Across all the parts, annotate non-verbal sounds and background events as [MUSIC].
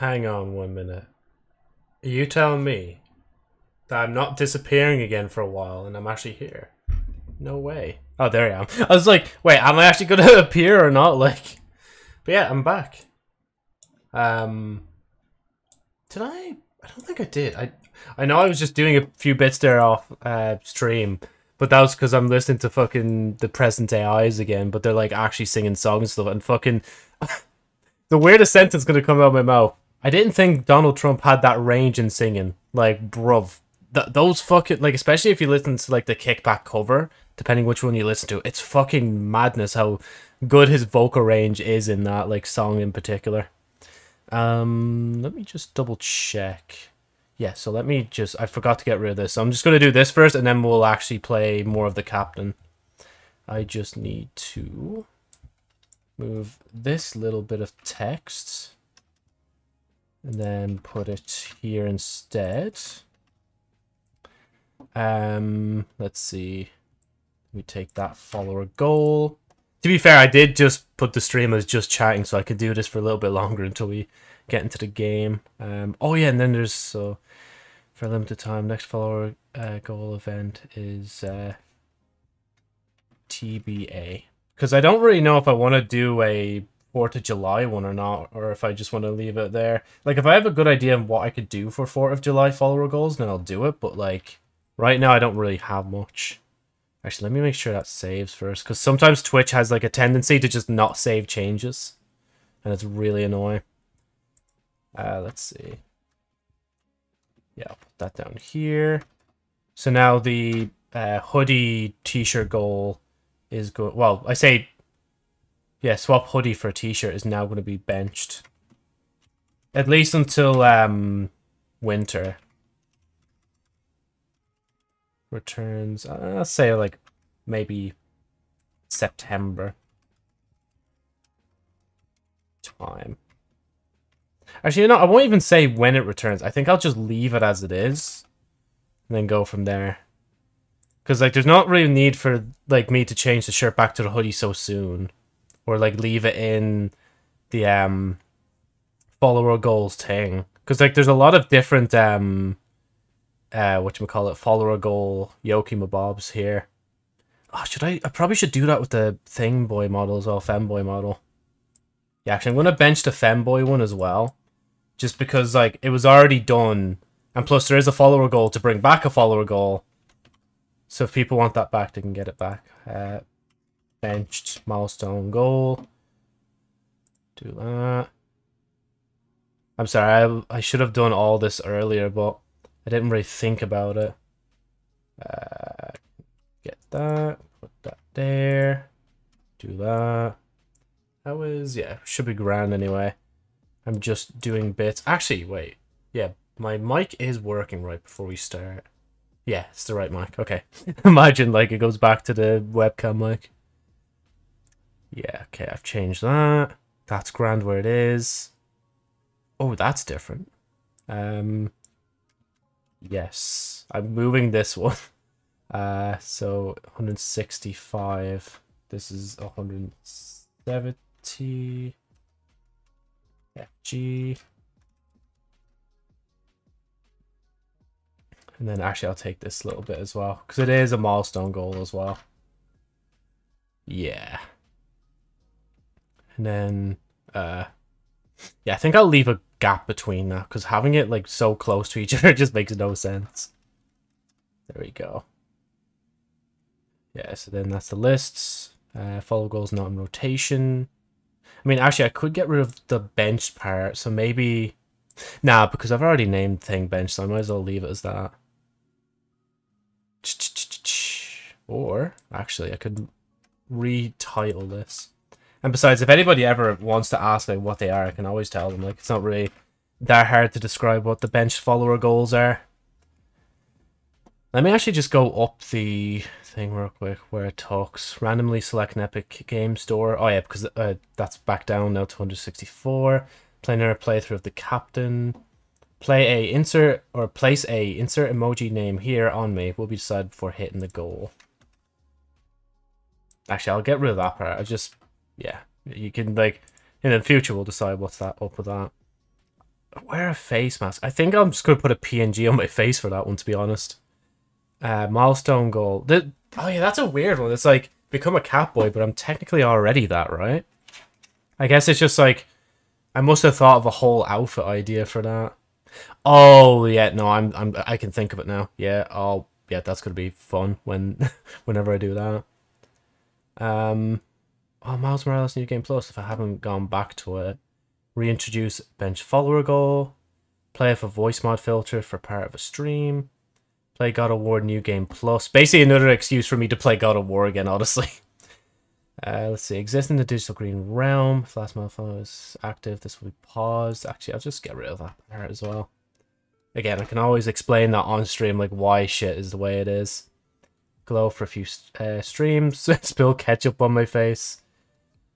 Hang on one minute. Are you telling me that I'm not disappearing again for a while and I'm actually here? No way. Oh, there I am. [LAUGHS] I was like, wait, am I actually going [LAUGHS] to appear or not? Like, but yeah, I'm back. Um, did I? I don't think I did. I I know I was just doing a few bits there off uh, stream, but that was because I'm listening to fucking the present AIs again. But they're like actually singing songs and stuff, and fucking [LAUGHS] the weirdest sentence gonna come out of my mouth. I didn't think Donald Trump had that range in singing. Like, bruv, th- those fucking like, especially if you listen to like the kickback cover, depending which one you listen to, it's fucking madness how good his vocal range is in that like song in particular. Um, let me just double check. Yeah, so let me just, I forgot to get rid of this. So I'm just going to do this first and then we'll actually play more of the captain. I just need to move this little bit of text and then put it here instead. Um, let's see. We take that follower goal. To be fair, I did just put the stream as just chatting, so I could do this for a little bit longer until we get into the game. Um, oh yeah, and then there's so for a limited time, next follower uh, goal event is uh, TBA because I don't really know if I want to do a Fourth of July one or not, or if I just want to leave it there. Like if I have a good idea of what I could do for Fourth of July follower goals, then I'll do it. But like right now, I don't really have much. Actually, let me make sure that saves first, because sometimes Twitch has like a tendency to just not save changes, and it's really annoying. Uh, let's see. Yeah, I'll put that down here. So now the uh, hoodie t-shirt goal is good. Well, I say, yeah, swap hoodie for a t-shirt is now going to be benched. At least until um, winter returns. I'll say like maybe September time. Actually, you know, I won't even say when it returns. I think I'll just leave it as it is, and then go from there. Because like, there's not really need for like me to change the shirt back to the hoodie so soon, or like leave it in the um follower goals thing. Because like, there's a lot of different um uh what you call it follower goal Yoki Mabobs here. Oh, should I? I probably should do that with the thing boy model as well, femboy model. Yeah, actually, I'm gonna bench the femboy one as well, just because like it was already done, and plus there is a follower goal to bring back a follower goal. So if people want that back, they can get it back. Uh, benched milestone goal. Do that. I'm sorry, I I should have done all this earlier, but I didn't really think about it. Uh, get that, put that there, do that. That was, yeah, should be grand anyway. I'm just doing bits. Actually, wait. Yeah, my mic is working right before we start. Yeah, it's the right mic. Okay. [LAUGHS] Imagine, like, it goes back to the webcam mic. Yeah, okay, I've changed that. That's grand where it is. Oh, that's different. Um, Yes, I'm moving this one. [LAUGHS] Uh, so 165. This is 170. FG. And then actually I'll take this little bit as well. Because it is a milestone goal as well. Yeah. And then, uh, yeah, I think I'll leave a gap between that because having it like so close to each [LAUGHS] other just makes no sense. There we go. Yeah, so then that's the lists. Uh, follow goals not in rotation. I mean, actually, I could get rid of the bench part, so maybe... Nah, because I've already named thing bench, so I might as well leave it as that. Or, actually, I could retitle this. And besides, if anybody ever wants to ask like what they are, I can always tell them. Like it's not really that hard to describe what the bench follower goals are. Let me actually just go up the thing real quick where it talks. Randomly select an Epic Game Store. Oh yeah, because uh, that's back down now to 164. Playing a playthrough of the captain. Play a insert or place a insert emoji name here on me will be decided before hitting the goal. Actually, I'll get rid of that part. I just yeah, you can like in the future we'll decide what's that up with that. wear a face mask. I think I'm just gonna put a PNG on my face for that one. To be honest. Uh, milestone goal. The, oh yeah, that's a weird one. It's like become a cat boy, but I'm technically already that, right? I guess it's just like I must have thought of a whole outfit idea for that. Oh yeah, no, I'm I'm I can think of it now. Yeah, oh yeah, that's gonna be fun when [LAUGHS] whenever I do that. Um, oh Miles Morales New Game Plus. If I haven't gone back to it, reintroduce bench follower goal, play a voice mod filter for part of a stream, play God of War New Game Plus. Basically, another excuse for me to play God of War again. Honestly. [LAUGHS] Uh, let's see. Exist in the digital green realm. If last modifier is active, this will be paused. Actually, I'll just get rid of that part as well. Again, I can always explain that on stream, like why shit is the way it is. Glow for a few uh, streams. [LAUGHS] Spill ketchup on my face.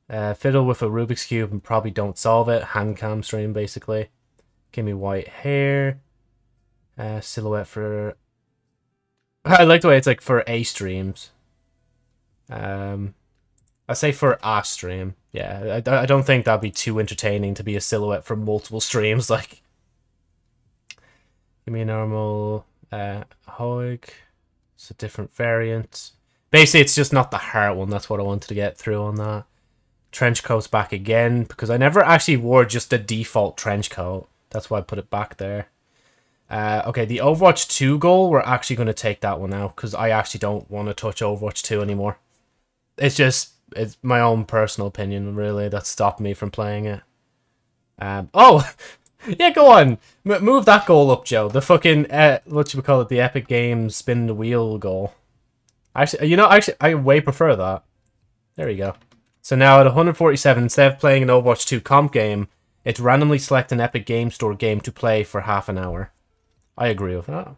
Uh, fiddle with a Rubik's Cube and probably don't solve it. Hand cam stream, basically. Give me white hair. Uh, silhouette for... [LAUGHS] I like the way it's like for A streams. Um, I say for a stream. Yeah, I, I don't think that'd be too entertaining to be a silhouette for multiple [LAUGHS] streams. Like, give me a normal uh, Hoig. It's a different variant. Basically, it's just not the heart one. That's what I wanted to get through on that. Trench coat's back again because I never actually wore just the default trench coat. That's why I put it back there. Uh, okay, the Overwatch 2 goal, we're actually going to take that one out because I actually don't want to touch Overwatch 2 anymore. It's just it's my own personal opinion, really, that stopped me from playing it. Um, oh, [LAUGHS] yeah, go on, M move that goal up, Joe. The fucking uh, what should we call it? The Epic Games spin the wheel goal. Actually, you know, actually, I way prefer that. There you go. So now at 147, instead of playing an Overwatch 2 comp game, it's randomly select an Epic Game Store game to play for half an hour. I agree with that.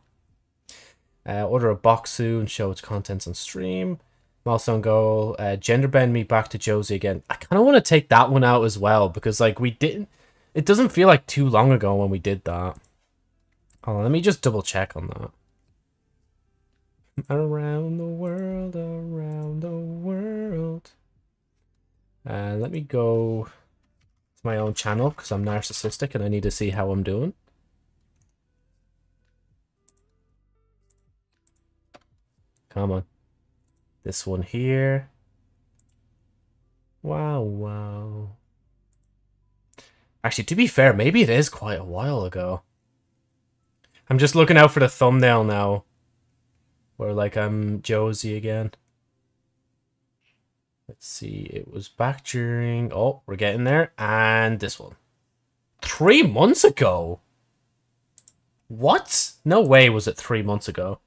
Uh, order a box soon, show its contents on stream. Milestone goal, uh, gender bend me back to Josie again. I kind of want to take that one out as well because like we didn't. It doesn't feel like too long ago when we did that. On, let me just double check on that. [LAUGHS] Around the world, around the. Uh, let me go to my own channel because I'm narcissistic and I need to see how I'm doing. Come on. This one here. Wow, wow. Actually, to be fair, maybe it is quite a while ago. I'm just looking out for the thumbnail now. Where, like, I'm Josie again. Let's see, it was back during... Oh, we're getting there. And this one. Three months ago? What? No way was it three months ago.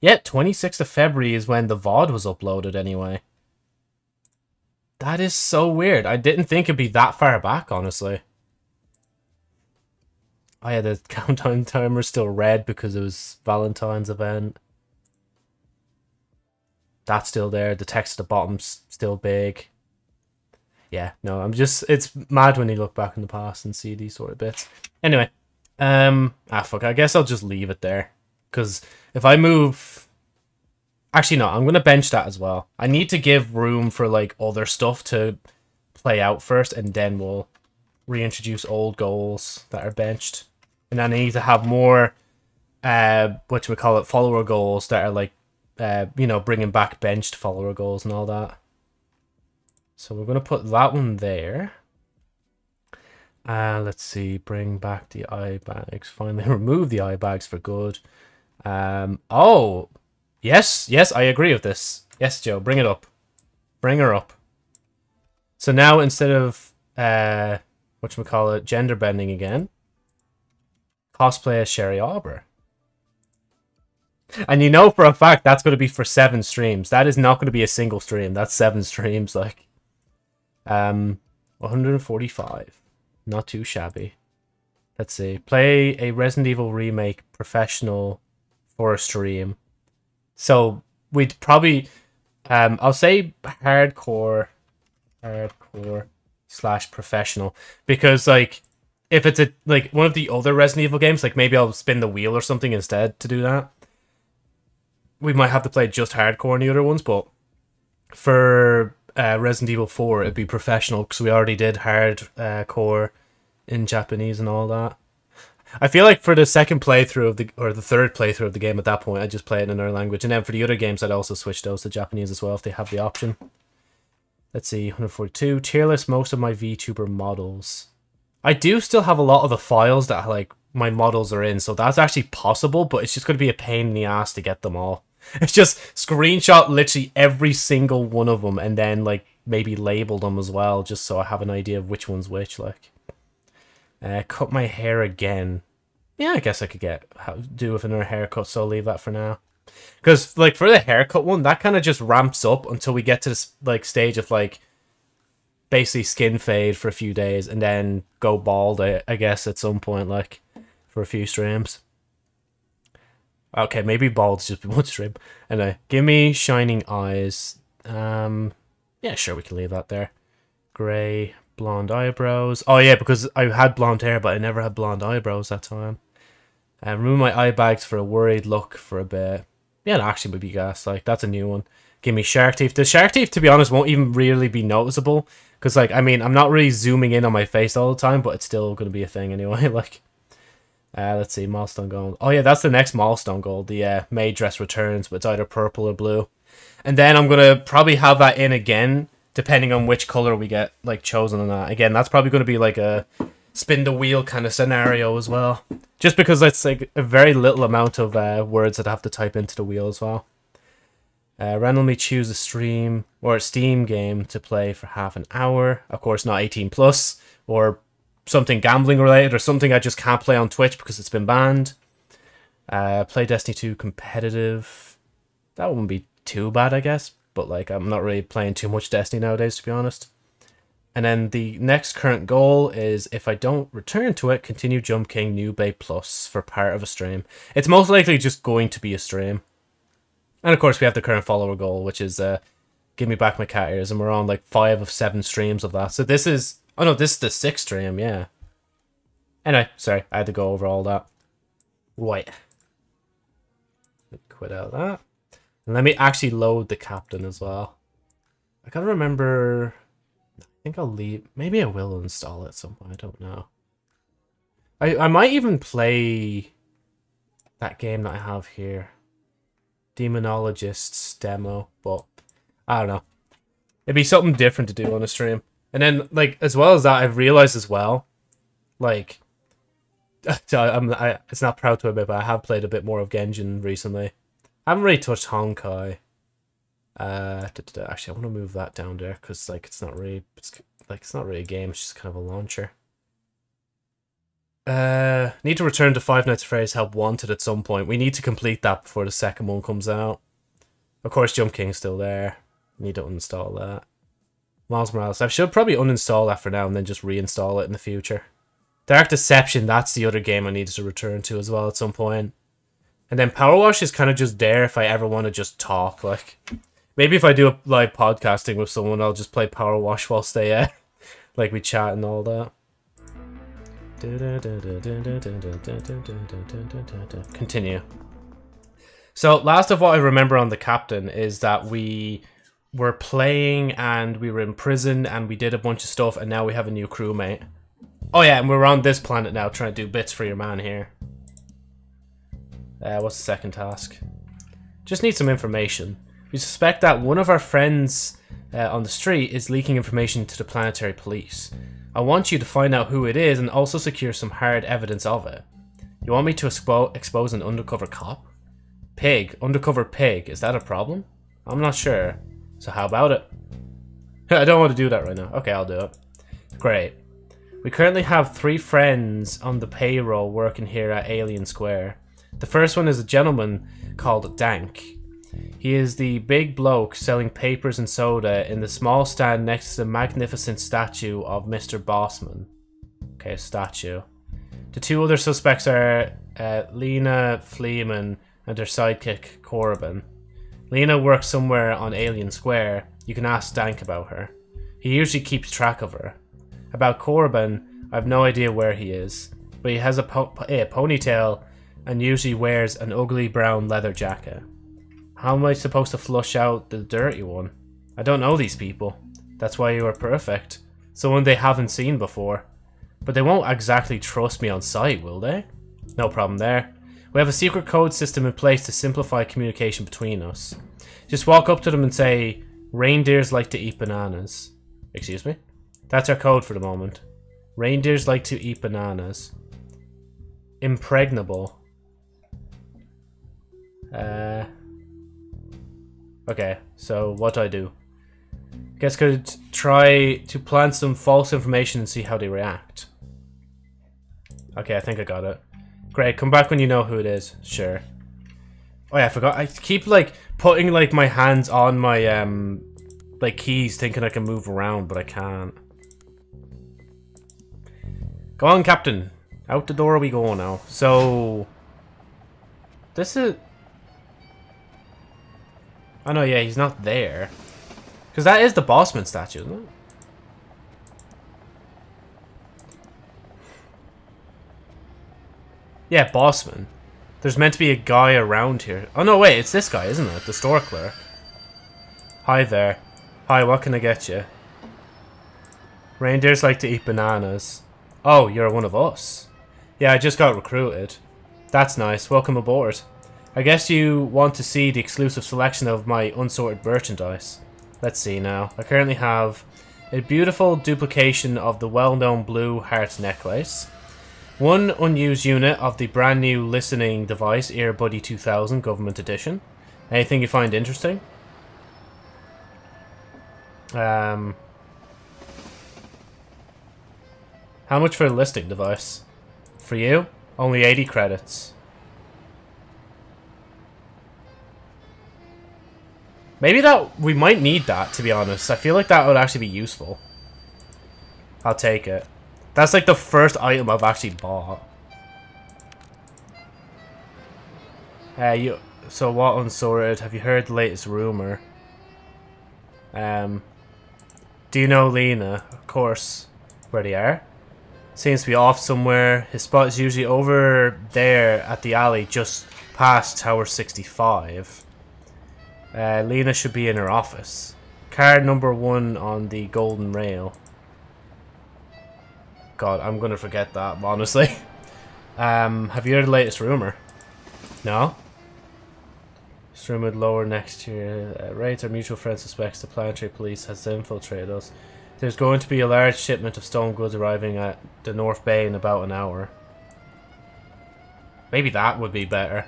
Yeah, 26th of February is when the VOD was uploaded anyway. That is so weird. I didn't think it'd be that far back, honestly. Oh yeah, the [LAUGHS] countdown timer still red because it was Valentine's event. That's still there. The text at the bottom's still big. Yeah, no, I'm just... It's mad when you look back in the past and see these sort of bits. Anyway. Um, ah, fuck. I guess I'll just leave it there. Because if I move... Actually, no, I'm to bench that as well. I need to give room for, like, other stuff to play out first, and then we'll reintroduce old goals that are benched. And then I need to have more, uh, what do we call it, follower goals that are, like, uh, you know, bringing back benched follower goals and all that. So we're going to put that one there. Uh, let's see, bring back the eye bags. Finally [LAUGHS] remove the eye bags for good. Um, oh, yes, yes, I agree with this. Yes, Joe, bring it up. Bring her up. So now instead of, uh, what we call it, gender bending again, cosplay as Sherry Arbor. And you know for a fact that's going to be for seven streams. That is not going to be a single stream. That's seven streams, like. Um, 145. Not too shabby. Let's see. Play a Resident Evil remake professional for a stream. So we'd probably, um, I'll say hardcore, hardcore slash professional because like if it's a like one of the other Resident Evil games, like maybe I'll spin the wheel or something instead to do that. We might have to play just hardcore in the other ones, but for uh, Resident Evil 4, it'd be professional because we already did hardcore uh, in Japanese and all that. I feel like for the second playthrough of the or the third playthrough of the game at that point, I just play it in another language, and then for the other games, I'd also switch those to Japanese as well if they have the option. Let's see, 142 tier list most of my VTuber models. I do still have a lot of the files that like my models are in, so that's actually possible, but it's just going to be a pain in the ass to get them all. [LAUGHS] It's just screenshot literally every single one of them, and then like maybe label them as well, just so I have an idea of which one's which. Like. Uh, cut my hair again. Yeah, I guess I could get do with another haircut, so I'll leave that for now. Because, like, for the haircut one, that kind of just ramps up until we get to this, like, stage of, like, basically skin fade for a few days and then go bald, I, I guess, at some point, like, for a few streams. Okay, maybe bald's just [LAUGHS] one stream. Anyway, give me shining eyes. Um, yeah, sure, we can leave that there. Grey, blonde eyebrows. Oh yeah, because I had blonde hair, but I never had blonde eyebrows that time. And remove my eye bags for a worried look for a bit. Yeah, actually would be gas. Like that's a new one. Give me shark teeth. The shark teeth, to be honest, won't even really be noticeable. Because like, I mean, I'm not really zooming in on my face all the time, but it's still to be a thing anyway. [LAUGHS] like, uh, let's see, milestone gold. Oh yeah, that's the next milestone gold. The uh, May dress returns, but it's either purple or blue. And then I'm gonna probably have that in again depending on which color we get like chosen on that. Again, that's probably to be like a spin the wheel kind of scenario as well. Just because it's like a very little amount of uh, words that I have to type into the wheel as well. Uh, randomly choose a stream or a Steam game to play for half an hour. Of course, not 18 plus or something gambling related or something I just can't play on Twitch because it's been banned. Uh, play Destiny 2 competitive. That wouldn't be too bad, I guess but like I'm not really playing too much Destiny nowadays, to be honest. And then the next current goal is if I don't return to it, continue Jump King New Babe Plus for part of a stream. It's most likely just going to be a stream. And of course, we have the current follower goal, which is uh, give me back my cat ears, and we're on like five of seven streams of that. So this is oh no, this is the sixth stream, yeah. Anyway, sorry, I had to go over all that. Right. Quit out that. And let me actually load the captain as well. I gotta remember... I think I'll leave... Maybe I will install it at some point. I don't know. I, I might even play that game that I have here. Demonologist's demo, but I don't know. It'd be something different to do on a stream. And then, like, as well as that, I've realized as well, like, [LAUGHS] I'm, I, it's not proud to admit, but I have played a bit more of Genshin recently. I haven't really touched Honkai. Uh, da, da, da. actually, I want to move that down there because like it's not really, it's like it's not really a game. It's just kind of a launcher. Uh, need to return to Five Nights at Freddy's Help Wanted at some point. We need to complete that before the second one comes out. Of course, Jump King's still there. Need to uninstall that. Miles Morales. I should probably uninstall that for now and then just reinstall it in the future. Dark Deception, that's the other game I needed to return to as well at some point. And then Power Wash is kind of just there if I ever want to just talk. Like, maybe if I do a live podcasting with someone, I'll just play Power Wash whilst they, uh, [LAUGHS] like, we chat and all that. Continue. So, last of what I remember on the captain is that we were playing and we were in prison and we did a bunch of stuff and now we have a new crewmate. Oh yeah, and we're on this planet now trying to do bits for your man here. Uh, what's the second task? Just need some information. We suspect that one of our friends uh, on the street is leaking information to the planetary police. I want you to find out who it is and also secure some hard evidence of it. You want me to expo expose an undercover cop? Pig, undercover pig, is that a problem? I'm not sure. So how about it? [LAUGHS] I don't want to do that right now. Okay, I'll do it. Great. We currently have three friends on the payroll working here at Alien Square. The first one is a gentleman called Dank. He is the big bloke selling papers and soda in the small stand next to the magnificent statue of Mr. Bossman. Okay, statue. The two other suspects are uh, Lena Fleeman and her sidekick Corbin. Lena works somewhere on Alien Square. You can ask Dank about her. He usually keeps track of her. About Corbin, I have no idea where he is, but he has a, po a eh, ponytail and usually wears an ugly brown leather jacket. How am I supposed to flush out the dirty one? I don't know these people. That's why you are perfect. Someone they haven't seen before. But they won't exactly trust me on sight, will they? No problem there. We have a secret code system in place to simplify communication between us. Just walk up to them and say, reindeers like to eat bananas. Excuse me? That's our code for the moment. Reindeers like to eat bananas. Impregnable. Uh, okay, so what do I do? Guess could try to plant some false information and see how they react. Okay, I think I got it. Great, come back when you know who it is. Sure. Oh yeah, I forgot. I keep like putting like my hands on my um like keys thinking I can move around, but I can't. Go on, Captain. Out the door we go now. So this is Oh no, yeah, he's not there. Because that is the Bossman statue, isn't it? Yeah, Bossman. There's meant to be a guy around here. Oh no, wait, it's this guy, isn't it? The store clerk. Hi there. Hi, what can I get you? Reindeers like to eat bananas. Oh, you're one of us. Yeah, I just got recruited. That's nice. Welcome aboard. I guess you want to see the exclusive selection of my unsorted merchandise. Let's see now. I currently have a beautiful duplication of the well-known blue heart necklace, one unused unit of the brand new listening device Earbuddy 2000 Government Edition. Anything you find interesting? Um, how much for a listening device? For you? Only 80 credits. Maybe that we might need that, to be honest. I feel like that would actually be useful. I'll take it. That's like the first item I've actually bought. Uh, you. So what unsorted? Have you heard the latest rumor? Um. Do you know Lena? Of course. Where they are? Seems to be off somewhere. His spot is usually over there at the alley just past Tower 65. Uh, Lena should be in her office. Card number one on the golden rail. God, I'm gonna forget that, honestly. [LAUGHS] Um, have you heard the latest rumor? No? Rumor would lower next year. Uh, rates our mutual friend suspects the planetary police has infiltrated us. There's going to be a large shipment of stone goods arriving at the North Bay in about an hour. Maybe that would be better.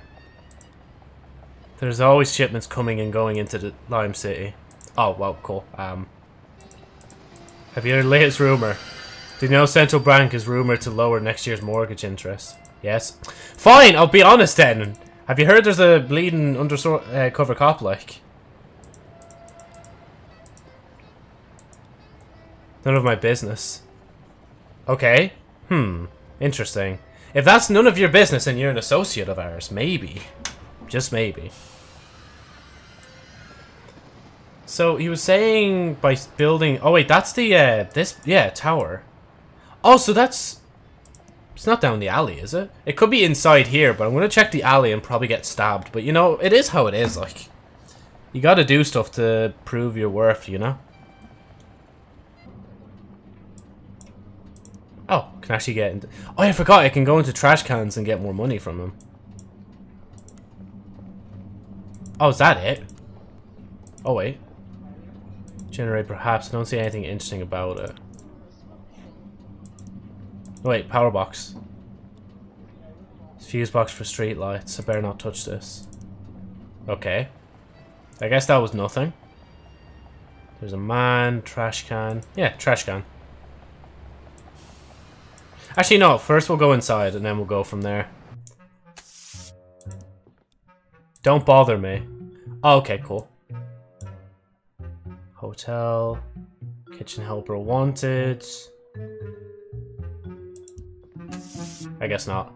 There's always shipments coming and going into the Lime City. Oh, well, cool. Um, have you heard the latest rumour? You know Central Bank is rumoured to lower next year's mortgage interest? Yes. Fine, I'll be honest then. Have you heard there's a bleeding undercover uh, cop, like? None of my business. Okay. Hmm. Interesting. If that's none of your business and you're an associate of ours, maybe. Just maybe. So he was saying by building... Oh wait, that's the, uh, this, yeah, tower. Oh, so that's... It's not down the alley, is it? It could be inside here, but I'm going to check the alley and probably get stabbed. But, you know, it is how it is, like. You got to do stuff to prove your worth, you know? Oh, can actually get into... Oh, I forgot I can go into trash cans and get more money from them. Oh, is that it? Oh, wait. Generate perhaps. I don't see anything interesting about it. Wait, power box. Fuse box for street lights. I better not touch this. Okay. I guess that was nothing. There's a man, trash can. Yeah, trash can. Actually, no. First we'll go inside and then we'll go from there. Don't bother me. Oh, okay, cool. Hotel. Kitchen helper wanted. I guess not.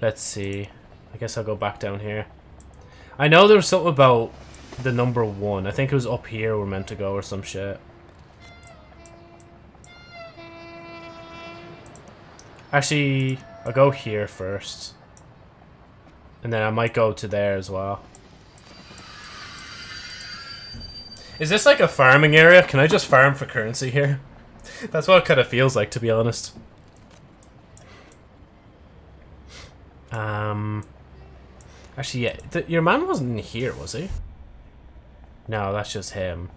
Let's see. I guess I'll go back down here. I know there was something about the number one. I think it was up here we're meant to go or some shit. Actually, I'll go here first. And then I might go to there as well. Is this like a farming area? Can I just farm for currency here? [LAUGHS] That's what it kind of feels like, to be honest. Um... Actually, yeah, your man wasn't here, was he? No, that's just him.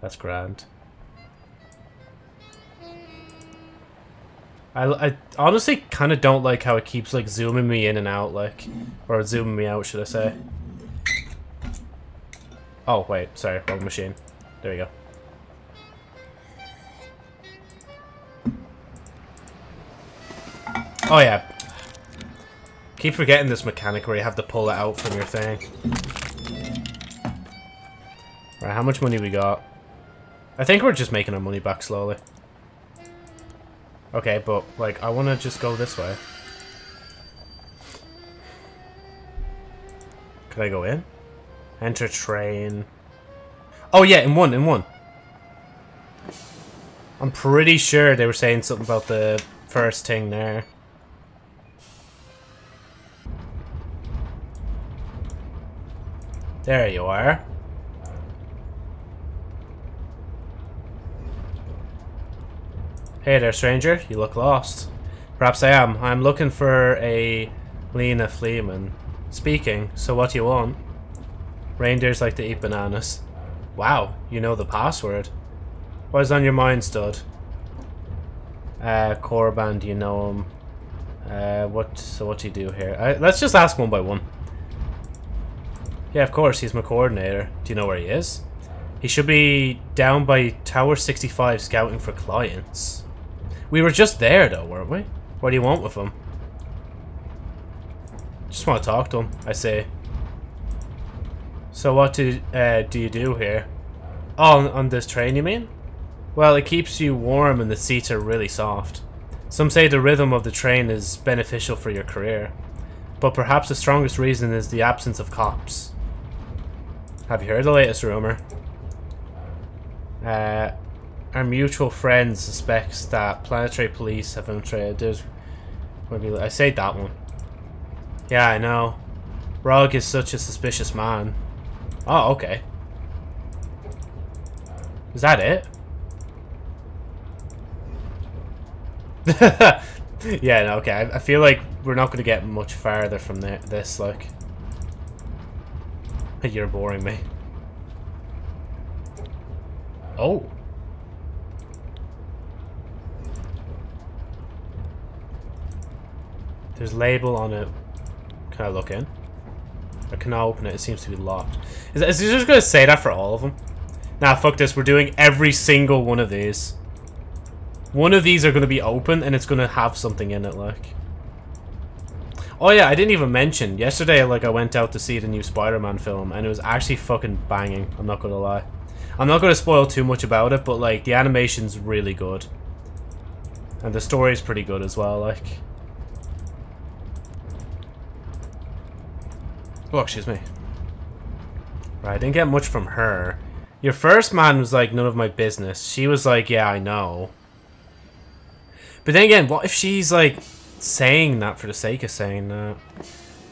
That's grand. I, I honestly kind of don't like how it keeps like zooming me in and out, like, or zooming me out, should I say? Oh wait, sorry, wrong machine. There we go. Oh yeah. Keep forgetting this mechanic where you have to pull it out from your thing. Right, how much money we got? I think we're just making our money back slowly. Okay, but, like, I want to just go this way. Can I go in? Enter train. Oh, yeah, in one, in one. I'm pretty sure they were saying something about the first thing there. There you are. Hey there, stranger. You look lost. Perhaps I am. I'm looking for a Lena Fleeman. Speaking, so what do you want? Reindeers like to eat bananas. Wow, you know the password. What's on your mind, stud? Uh, do you know him? Uh, what, so what do you do here? Uh, let's just ask one by one. Yeah, of course, he's my coordinator. Do you know where he is? He should be down by Tower 65 scouting for clients. We were just there, though, weren't we? What do you want with him? Just want to talk to him, I say. So what do, uh, do you do here? Oh, on, on this train, you mean? Well, it keeps you warm and the seats are really soft. Some say the rhythm of the train is beneficial for your career. But perhaps the strongest reason is the absence of cops. Have you heard the latest rumor? Uh, our mutual friend suspects that planetary police have infiltrated. There's, I say that one. Yeah, I know. Rog is such a suspicious man. Oh, okay. Is that it? [LAUGHS] yeah, no, okay. I, I, feel like we're not going to get much farther from there, this, like. [LAUGHS] You're boring me. Oh. There's label on it. Can I look in? I cannot open it. It seems to be locked. Is, is he just going to say that for all of them? Nah, fuck this. We're doing every single one of these. One of these are going to be open, and it's going to have something in it, like. Oh yeah, I didn't even mention. Yesterday, like, I went out to see the new Spider-Man film, and it was actually fucking banging. I'm not going to lie. I'm not going to spoil too much about it, but, like, the animation's really good. And the story's pretty good as well, like. Oh, excuse me. Right, I didn't get much from her. Your first man was like, none of my business. She was like, yeah, I know. But then again, what if she's like saying that for the sake of saying that?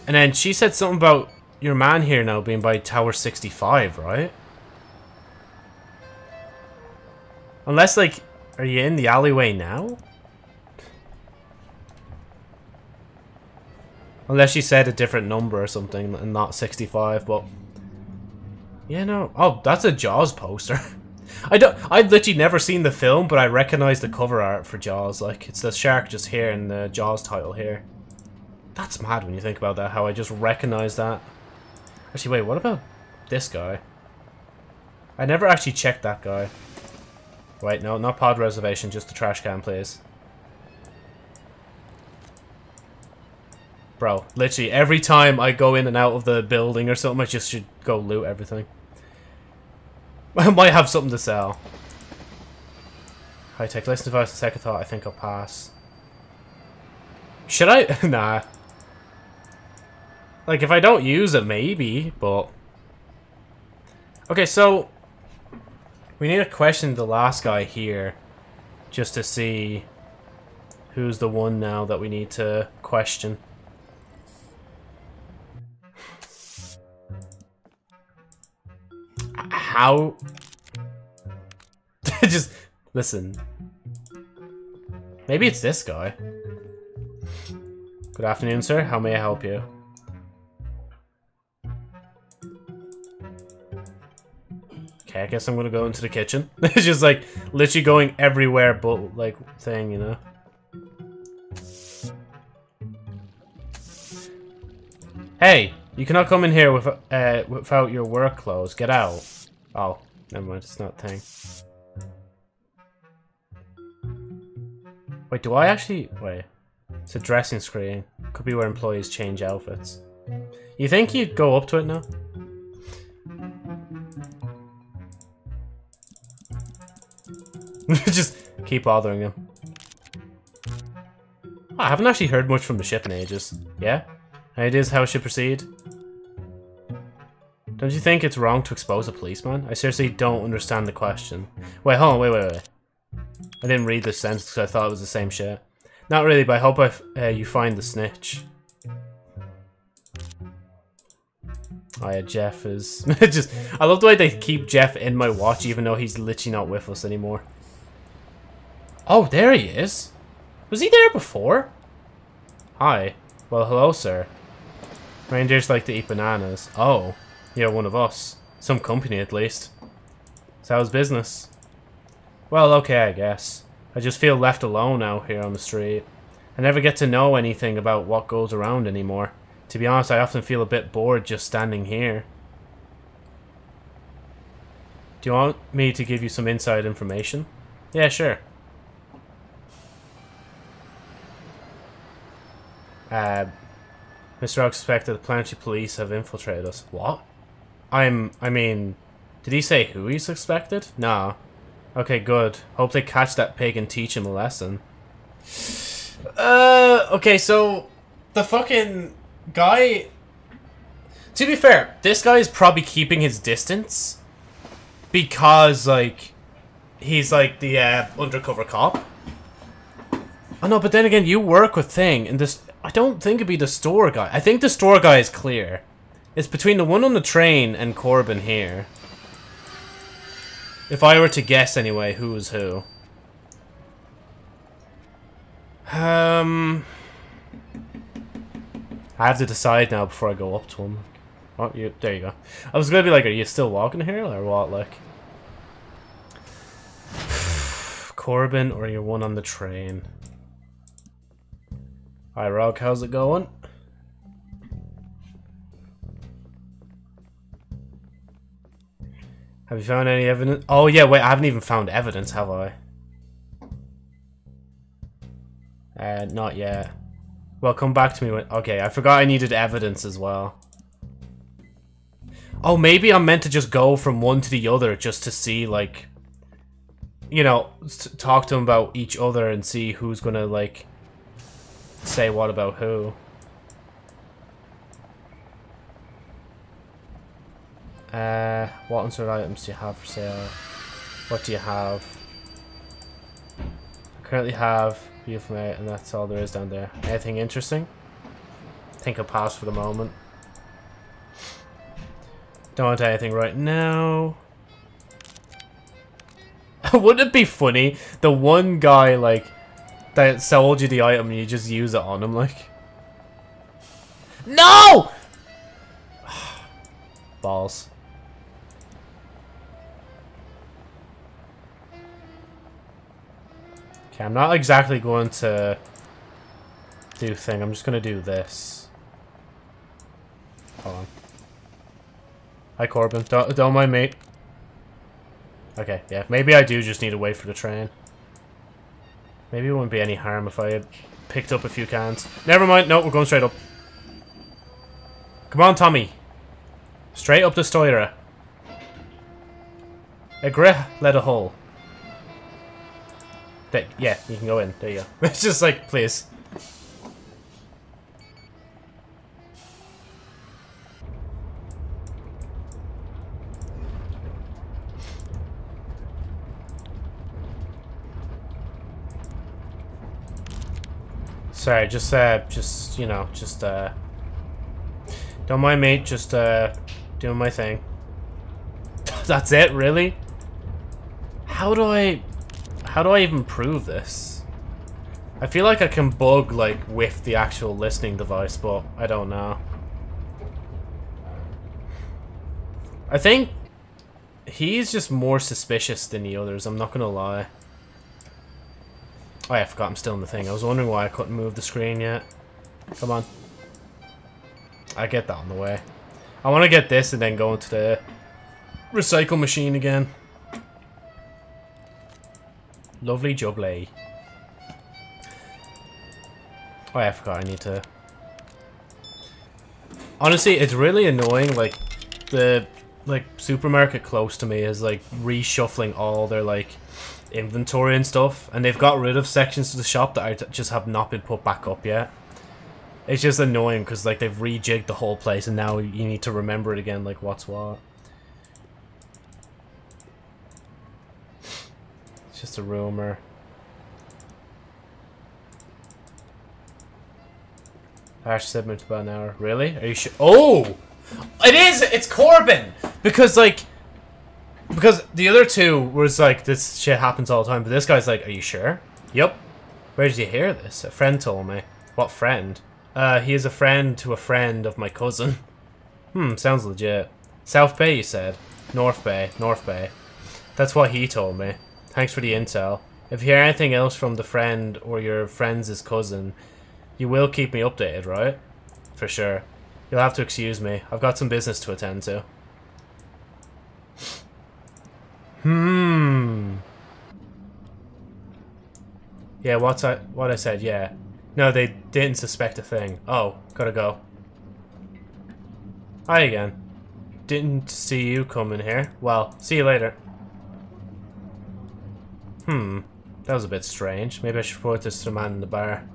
And then she said something about your man here now being by Tower 65, right? Unless, like, are you in the alleyway now? Unless she said a different number or something and not 65, but... Yeah, no. Oh, that's a Jaws poster. [LAUGHS] I don't. I've literally never seen the film, but I recognize the cover art for Jaws. Like it's the shark just here and the Jaws title here. That's mad when you think about that. How I just recognize that. Actually, wait. What about this guy? I never actually checked that guy. Wait, no, not pod reservation, just the trash can, please. Bro, literally, every time I go in and out of the building or something, I just should go loot everything. [LAUGHS] I might have something to sell. High tech. Listen device, a second thought, I think I'll pass. Should I? [LAUGHS] nah. Like, if I don't use it, maybe, but... Okay, so... We need to question the last guy here. Just to see who's the one now that we need to question. How [LAUGHS] just, listen. Maybe it's this guy. Good afternoon, sir. How may I help you? Okay, I guess I'm gonna go into the kitchen. [LAUGHS] it's just like literally going everywhere but like thing, you know? Hey, you cannot come in here with, uh, without your work clothes. Get out. Oh, never mind. It's not thing. Wait, do I actually... Wait. It's a dressing screen. Could be where employees change outfits. You think you'd go up to it now? [LAUGHS] Just keep bothering him. I haven't actually heard much from the ship in ages. Yeah? Is how it should proceed. Don't you think it's wrong to expose a policeman? I seriously don't understand the question. Wait, hold on, wait, wait, wait. I didn't read this sentence because I thought it was the same shit. Not really, but I hope I uh, you find the snitch. Oh yeah, Jeff is... [LAUGHS] just. I love the way they keep Jeff in my watch even though he's literally not with us anymore. Oh, there he is. Was he there before? Hi. Well, hello, sir. Rangers like to eat bananas. Oh, you're one of us. Some company, at least. So how's business? Well, okay, I guess. I just feel left alone out here on the street. I never get to know anything about what goes around anymore. To be honest, I often feel a bit bored just standing here. Do you want me to give you some inside information? Yeah, sure. Uh, Mr. Suspected the planetary police have infiltrated us. What? I'm... I mean... Did he say who he suspected? Nah. Okay, good. Hope they catch that pig and teach him a lesson. Uh, okay, so... The fucking guy... To be fair, this guy is probably keeping his distance. Because, like... He's, like, the, uh, undercover cop. Oh, no, but then again, you work with Thing, and this... I don't think it'd be the store guy. I think the store guy is clear. It's between the one on the train and Corbin here. If I were to guess anyway, who was who. Um... I have to decide now before I go up to him. Oh, you, there you go. I was gonna be like, are you still walking here or what, like? [SIGHS] Corbin or you're one on the train? Hi, Rock, how's it going? Have you found any evidence? Oh, yeah, wait, I haven't even found evidence, have I? Uh, not yet. Well, come back to me when... Okay, I forgot I needed evidence as well. Oh, maybe I'm meant to just go from one to the other just to see, like... You know, talk to them about each other and see who's gonna, like say what about who. Uh, what unsold items do you have for sale? What do you have? I currently have beautiful mate, and that's all there is down there. Anything interesting? Think I'll pass for the moment. Don't want anything right now. [LAUGHS] Wouldn't it be funny? The one guy, like, that sold you the item and you just use it on him, like. No! [SIGHS] Balls. Okay, I'm not exactly going to do thing. I'm just going to do this. Hold on. Hi, Corbin. Don't, don't mind me. Okay, yeah. Maybe I do just need to wait for the train. Maybe it wouldn't be any harm if I picked up a few cans. Never mind. No, we're going straight up. Come on, Tommy. Straight up the Stoira. Agree, let a hole. That, yeah, you can go in. There you go. [LAUGHS] It's just like, please. Sorry, just, uh, just, you know, just, uh... Don't mind me, just, uh, doing my thing. [LAUGHS] That's it, really? How do I... How do I even prove this? I feel like I can bug, like, with the actual listening device, but I don't know. I think he's just more suspicious than the others, I'm not gonna lie. Oh yeah, I forgot I'm still in the thing. I was wondering why I couldn't move the screen yet. Come on. I get that on the way. I want to get this and then go into the recycle machine again. Lovely jubbly. Oh yeah, I forgot I need to... Honestly, it's really annoying, like, the, like, supermarket close to me is, like, reshuffling all their, like, inventory and stuff, and they've got rid of sections of the shop that I just have not been put back up yet. It's just annoying because like they've rejigged the whole place and now you need to remember it again, like what's what. It's just a rumor. Hash segment about an hour. Really? Are you sure? Oh! It is! It's Corbin! Because like... Because the other two was like, this shit happens all the time, but this guy's like, are you sure? Yep. Where did you hear this? A friend told me. What friend? Uh, he is a friend to a friend of my cousin. [LAUGHS] Hmm, sounds legit. South Bay, you said? North Bay, North Bay. That's what he told me. Thanks for the intel. If you hear anything else from the friend or your friend's cousin, you will keep me updated, right? For sure. You'll have to excuse me. I've got some business to attend to. Hmm. Yeah, what's I what I said, yeah. No, they didn't suspect a thing. Oh, gotta go. Hi again. Didn't see you coming here. Well, see you later. Hmm. That was a bit strange. Maybe I should report this to the man in the bar.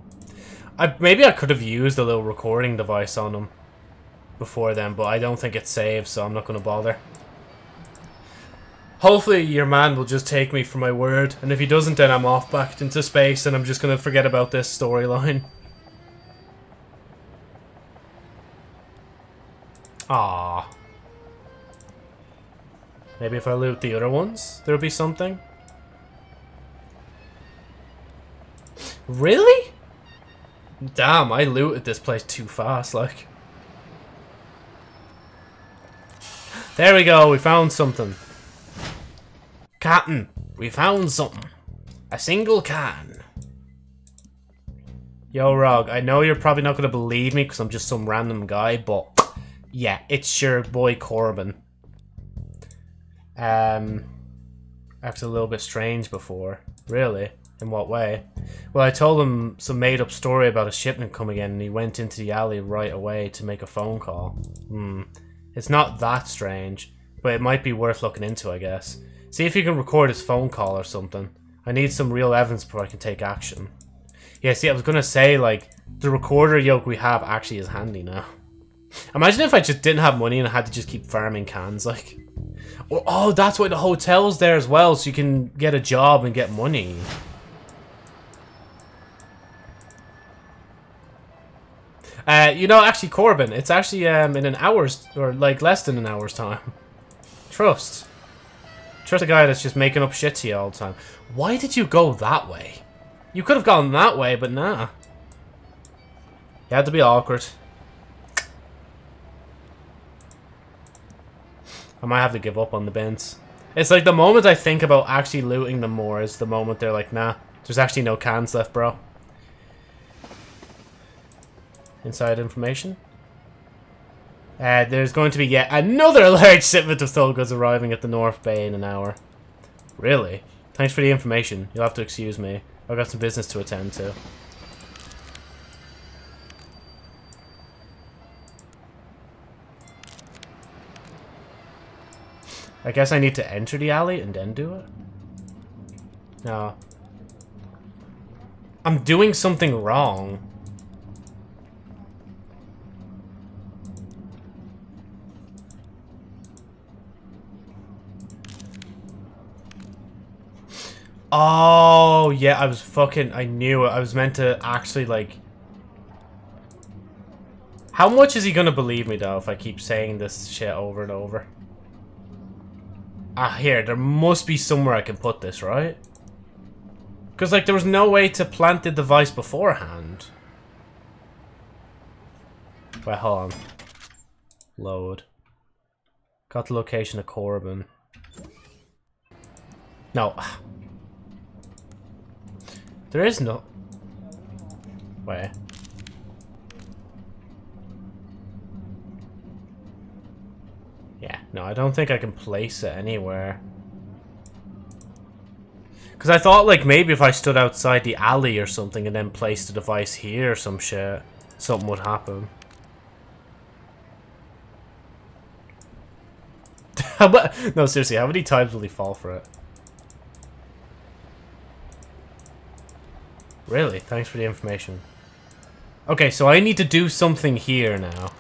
I Maybe I could have used a little recording device on him before then, but I don't think it's saved, so I'm not going to bother. Hopefully your man will just take me for my word, and if he doesn't then I'm off back into space and I'm just gonna forget about this storyline. [LAUGHS] Ah. Maybe if I loot the other ones, there'll be something? Really? Damn, I looted this place too fast, like. There we go, we found something. Captain, we found something. A single can. Yo, Rog, I know you're probably not going to believe me because I'm just some random guy, but yeah, it's your boy Corbin. Um, acted a little bit strange before. Really? In what way? Well, I told him some made-up story about a shipment coming in, and he went into the alley right away to make a phone call. Hmm. It's not that strange, but it might be worth looking into, I guess. See if you can record his phone call or something. I need some real evidence before I can take action. Yeah, see, I was gonna say, like, the recorder yoke we have actually is handy now. Imagine if I just didn't have money and I had to just keep farming cans, like. Or, oh, that's why the hotel's there as well, so you can get a job and get money. Uh, you know, actually, Corbin, it's actually um, in an hour's, or like less than an hour's time. Trust. Trust a guy that's just making up shit to you all the time. Why did you go that way? You could have gone that way, but nah. You had to be awkward. I might have to give up on the bins. It's like the moment I think about actually looting them more is the moment they're like, nah, there's actually no cans left, bro. Inside information. Uh, there's going to be yet another [LAUGHS] large shipment of stolen goods arriving at the North Bay in an hour. Really? Thanks for the information. You'll have to excuse me. I've got some business to attend to. I guess I need to enter the alley and then do it? No. I'm doing something wrong. Oh, yeah, I was fucking... I knew it. I was meant to actually, like... How much is he gonna believe me, though, if I keep saying this shit over and over? Ah, here, there must be somewhere I can put this, right? Because, like, there was no way to plant the device beforehand. Wait, hold on. Load. Got the location of Corbin. No. There is no... Where? Yeah, no, I don't think I can place it anywhere. Because I thought, like, maybe if I stood outside the alley or something and then placed the device here or some shit, something would happen. [LAUGHS] no, seriously, how many times will he fall for it? Really? Thanks for the information. Okay, so I need to do something here now.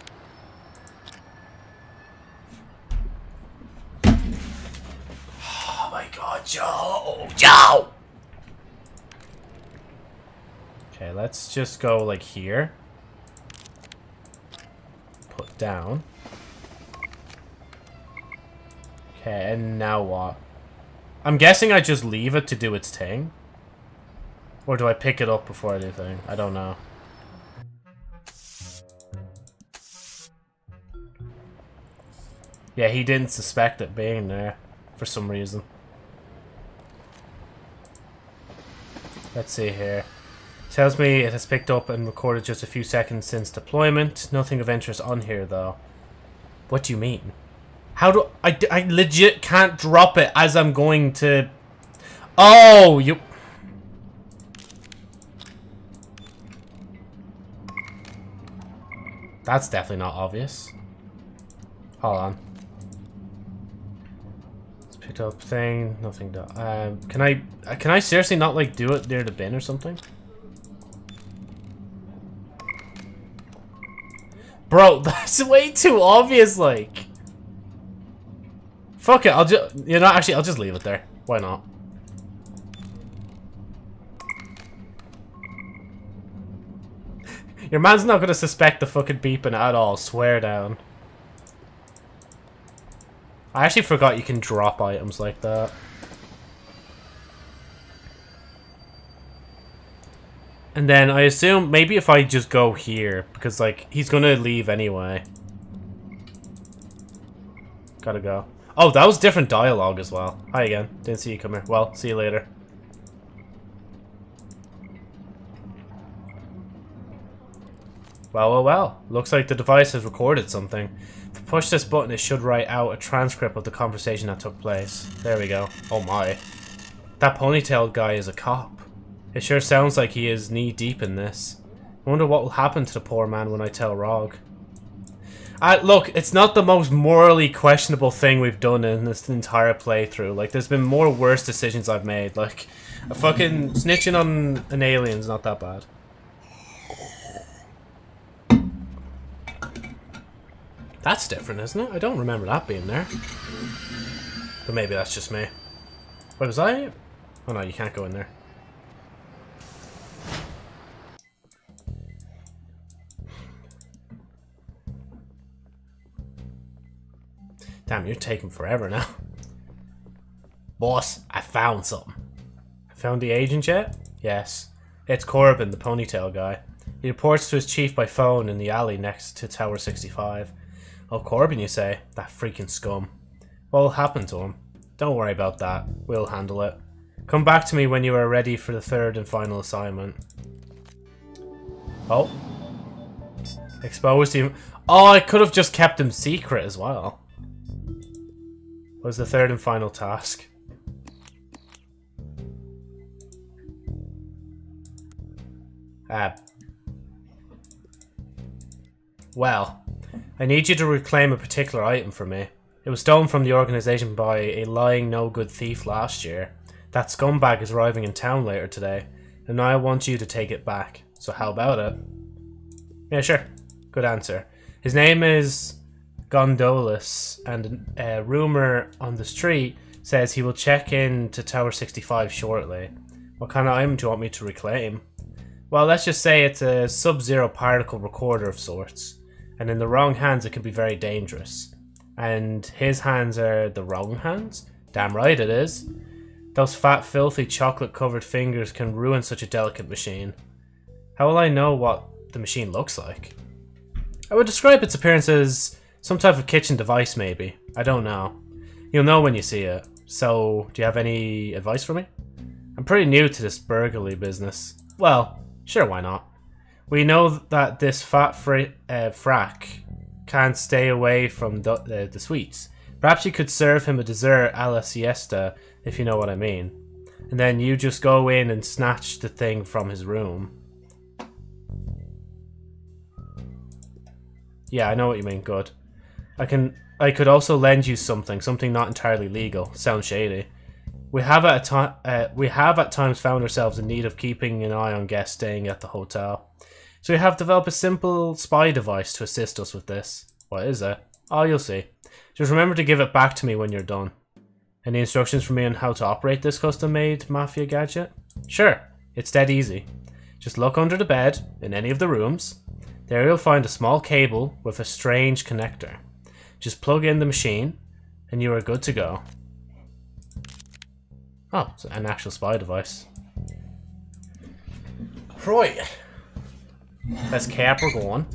Oh my god, Joe! Joe! Okay, let's just go like here. Put down. Okay, and now what? I'm guessing I just leave it to do its thing. Or do I pick it up before anything? I don't know. Yeah, he didn't suspect it being there for some reason. Let's see here. Tells me it has picked up and recorded just a few seconds since deployment. Nothing of interest on here though. What do you mean? How do I, I legit can't drop it as I'm going to... Oh, you... That's definitely not obvious. Hold on. Let's pick up thing. Nothing. To, um, can I? Uh, can I seriously not like do it near the bin or something? Bro, [LAUGHS] that's way too obvious. Like, fuck it. I'll just. You know, actually, I'll just leave it there. Why not? Your man's not gonna suspect the fucking beeping at all, swear down. I actually forgot you can drop items like that. And then I assume maybe if I just go here, because like he's gonna leave anyway. Gotta go. Oh, that was different dialogue as well. Hi again. Didn't see you come here. Well, see you later. Well, well, well. Looks like the device has recorded something. If I push this button, it should write out a transcript of the conversation that took place. There we go. Oh my. That ponytail guy is a cop. It sure sounds like he is knee-deep in this. I wonder what will happen to the poor man when I tell Rog. Uh, look, it's not the most morally questionable thing we've done in this entire playthrough. Like, there's been more worse decisions I've made. Like, a fucking snitching on an alien's not that bad. That's different, isn't it? I don't remember that being there. But maybe that's just me. Wait, was I? Oh no, you can't go in there. Damn, you're taking forever now. Boss, I found something. Found the agent yet? Yes. It's Corbin, the ponytail guy. He reports to his chief by phone in the alley next to Tower 65. Oh, Corbin, you say? That freaking scum. What will happen to him? Don't worry about that. We'll handle it. Come back to me when you are ready for the third and final assignment. Oh. Exposed him. Oh, I could have just kept him secret as well. Was the third and final task. Ah. Well, I need you to reclaim a particular item for me. It was stolen from the organization by a lying no-good thief last year. That scumbag is arriving in town later today, and I want you to take it back. So how about it? Yeah, sure. Good answer. His name is Gondolas, and a rumor on the street says he will check in to Tower 65 shortly. What kind of item do you want me to reclaim? Well, let's just say it's a sub-zero particle recorder of sorts and in the wrong hands it can be very dangerous. And his hands are the wrong hands. Damn right it is. Those fat, filthy, chocolate-covered fingers can ruin such a delicate machine. How will I know what the machine looks like? I would describe its appearance as some type of kitchen device, maybe. I don't know. You'll know when you see it. So, do you have any advice for me? I'm pretty new to this burglary business. Well, sure, why not? We know that this fat fr uh, frack can't stay away from the, uh, the sweets. Perhaps you could serve him a dessert a la siesta, if you know what I mean. And then you just go in and snatch the thing from his room. Yeah, I know what you mean, good. I can I could also lend you something, something not entirely legal. Sounds shady. We have at time uh, we have at times found ourselves in need of keeping an eye on guests staying at the hotel. So we have developed a simple spy device to assist us with this. What is it? Oh, you'll see. Just remember to give it back to me when you're done. Any instructions for me on how to operate this custom-made Mafia gadget? Sure, it's dead easy. Just look under the bed, in any of the rooms. There you'll find a small cable with a strange connector. Just plug in the machine, and you are good to go. Oh, it's an actual spy device. Right. Let's cap we're going.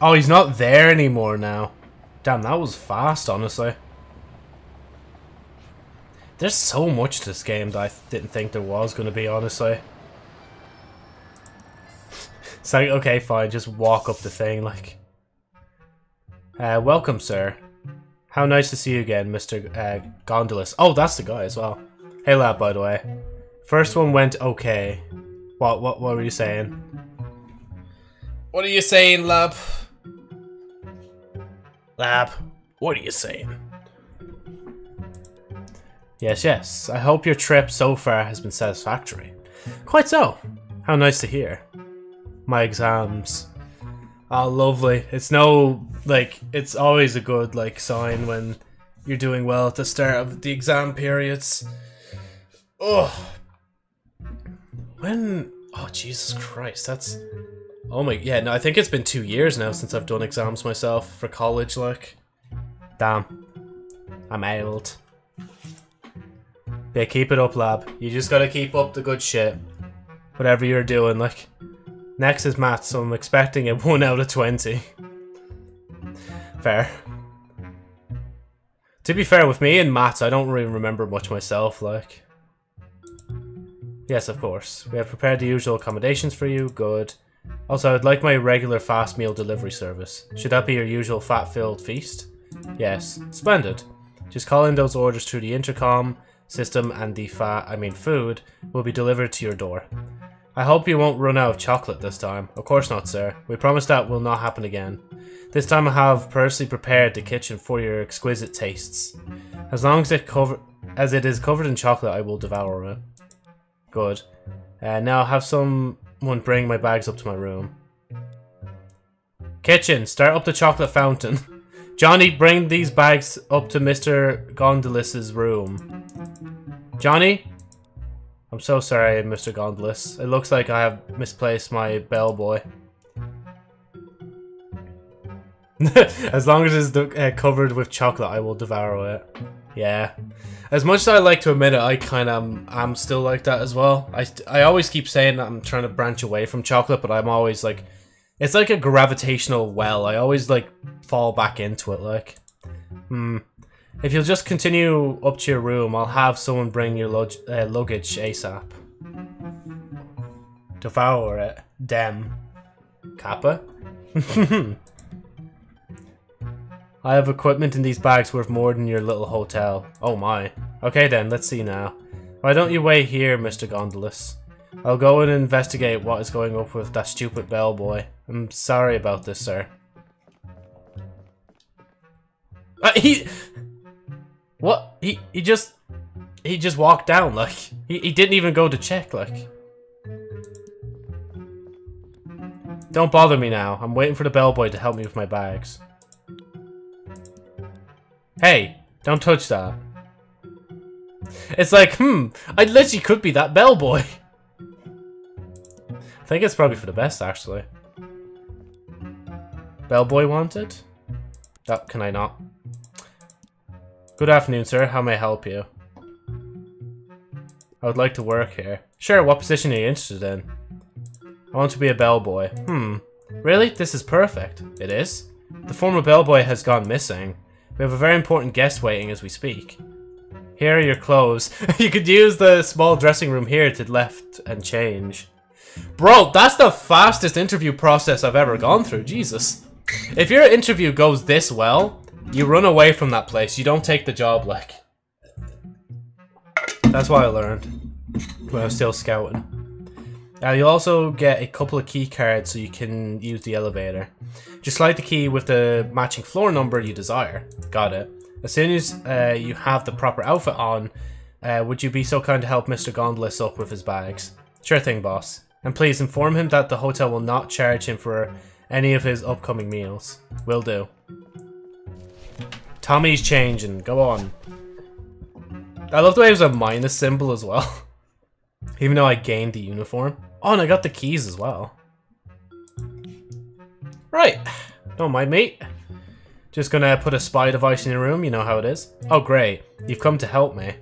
Oh, he's not there anymore now. Damn, that was fast, honestly. There's so much to this game that I didn't think there was going to be, honestly. so, okay, fine, just walk up the thing, like... Uh, welcome, sir. How nice to see you again, Mr. Uh, Gondolas. Oh, that's the guy as well. Hey, lad, by the way. First one went okay. What, what, what were you saying? What are you saying, lab? Lab, what are you saying? Yes, yes. I hope your trip so far has been satisfactory. Quite so. How nice to hear. My exams. Oh, lovely. It's no, like, it's always a good, like, sign when you're doing well at the start of the exam periods. Oh. When, oh, Jesus Christ, that's, Oh my, yeah, no, I think it's been two years now since I've done exams myself for college, like. Damn. I'm old. Yeah, keep it up, lab. You just gotta keep up the good shit. Whatever you're doing, like. Next is maths, so I'm expecting a [LAUGHS] 1 out of 20. Fair. To be fair, with me and maths, I don't really remember much myself, like. Yes, of course. We have prepared the usual accommodations for you. Good. Also, I'd like my regular fast meal delivery service. Should that be your usual fat-filled feast? Yes. Splendid. Just call in those orders through the intercom system and the fat, I mean food, will be delivered to your door. I hope you won't run out of chocolate this time. Of course not, sir. We promise that will not happen again. This time I have personally prepared the kitchen for your exquisite tastes. As long as it cover as it is covered in chocolate, I will devour it. Good. Uh, now have someone bring my bags up to my room. Kitchen, start up the chocolate fountain. [LAUGHS] Johnny, bring these bags up to Mr. Gondolis's room. Johnny? I'm so sorry, Mr. Gondolis. It looks like I have misplaced my bellboy. [LAUGHS] as long as it's uh, covered with chocolate, I will devour it. Yeah. As much as I like to admit it, I kind of am still like that as well. I, I always keep saying that I'm trying to branch away from chocolate, but I'm always like, it's like a gravitational well. I always like fall back into it. Like, hmm. If you'll just continue up to your room, I'll have someone bring your uh, luggage ASAP. Devour it. Dem. Kappa? [LAUGHS] I have equipment in these bags worth more than your little hotel. Oh my. Okay then, let's see now. Why don't you wait here, Mr. Gondolas? I'll go and investigate what is going up with that stupid bellboy. I'm sorry about this, sir. Uh, he... What? He, he just... He just walked down, like... He, he didn't even go to check, like... Don't bother me now. I'm waiting for the bellboy to help me with my bags. Hey, don't touch that. It's like, hmm, I literally could be that bellboy. [LAUGHS] I think it's probably for the best, actually. Bellboy wanted? Oh, can I not? Good afternoon, sir. How may I help you? I would like to work here. Sure, what position are you interested in? I want to be a bellboy. Hmm. Really? This is perfect. It is? The former bellboy has gone missing. We have a very important guest waiting as we speak. Here are your clothes. [LAUGHS] you could use the small dressing room here to left and change. Bro, that's the fastest interview process I've ever gone through. Jesus. If your interview goes this well, you run away from that place. You don't take the job, like. That's what I learned when I was still scouting. Uh, you'll also get a couple of key cards so you can use the elevator. Just slide the key with the matching floor number you desire. Got it. As soon as uh, you have the proper outfit on, uh, would you be so kind to help Mr. Gondolas up with his bags? Sure thing, boss. And please inform him that the hotel will not charge him for any of his upcoming meals. Will do. Tommy's changing. Go on. I love the way it was a minus symbol as well. [LAUGHS] Even though I gained the uniform. Oh, and I got the keys as well. Right. Don't mind me. Just gonna put a spy device in your room, you know how it is. Oh, great. You've come to help me.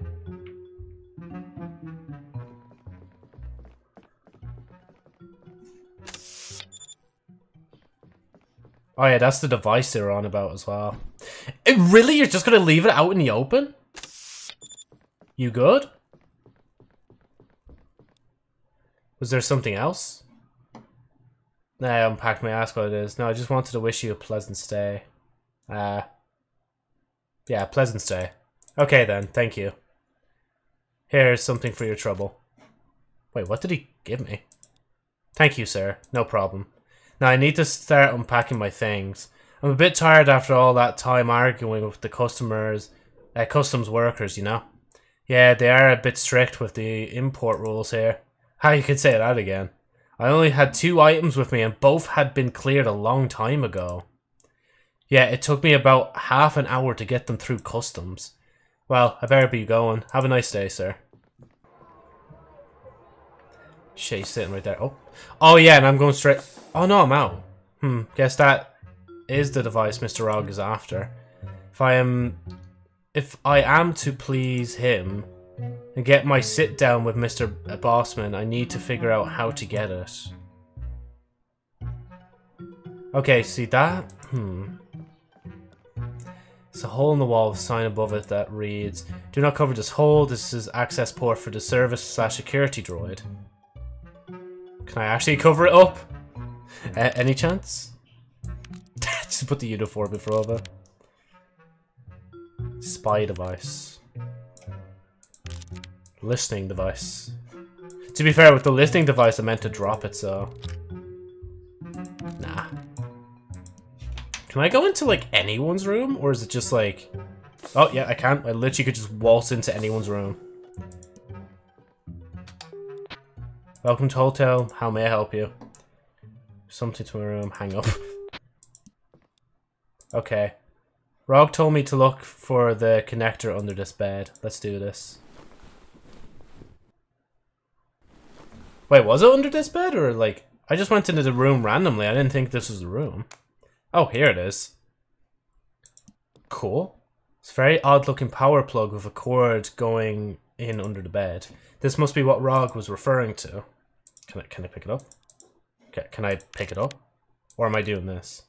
Oh yeah, that's the device they were on about as well. It, really? You're just gonna leave it out in the open? You good? Was there something else? Nah, I unpacked my ask what it is. No, I just wanted to wish you a pleasant stay. Uh, yeah, pleasant stay. Okay then, thank you. Here's something for your trouble. Wait, what did he give me? Thank you, sir. No problem. Now I need to start unpacking my things. I'm a bit tired after all that time arguing with the customers, uh, customs workers, you know? Yeah, they are a bit strict with the import rules here. How you could say that again. I only had two items with me and both had been cleared a long time ago. Yeah, it took me about half an hour to get them through customs. Well, I better be going. Have a nice day, sir. Shit, sitting right there. Oh. Oh yeah, and I'm going straight... Oh no, I'm out. Hmm, guess that is the device Mr. Rog is after. If I am... If I am to please him and get my sit down with Mr. Bossman, I need to figure out how to get it. Okay, see that? Hmm. It's a hole in the wall with a sign above it that reads, Do not cover this hole, this is access port for the service slash security droid. Can I actually cover it up? any chance? [LAUGHS] Just put the uniform in front of it. Spy device. Listening device. To be fair, with the listening device, I meant to drop it, so... Nah. Can I go into, like, anyone's room? Or is it just, like... Oh, yeah, I can. I literally could just waltz into anyone's room. Welcome to hotel. How may I help you? Something to my room. Hang up. [LAUGHS] okay. Rog told me to look for the connector under this bed. Let's do this. Wait, was it under this bed or like... I just went into the room randomly. I didn't think this was the room. Oh, here it is. Cool. It's a very odd looking power plug with a cord going in under the bed. This must be what Rog was referring to. Can I, can I pick it up? Okay, can I pick it up? Or am I doing this?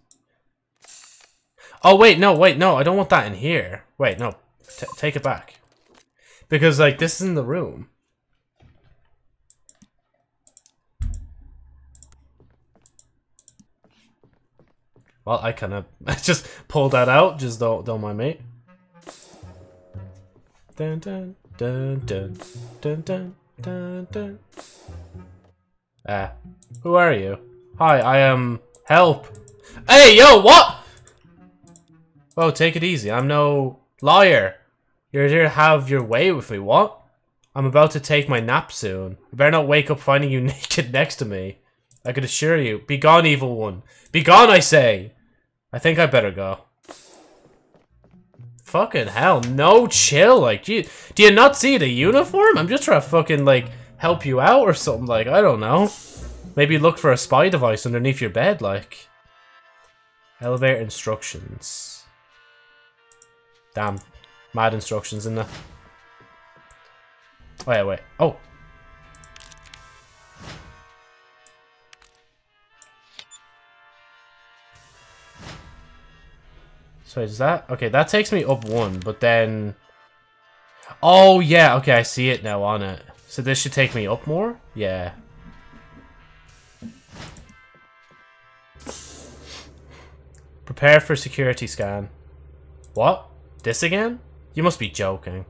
Oh, wait, no, wait, no, I don't want that in here. Wait, no, T take it back. Because, like, this is in the room. Well, I kind of [LAUGHS] just pulled that out. Just don't don't mind me. Dun dun dun dun dun dun dun dun. Ah, who are you? Hi, I am... Help! Hey, yo, what? Oh, take it easy. I'm no liar. You're here to have your way with me, what? I'm about to take my nap soon. I better not wake up finding you [LAUGHS] naked next to me. I could assure you. Be gone, evil one. Be gone, I say! I think I better go. Fucking hell, no chill. Like, do you, do you not see the uniform? I'm just trying to fucking, like, help you out or something. Like, I don't know. Maybe look for a spy device underneath your bed, like. Elevator instructions. Damn. Mad instructions in there. Wait, wait. Oh. So is that... Okay, that takes me up one, but then... Oh, yeah. Okay, I see it now on it. So this should take me up more? Yeah. Prepare for security scan. What? This again? You must be joking.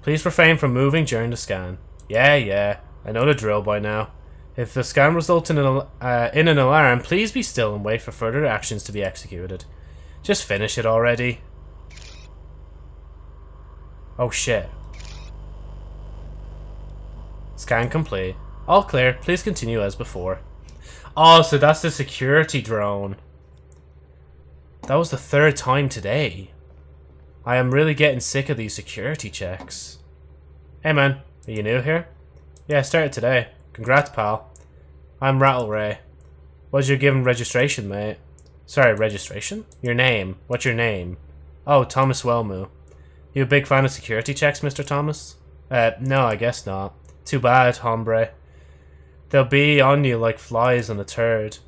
Please refrain from moving during the scan. Yeah, yeah. I know the drill by now. If the scan results in an, uh, in an alarm, please be still and wait for further actions to be executed. Just finish it already. Oh shit. Scan complete. All clear. Please continue as before. Oh, so that's the security drone. That was the third time today. I am really getting sick of these security checks. Hey man, are you new here? Yeah, I started today. Congrats, pal. I'm Rattle Ray. What's your given registration, mate? Sorry, registration? Your name. What's your name? Oh, Thomas Wellmoo. You a big fan of security checks, Mr. Thomas? Uh, no, I guess not. Too bad, hombre. They'll be on you like flies on a turd.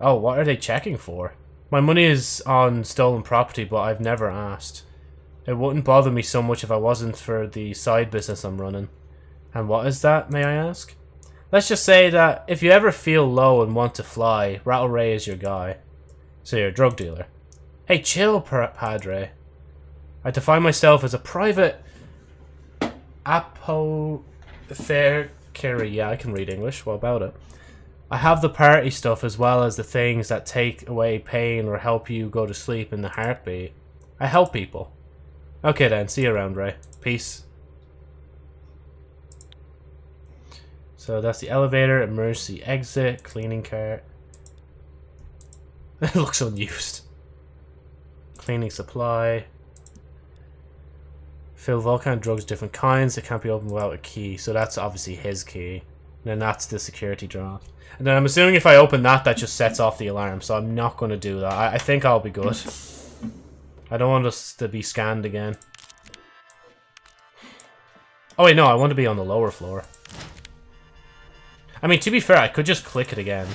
Oh, what are they checking for? My money is on stolen property, but I've never asked. It wouldn't bother me so much if I wasn't for the side business I'm running. And what is that, may I ask? Let's just say that if you ever feel low and want to fly, Rattle Ray is your guy. So you're a drug dealer. Hey, chill, Padre. I define myself as a private apothecary yeah, I can read English. What about it? I have the party stuff as well as the things that take away pain or help you go to sleep in the heartbeat. I help people. Okay then, see you around, Ray. Peace. So that's the elevator, emergency exit, cleaning cart. [LAUGHS] it looks unused. Cleaning supply. Fill Volcan drugs different kinds. It can't be opened without a key. So that's obviously his key. And then that's the security draft. And then I'm assuming if I open that, that just sets off the alarm. So I'm not going to do that. I, I think I'll be good. I don't want us to be scanned again. Oh wait, no, I want to be on the lower floor. I mean, to be fair, I could just click it again.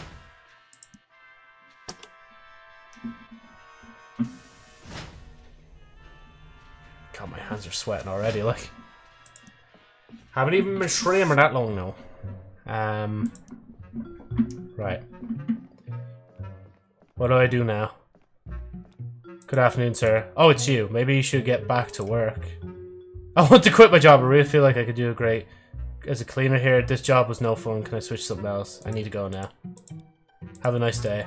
God, my hands are sweating already, like. Haven't even been streaming that long now. Um, right. What do I do now? Good afternoon, sir. Oh, it's you. Maybe you should get back to work. I want to quit my job. I really feel like I could do a great as a cleaner here. This job was no fun. Can I switch something else? I need to go now. Have a nice day.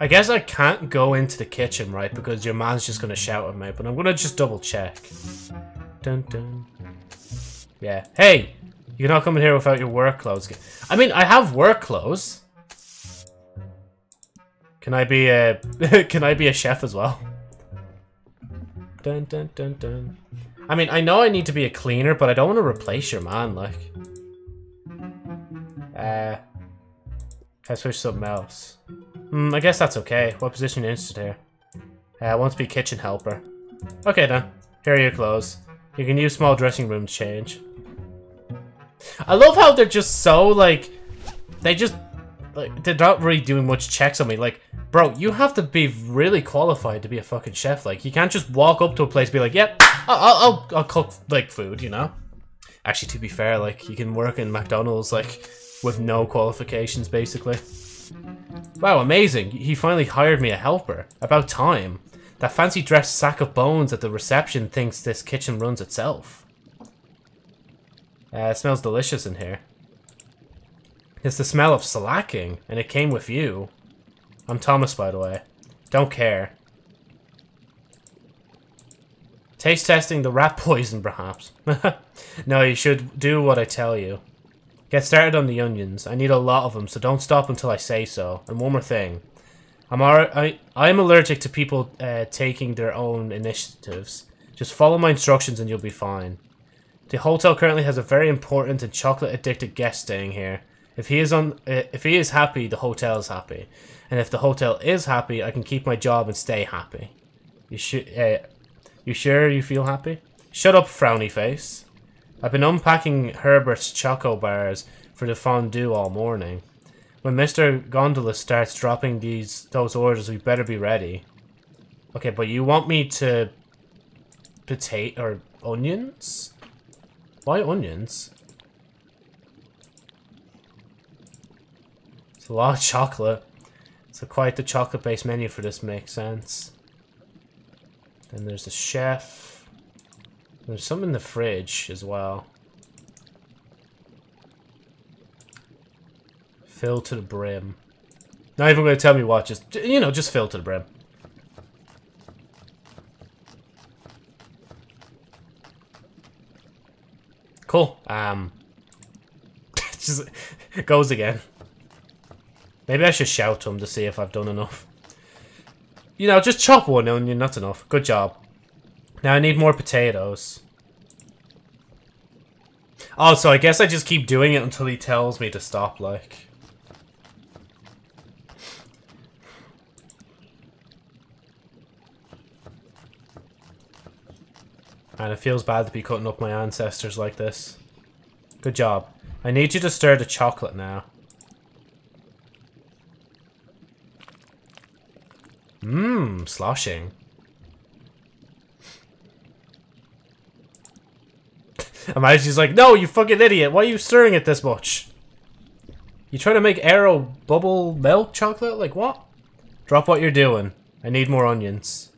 I guess I can't go into the kitchen, right? Because your man's just going to shout at me. But I'm going to just double check. Dun, dun. Yeah. Hey! You're not coming here without your work clothes. I mean, I have work clothes. Can I be a... [LAUGHS] can I be a chef as well? Dun, dun, dun, dun. I mean, I know I need to be a cleaner, but I don't want to replace your man, like. Uh... I switch something else? Hmm, I guess that's okay. What position are you interested here? Uh, I want to be kitchen helper. Okay then. Here are your clothes. You can use small dressing room to change. I love how they're just so, like... They just... Like, they're not really doing much checks on me. Like, bro, you have to be really qualified to be a fucking chef. Like, you can't just walk up to a place be like, yep, I'll, I'll, I'll cook, like, food, you know? Actually, to be fair, like, you can work in McDonald's, like, with no qualifications, basically. Wow, amazing. He finally hired me a helper. About time. That fancy dressed sack of bones at the reception thinks this kitchen runs itself. Uh, it smells delicious in here. It's the smell of slacking, and it came with you. I'm Thomas, by the way. Don't care. Taste testing the rat [LAUGHS] poison, perhaps. [LAUGHS] no, you should do what I tell you. Get started on the onions. I need a lot of them, so don't stop until I say so. And one more thing. I'm I, I'm allergic to people uh, taking their own initiatives. Just follow my instructions and you'll be fine. The hotel currently has a very important and chocolate-addicted guest staying here. If he is on, uh, if he is happy, the hotel is happy, and if the hotel is happy, I can keep my job and stay happy. You should, uh, you sure you feel happy? Shut up, frowny face. I've been unpacking Herbert's choco bars for the fondue all morning. When Mr. Gondola starts dropping these those orders, we better be ready. Okay, but you want me to potato or onions? Why onions? It's a lot of chocolate. So quite the chocolate-based menu for this makes sense. Then there's the chef. There's some in the fridge as well. Fill to the brim. Not even going to tell me what, just, you know, just fill to the brim. Cool. Um, [LAUGHS] just goes again. Maybe I should shout to him to see if I've done enough. You know, just chop one onion, that's enough. Good job. Now I need more potatoes. Oh, so I guess I just keep doing it until he tells me to stop, like. And it feels bad to be cutting up my ancestors like this. Good job. I need you to stir the chocolate now. Mmm, sloshing. [LAUGHS] Imagine like, no, you fucking idiot. Why are you stirring it this much? You trying to make Aero bubble milk chocolate? Like, what? Drop what you're doing. I need more onions.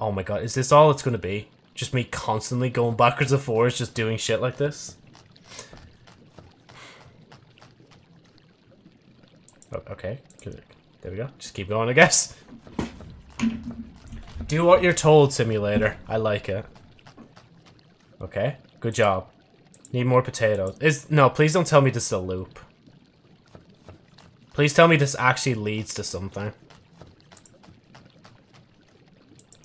Oh my god, is this all it's going to be? Just me constantly going backwards and forwards, just doing shit like this? Oh, okay, there we go. Just keep going, I guess. Do what you're told, simulator. I like it. Okay, good job. Need more potatoes. Is No, please don't tell me this is a loop. Please tell me this actually leads to something.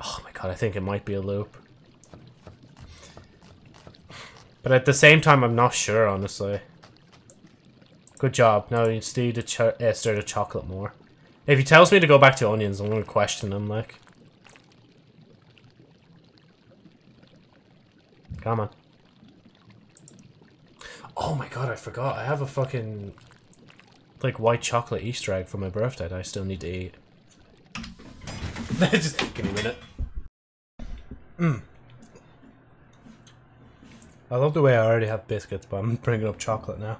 Oh my god, I think it might be a loop. But at the same time, I'm not sure, honestly. Good job. Now you need to uh, stir the chocolate more. If he tells me to go back to onions, I'm going to question him, like. Come on. Oh my god, I forgot. I have a fucking... Like, white chocolate Easter egg for my birthday that I still need to eat. [LAUGHS] Just give me a minute. Mm. I love the way I already have biscuits, but I'm bringing up chocolate now.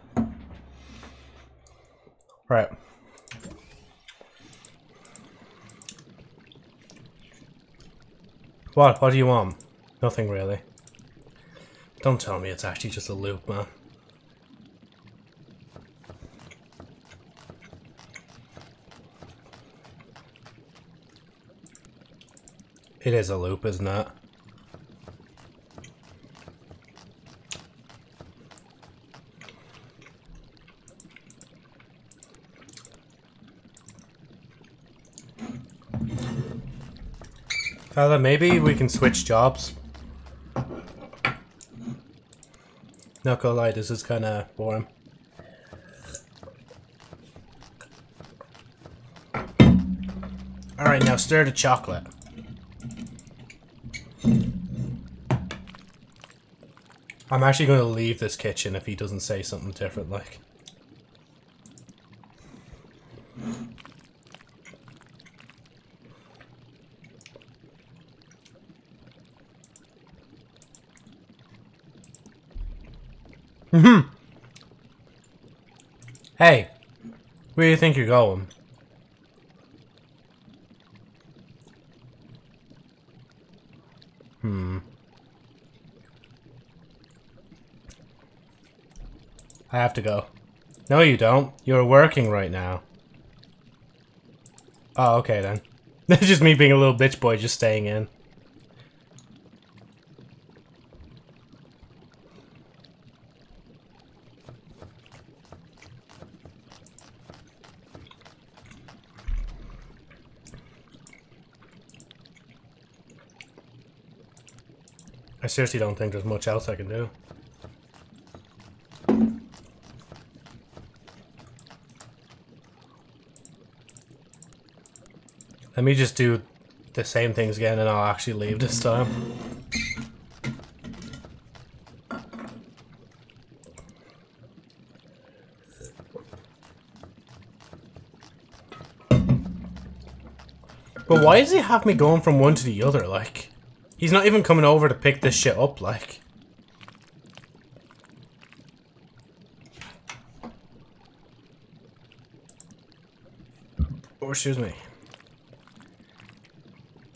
Right. What? What do you want? Nothing really. Don't tell me it's actually just a loop, man. It is a loop, isn't it? Tyler, maybe we can switch jobs. Not gonna lie, this is kinda boring. Alright, now stir the chocolate. I'm actually going to leave this kitchen if he doesn't say something different, like. Hey, where do you think you're going? Hmm. I have to go. No, you don't. You're working right now. Oh, okay then. [LAUGHS] That's just me being a little bitch boy just staying in. Seriously don't think there's much else I can do. Let me just do the same things again and I'll actually leave this time. But why does he have me going from one to the other, like? He's not even coming over to pick this shit up, like. Oh, excuse me.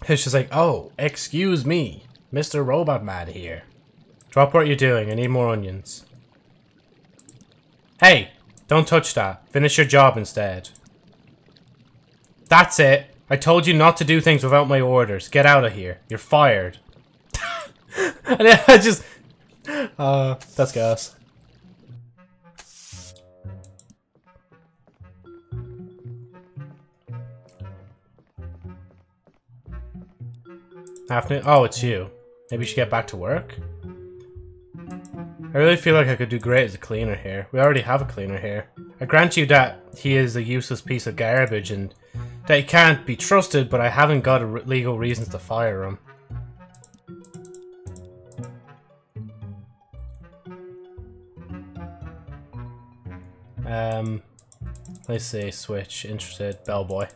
It's just like, oh, excuse me, Mr. Robot Mad here. Drop what you're doing, I need more onions. Hey, don't touch that. Finish your job instead. That's it. I told you not to do things without my orders. Get out of here. You're fired. [LAUGHS] and I just... Uh, that's gas. Afternoon? Oh, it's you. Maybe you should get back to work? I really feel like I could do great as a cleaner here. We already have a cleaner here. I grant you that he is a useless piece of garbage and he can't be trusted, but I haven't got legal reasons to fire them. Um, let's see, switch, interested, bellboy.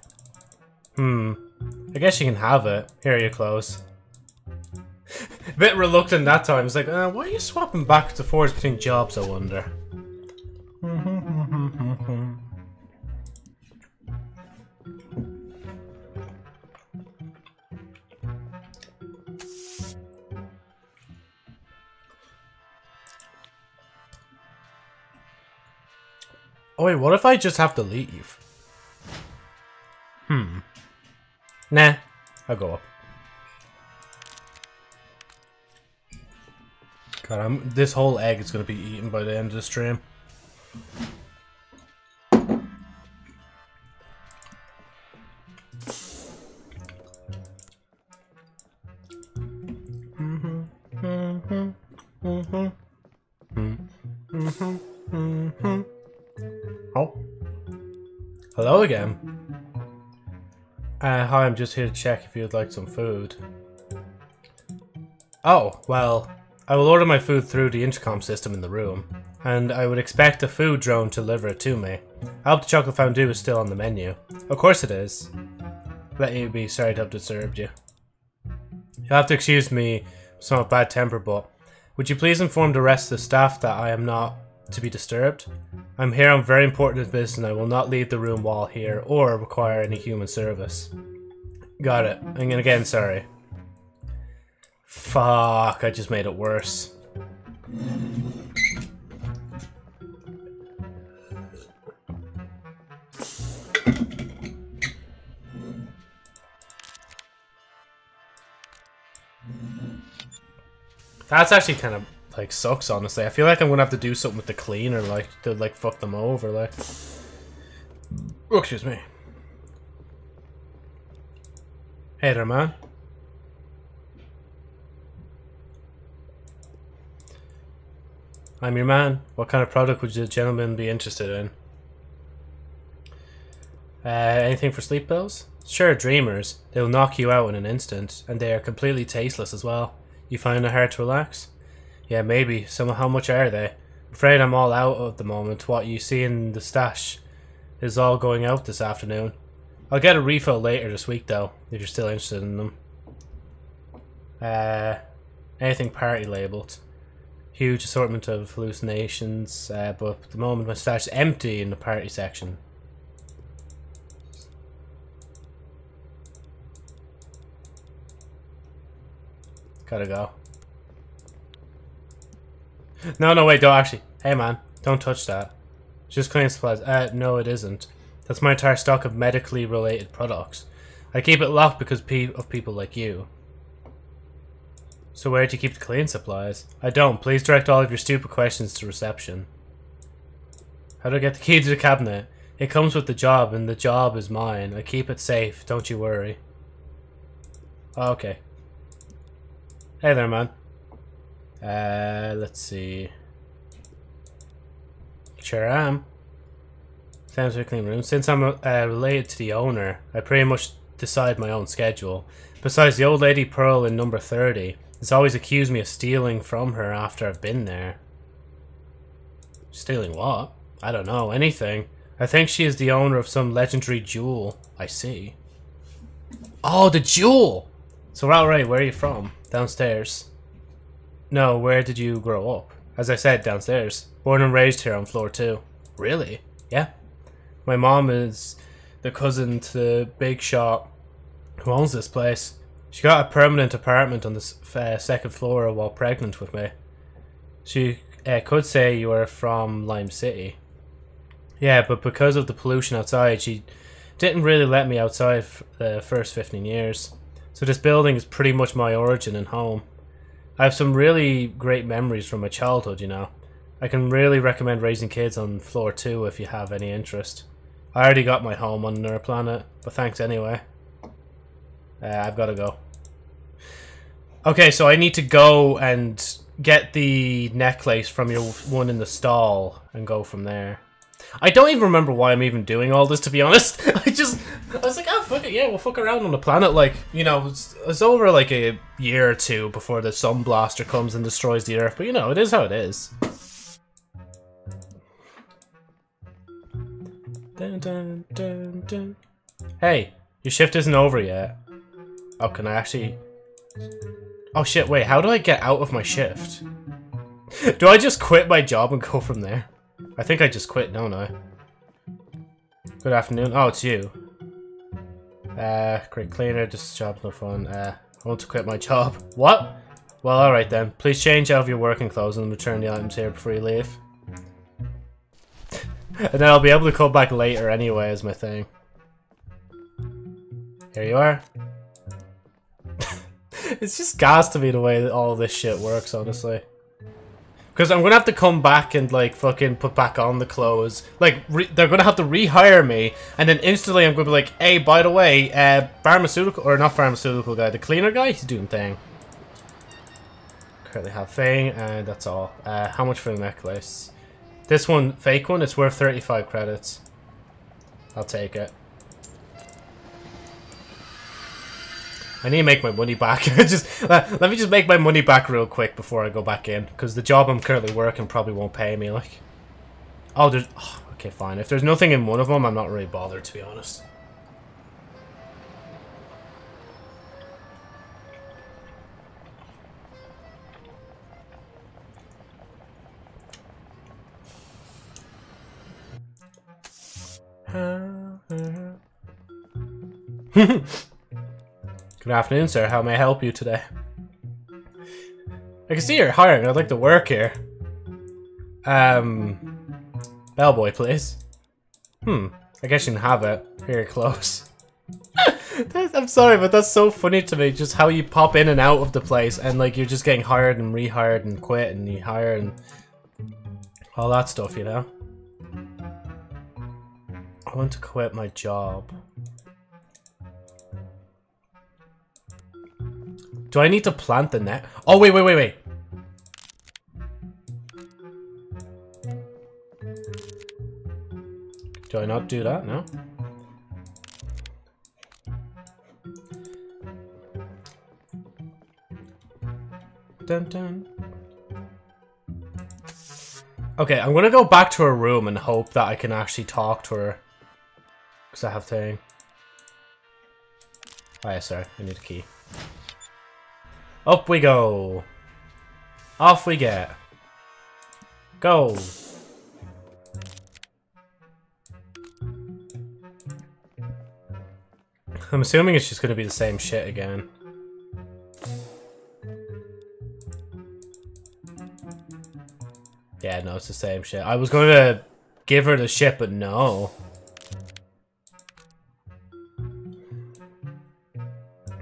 Hmm, I guess you can have it. Here are your clothes. A [LAUGHS] bit reluctant that time. It's like, uh, why are you swapping back to forwards between jobs, I wonder? Oh wait, what if I just have to leave? Hmm. Nah, I'll go up. God, I'm, this whole egg is going to be eaten by the end of the stream. Again. Uh, hi, I'm just here to check if you'd like some food. Oh, well, I will order my food through the intercom system in the room, and I would expect a food drone to deliver it to me. I hope the chocolate fondue is still on the menu. Of course it is. Let you be sorry to have disturbed you. You'll have to excuse me some bad temper, but would you please inform the rest of the staff that I am not to be disturbed? I'm here on very important business and I will not leave the room while here or require any human service. Got it. And again, sorry. Fuck, I just made it worse. That's actually kind of like sucks honestly. I feel like I'm gonna have to do something with the cleaner like to like fuck them over like. Oh, excuse me. Hey there, man. I'm your man. What kind of product would the gentleman be interested in? Uh, anything for sleep pills? Sure, dreamers. They will knock you out in an instant, and they are completely tasteless as well. You find it hard to relax? Yeah, maybe. So how much are they? I'm afraid I'm all out at the moment. What you see in the stash is all going out this afternoon. I'll get a refill later this week though, if you're still interested in them. Uh, anything party labelled. Huge assortment of hallucinations, uh, but at the moment my stash is empty in the party section. Gotta go. No, no, wait, don't actually. Hey, man, don't touch that. Just cleaning supplies. Uh, no, it isn't. That's my entire stock of medically related products. I keep it locked because of people like you. So where do you keep the cleaning supplies? I don't. Please direct all of your stupid questions to reception. How do I get the key to the cabinet? It comes with the job, and the job is mine. I keep it safe, don't you worry. Okay. Hey there, man. Uh, let's see. Sure am. Sounds like a clean room. Since I'm uh, related to the owner, I pretty much decide my own schedule. Besides, the old lady Pearl in number 30 has always accused me of stealing from her after I've been there. Stealing what? I don't know, anything. I think she is the owner of some legendary jewel. I see. Oh, the jewel! So, outright, where are you from? Downstairs. No, where did you grow up? As I said, downstairs. Born and raised here on floor two. Really? Yeah. My mom is the cousin to the big shot who owns this place. She got a permanent apartment on the uh, second floor while pregnant with me. She uh, could say you were from Lime City. Yeah, but because of the pollution outside, she didn't really let me outside for the first 15 years. So this building is pretty much my origin and home. I have some really great memories from my childhood, you know. I can really recommend raising kids on floor 2 if you have any interest. I already got my home on another planet, but thanks anyway. Uh, I've got to go. Okay, so I need to go and get the necklace from your one in the stall and go from there. I don't even remember why I'm even doing all this, to be honest. [LAUGHS] I just, I was like, oh, fuck it, yeah, we'll fuck around on the planet. Like, you know, it's, it's over like a year or two before the Sun Blaster comes and destroys the Earth. But, you know, it is how it is. Dun, dun, dun. Hey, your shift isn't over yet. Oh, can I actually... Oh shit, wait, how do I get out of my shift? [LAUGHS] do I just quit my job and go from there? I think I just quit, don't I? Good afternoon. Oh, it's you. Uh, great cleaner, just job's no fun. Uh, I want to quit my [LAUGHS] job. What? Well, alright then. Please change out of your working clothes and return the items here before you leave. [LAUGHS] and then I'll be able to come back later anyway as my thing. Here you are. [LAUGHS] it's just gas to me the way that all this shit works, honestly. Because I'm gonna have to come back and like fucking put back on the clothes. Like they're gonna have to rehire me, and then instantly I'm gonna be like, "Hey, by the way, uh, pharmaceutical or not pharmaceutical guy, the cleaner guy, he's doing thing." Currently have thing, and that's all. Uh, how much for the necklace? This one, fake one, it's worth 35 credits. I'll take it. I need to make my money back. [LAUGHS] just uh, let me just make my money back real quick before I go back in, because the job I'm currently working probably won't pay me. Like, oh, there's oh, okay, fine. If there's nothing in one of them, I'm not really bothered to be honest. [LAUGHS] [LAUGHS] Good afternoon, sir. How may I help you today? I can see you're hiring. I'd like to work here. Um, bellboy, please. Hmm. I guess you can have it. Here, close. [LAUGHS] I'm sorry, but that's so funny to me. Just how you pop in and out of the place, and like you're just getting hired and rehired and quit, and you hire and all that stuff. You know. I want to quit my job. Do I need to plant the net? Oh, wait, wait, wait, wait. Do I not do that? No? Dun dun. Okay, I'm gonna go back to her room and hope that I can actually talk to her. Because I have thing. Oh yeah, sorry. I need a key. Up we go. Off we get. Go. I'm assuming it's just going to be the same shit again. Yeah, no, it's the same shit. I was going to give her the shit, but no.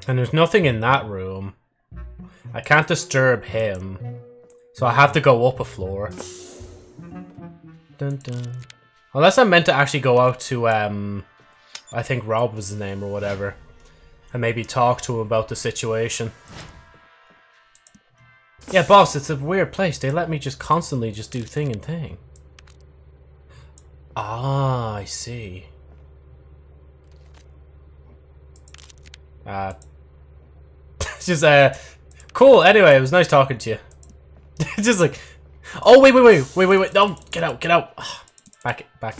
And there's nothing in that room. I can't disturb him. So I have to go up a floor. Dun dun. Unless I'm meant to actually go out to, um... I think Rob was the name or whatever. And maybe talk to him about the situation. Yeah, boss, it's a weird place. They let me just constantly just do thing and thing. Ah, I see. Uh, [LAUGHS] just, uh, cool. Anyway, it was nice talking to you. [LAUGHS] just like, oh, wait, wait, wait, wait, wait, wait. No, get out, get out. [SIGHS] Back, it, back.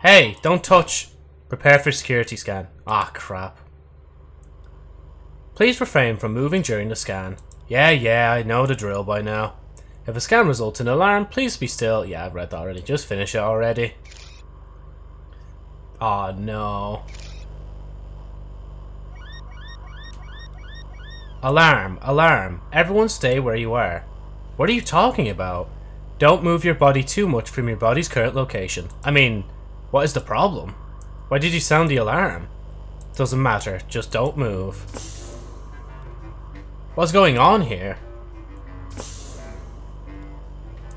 Hey, don't touch. Prepare for security scan. Ah, crap. Please refrain from moving during the scan. Yeah, yeah, I know the drill by now. If a scan results in alarm, please be still. Yeah, I've read that already. Just finish it already. Oh no. Alarm, alarm. Everyone stay where you are. What are you talking about? Don't move your body too much from your body's current location. I mean, what is the problem? Why did you sound the alarm? Doesn't matter, just don't move. What's going on here?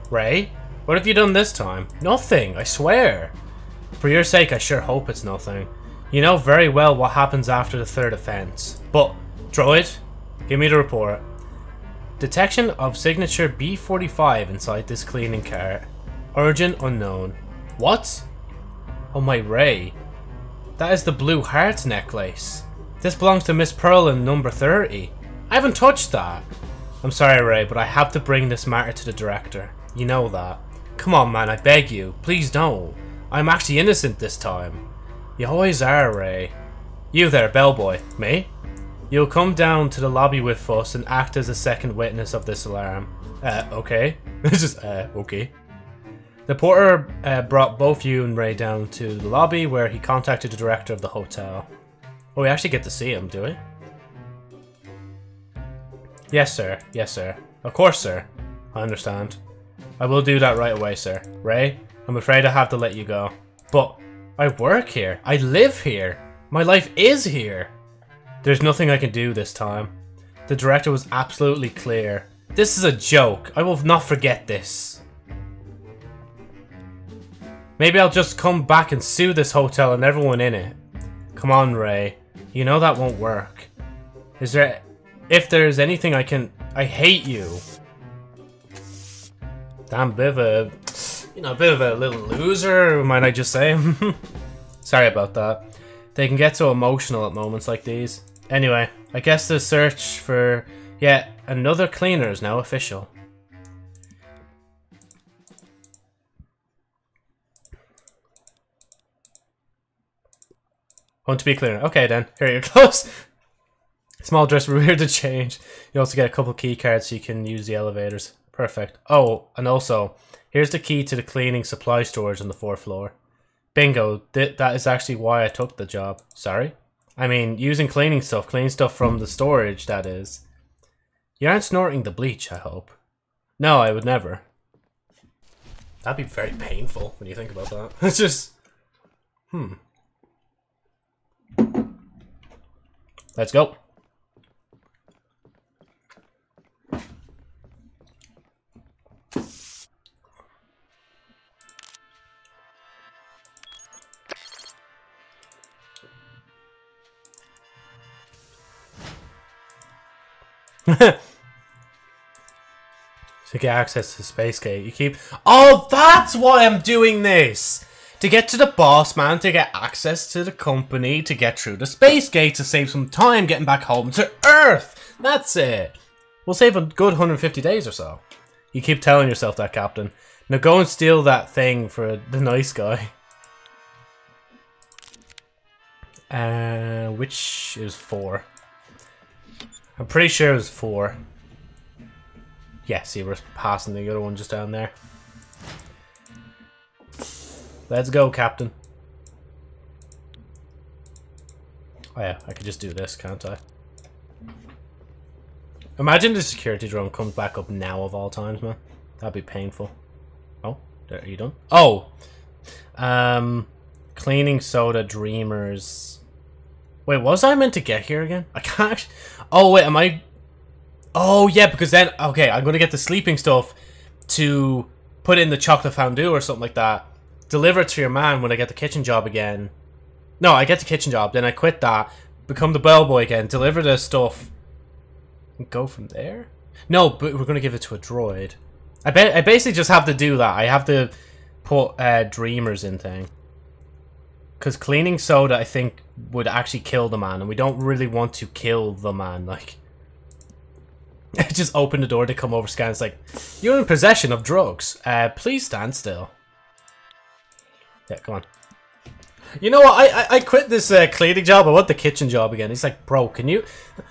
Ray? What have you done this time? Nothing, I swear. For your sake, I sure hope it's nothing. You know very well what happens after the third offense. But, Droid, give me the report. Detection of signature B45 inside this cleaning cart. Origin unknown. What? Oh my Ray. That is the blue heart necklace. This belongs to Miss Pearl in number 30. I haven't touched that. I'm sorry Ray, but I have to bring this matter to the director. You know that. Come on man, I beg you. Please don't. I'm actually innocent this time. You always are, Ray. You there, bellboy. Me? You'll come down to the lobby with us and act as a second witness of this alarm. Uh, okay. [LAUGHS] This is, uh, okay. The porter uh, brought both you and Ray down to the lobby where he contacted the director of the hotel. Oh, we actually get to see him, do we? Yes, sir. Yes, sir. Of course, sir. I understand. I will do that right away, sir. Ray, I'm afraid I have to let you go. But I work here. I live here. My life is here. There's nothing I can do this time. The director was absolutely clear. This is a joke. I will not forget this. Maybe I'll just come back and sue this hotel and everyone in it. Come on, Ray. You know that won't work. Is there... If there's anything I can... I hate you. Damn, bit of a you know, a bit of a little loser, might I just say. [LAUGHS] Sorry about that. They can get so emotional at moments like these. Anyway, I guess the search for yet another cleaner is now official. Want to be cleaner. Okay then, here you go. [LAUGHS] Small dress weird to change. You also get a couple key cards so you can use the elevators. Perfect. Oh, and also, Here's the key to the cleaning supply storage on the fourth floor. Bingo, th that is actually why I took the job. Sorry? I mean, using cleaning stuff, cleaning stuff from the storage, that is. You aren't snorting the bleach, I hope. No, I would never. That'd be very painful when you think about that. [LAUGHS] It's just... Hmm. Let's go. [LAUGHS] to get access to Space Gate, you keep... Oh, that's why I'm doing this! To get to the boss man, to get access to the company, to get through the Space Gate, to save some time getting back home to Earth! That's it! We'll save a good 150 days or so. You keep telling yourself that, Captain. Now go and steal that thing for the nice guy. [LAUGHS] Uh, which is four. I'm pretty sure it was four. Yeah, see, we're passing the other one just down there. Let's go, Captain. Oh yeah, I could just do this, can't I? Imagine the security drone comes back up now of all times, man. That'd be painful. Oh, there, are you done? Oh! Um, cleaning soda dreamers. Wait, was I meant to get here again? I can't. Oh wait, am I? Oh yeah, because then okay, I'm gonna get the sleeping stuff to put in the chocolate fondue or something like that. Deliver it to your man when I get the kitchen job again. No, I get the kitchen job, then I quit that, become the bellboy again, deliver the stuff, and go from there? No, but we're going to give it to a droid. I, bet I basically just have to do that. I have to put uh, dreamers in thing. Because cleaning soda, I think, would actually kill the man, and we don't really want to kill the man, like... [LAUGHS] just open the door to come over, scan, it's like, you're in possession of drugs. Uh, please stand still. Yeah, come on. You know what, I, I, I quit this uh, cleaning job, I want the kitchen job again. He's like, bro, can you...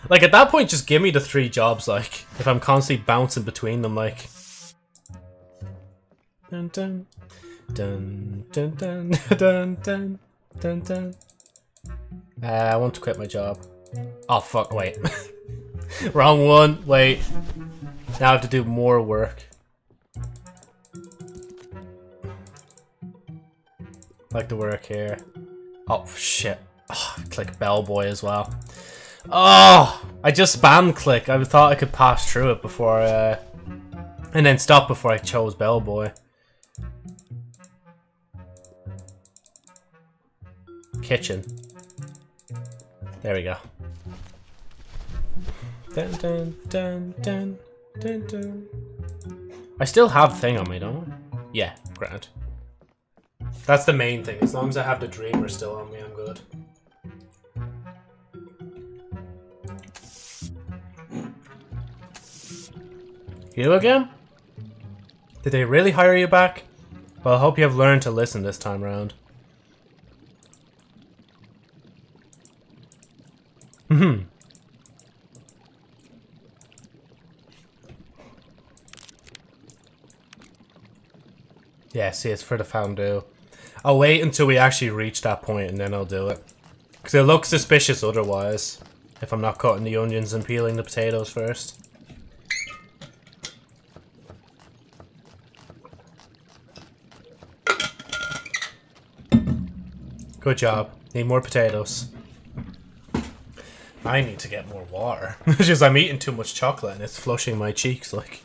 Like, at that point, just give me the three jobs, like, if I'm constantly bouncing between them, like... Dun dun dun dun dun dun dun Dun. Uh, I want to quit my job. Oh, fuck, wait. [LAUGHS] Wrong one, wait. Now I have to do more work. Like the work here. Oh, shit. Oh, click bellboy as well. Oh! I just spam click. I thought I could pass through it before, uh... And then stop before I chose bellboy. kitchen. There we go. Dun, dun, dun, dun, dun, dun. I still have thing on me, don't I? Yeah, grand. That's the main thing. As long as I have the dreamer still on me, I'm good. You again? Did they really hire you back? Well, I hope you have learned to listen this time round. Hmm. Yeah, see, it's for the fondue. I'll wait until we actually reach that point and then I'll do it. Because it looks suspicious otherwise. If I'm not cutting the onions and peeling the potatoes first. Good job. Need more potatoes. I need to get more water. [LAUGHS] it's just I'm eating too much chocolate and it's flushing my cheeks like.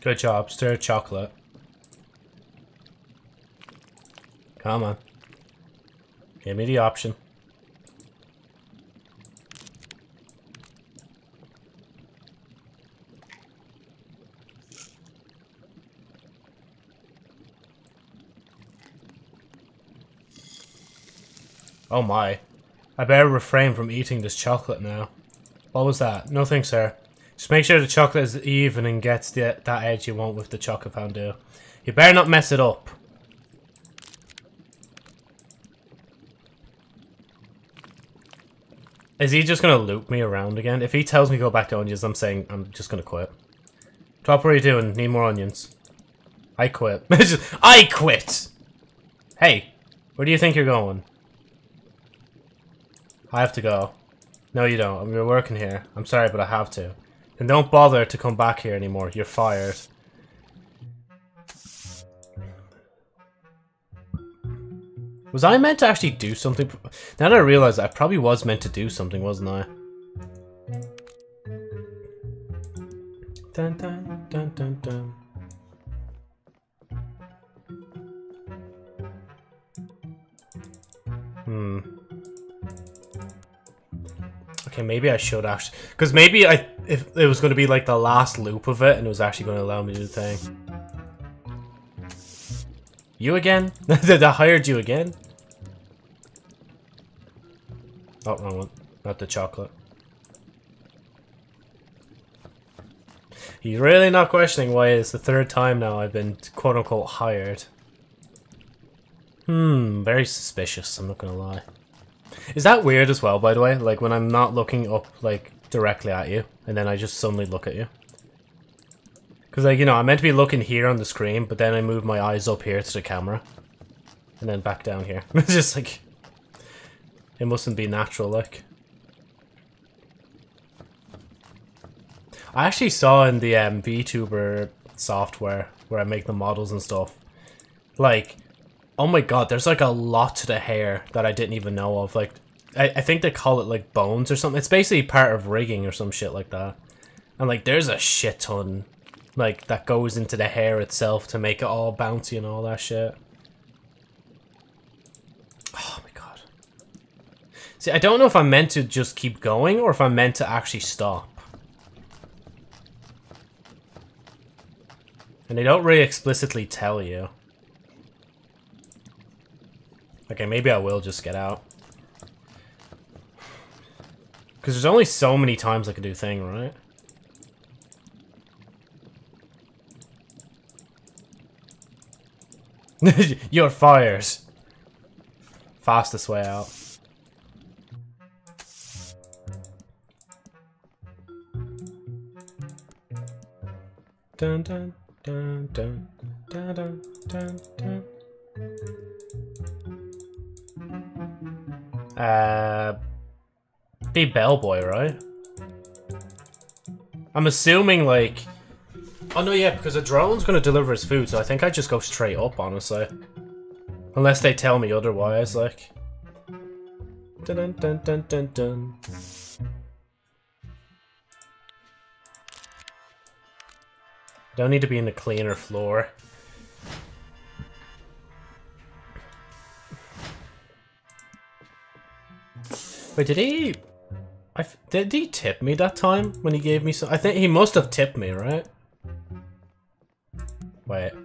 Good job, stir chocolate. Come on. Give me the option. Oh my. I better refrain from eating this chocolate now. What was that? Nothing, sir. Just make sure the chocolate is even and gets the, that edge you want with the chocolate fondue. You better not mess it up. Is he just going to loop me around again? If he tells me go back to onions, I'm saying I'm just going to quit. Top, what are you doing? Need more onions. I quit. [LAUGHS] I quit! Hey, where do you think you're going? I have to go. No, you don't. I'm working here. I'm sorry, but I have to. And don't bother to come back here anymore. You're fired. Was I meant to actually do something? Now that I realize I probably was meant to do something, wasn't I? Dun dun dun dun dun. Hmm. Okay, maybe I should actually... Because maybe I, if it was going to be like the last loop of it and it was actually going to allow me to do the thing. You again? [LAUGHS] I hired you again? Oh, wrong one. Not the chocolate. He's really not questioning why it's the third time now I've been quote-unquote hired. Hmm, very suspicious, I'm not gonna lie. Is that weird as well, by the way? Like, when I'm not looking up, like, directly at you, and then I just suddenly look at you? Because, like, you know, I'm meant to be looking here on the screen, but then I move my eyes up here to the camera. And then back down here. [LAUGHS] it's just, like... It mustn't be natural, like. I actually saw in the um, VTuber software, where I make the models and stuff, like, Oh my god, there's like a lot to the hair that I didn't even know of. Like, I, I think they call it like bones or something. It's basically part of rigging or some shit like that. And like, there's a shit ton like that goes into the hair itself to make it all bouncy and all that shit. Oh my god. See, I don't know if I'm meant to just keep going or if I'm meant to actually stop. And they don't really explicitly tell you. Okay, maybe I will just get out. Because there's only so many times I can do thing, right? [LAUGHS] Your fires. Fastest way out. Dun dun dun dun dun dun dun dun. Uh, be bellboy, right? I'm assuming like. Oh no, yeah, because a drone's gonna deliver his food, so I think I just go straight up, honestly. Unless they tell me otherwise, like. Dun dun dun dun dun. Don't need to be in the cleaner floor. Wait, did he... I did he tip me that time when he gave me some? I think he must have tipped me, right? Wait. [LAUGHS]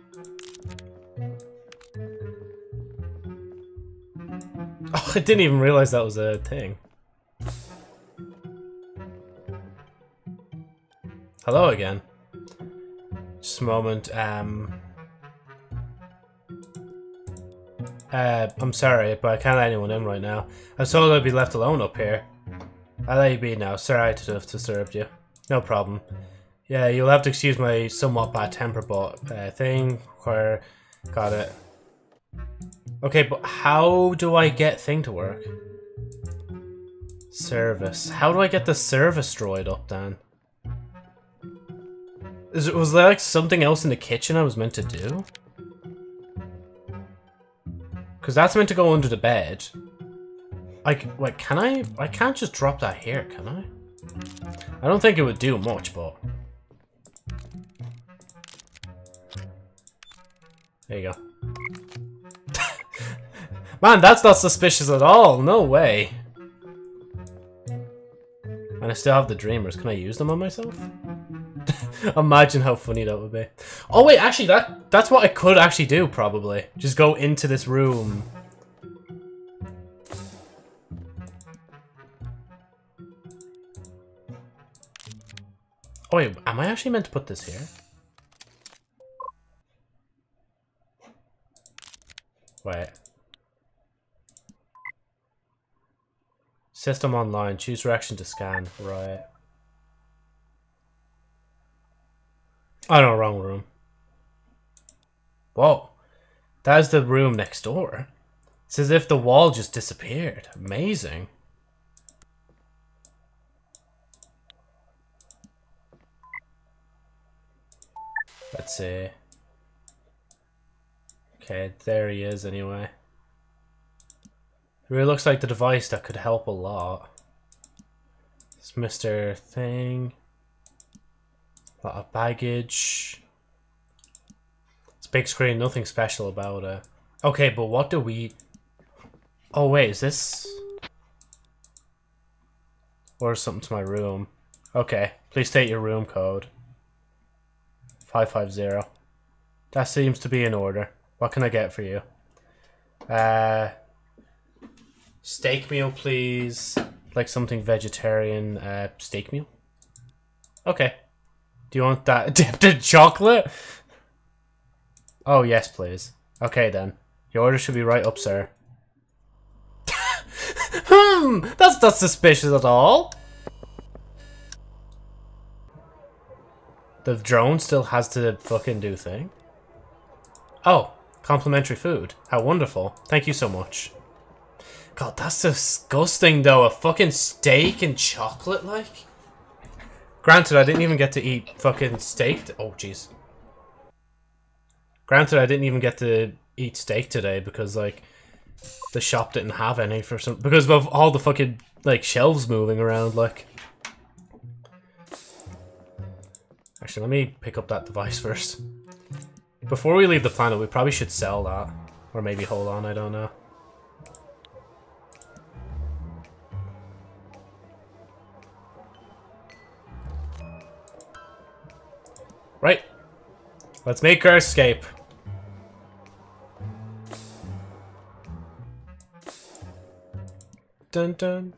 Oh, I didn't even realize that was a thing. Hello again. Just a moment. Um, uh, I'm sorry, but I can't let anyone in right now. I was told I'd be left alone up here. I'll let you be now. Sorry to have disturbed you. No problem. Yeah, you'll have to excuse my somewhat bad temper, but uh, thing, where, got it. Okay, but how do I get thing to work? Service. How do I get the service droid up then? Is it, was there like something else in the kitchen I was meant to do? Because that's meant to go under the bed. Like, wait, can I? I can't just drop that here, can I? I don't think it would do much, but... There you go. [LAUGHS] Man, that's not suspicious at all. No way. And I still have the dreamers. Can I use them on myself? [LAUGHS] Imagine how funny that would be. Oh wait, actually that that's what I could actually do probably. Just go into this room. Oh wait, am I actually meant to put this here? Wait. System online, choose direction to scan, right. Oh no, wrong room. Whoa. That is the room next door. It's as if the wall just disappeared. Amazing. Let's see. Okay, there he is anyway. It really looks like the device that could help a lot. It's Mr. Thing lot of baggage. It's big screen, nothing special about it. Okay, but what do we... Oh wait, is this... Or something to my room. Okay, please state your room code. 550. That seems to be in order. What can I get for you? Uh, steak meal, please. Like something vegetarian. Uh, steak meal? Okay. Do you want that [LAUGHS] dipped in chocolate? Oh, yes, please. Okay, then. Your order should be right up, sir. [LAUGHS] hmm, that's not suspicious at all. The drone still has to fucking do thing. Oh, complimentary food. How wonderful. Thank you so much. God, that's disgusting, though. A fucking steak and chocolate, like? Granted, I didn't even get to eat fucking steak. Oh, jeez. Granted, I didn't even get to eat steak today because, like, the shop didn't have any for some... Because of all the fucking, like, shelves moving around, like... Actually, let me pick up that device [LAUGHS] first. Before we leave the planet, we probably should sell that. Or maybe hold on, I don't know. Right. Let's make our escape. Dun dun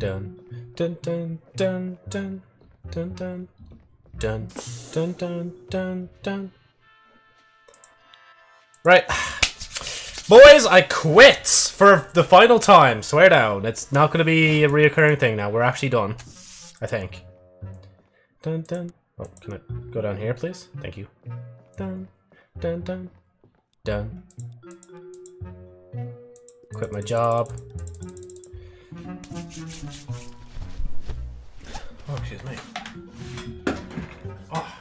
dun dun dun dun dun dun dun dun dun dun dun dun Right. Boys, I quit for the final time. Swear down. It's not going to be a reoccurring thing now. We're actually done. I think. Dun dun. Oh, can I go down here, please? Thank you. Dun, dun, dun, dun. Quit my job. Oh, excuse me. Oh.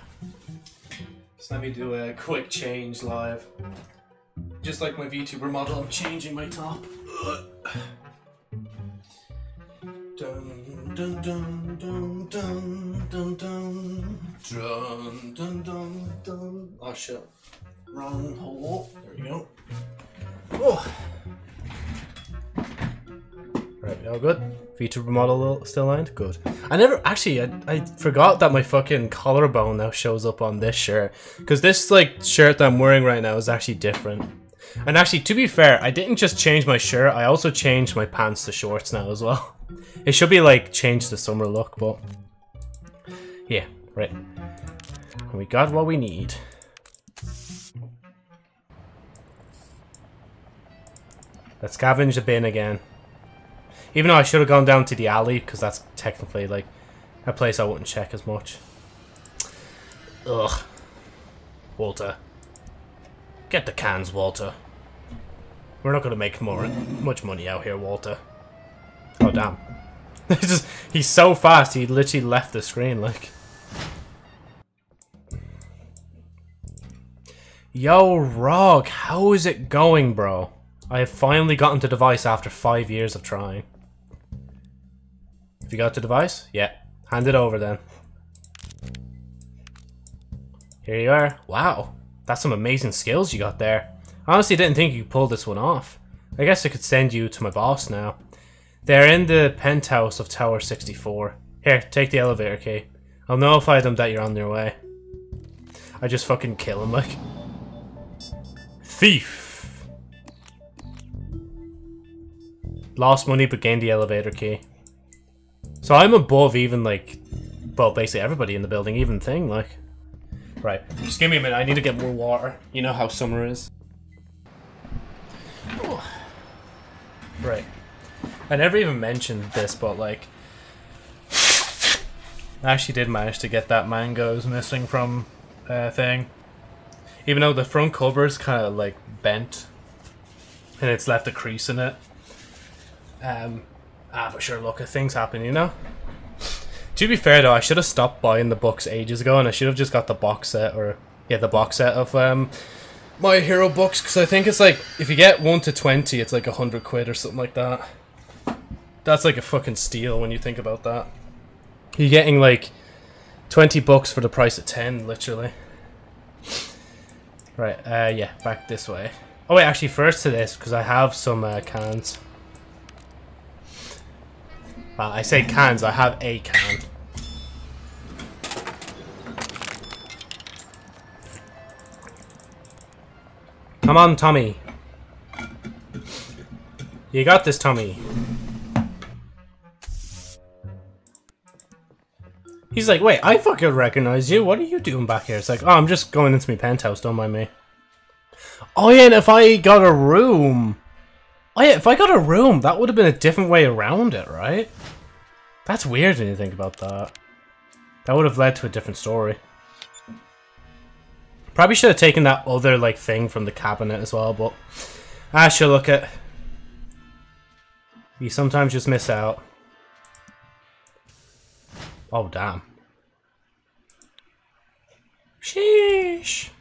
Just let me do a quick change live. Just like my VTuber model, I'm changing my top. Dun dun dun dun dun dun dun dun dun dun dun. Oh shit! Wrong hole. There we go. Oh. Right, all good. VTuber model still lined. Good. I never actually. I, I forgot that my fucking collarbone now shows up on this shirt because this like shirt that I'm wearing right now is actually different. And actually, to be fair, I didn't just change my shirt. I also changed my pants to shorts now as well. [LAUGHS] It should be like change the summer look, but yeah, right. We got what we need. Let's scavenge the bin again. Even though I should have gone down to the alley, because that's technically like a place I wouldn't check as much. Ugh. Walter. Get the cans, Walter. We're not going to make more much money out here, Walter. Oh, damn. [LAUGHS] he's so fast, he literally left the screen, like. Yo, Rog, how is it going, bro? I have finally gotten the device after five years of trying. Have you got the device? Yeah. Hand it over then. Here you are. Wow. That's some amazing skills you got there. I honestly didn't think you could pull this one off. I guess I could send you to my boss now. They're in the penthouse of Tower 64. Here, take the elevator key. I'll notify them that you're on your way. I just fucking kill him, like. Thief! Lost money but gained the elevator key. So I'm above even, like, well, basically everybody in the building, even Thing, like. Right, just give me a minute, I need to get more water. You know how summer is. Right. I never even mentioned this, but like, I actually did manage to get that mangoes missing from uh, thing. Even though the front cover is kind of like bent, and it's left a crease in it. Um, ah, but sure, look, things happen, you know. To be fair though, I should have stopped buying the books ages ago, and I should have just got the box set or yeah, the box set of um my hero books because I think it's like if you get one to twenty, it's like a hundred quid or something like that. That's like a fucking steal when you think about that. You're getting like 20 bucks for the price of 10, literally. Right, uh, yeah, back this way. Oh wait, actually first to this, because I have some uh, cans. Well, I say cans, I have a can. Come on, Tommy. You got this, Tommy. He's like, wait, I fucking recognize you. What are you doing back here? It's like, oh, I'm just going into my penthouse. Don't mind me. Oh, yeah, and if I got a room... Oh, yeah, if I got a room, that would have been a different way around it, right? That's weird when you think about that. That would have led to a different story. Probably should have taken that other, like, thing from the cabinet as well, but... I should look at... You sometimes just miss out. Oh, damn. Sheesh.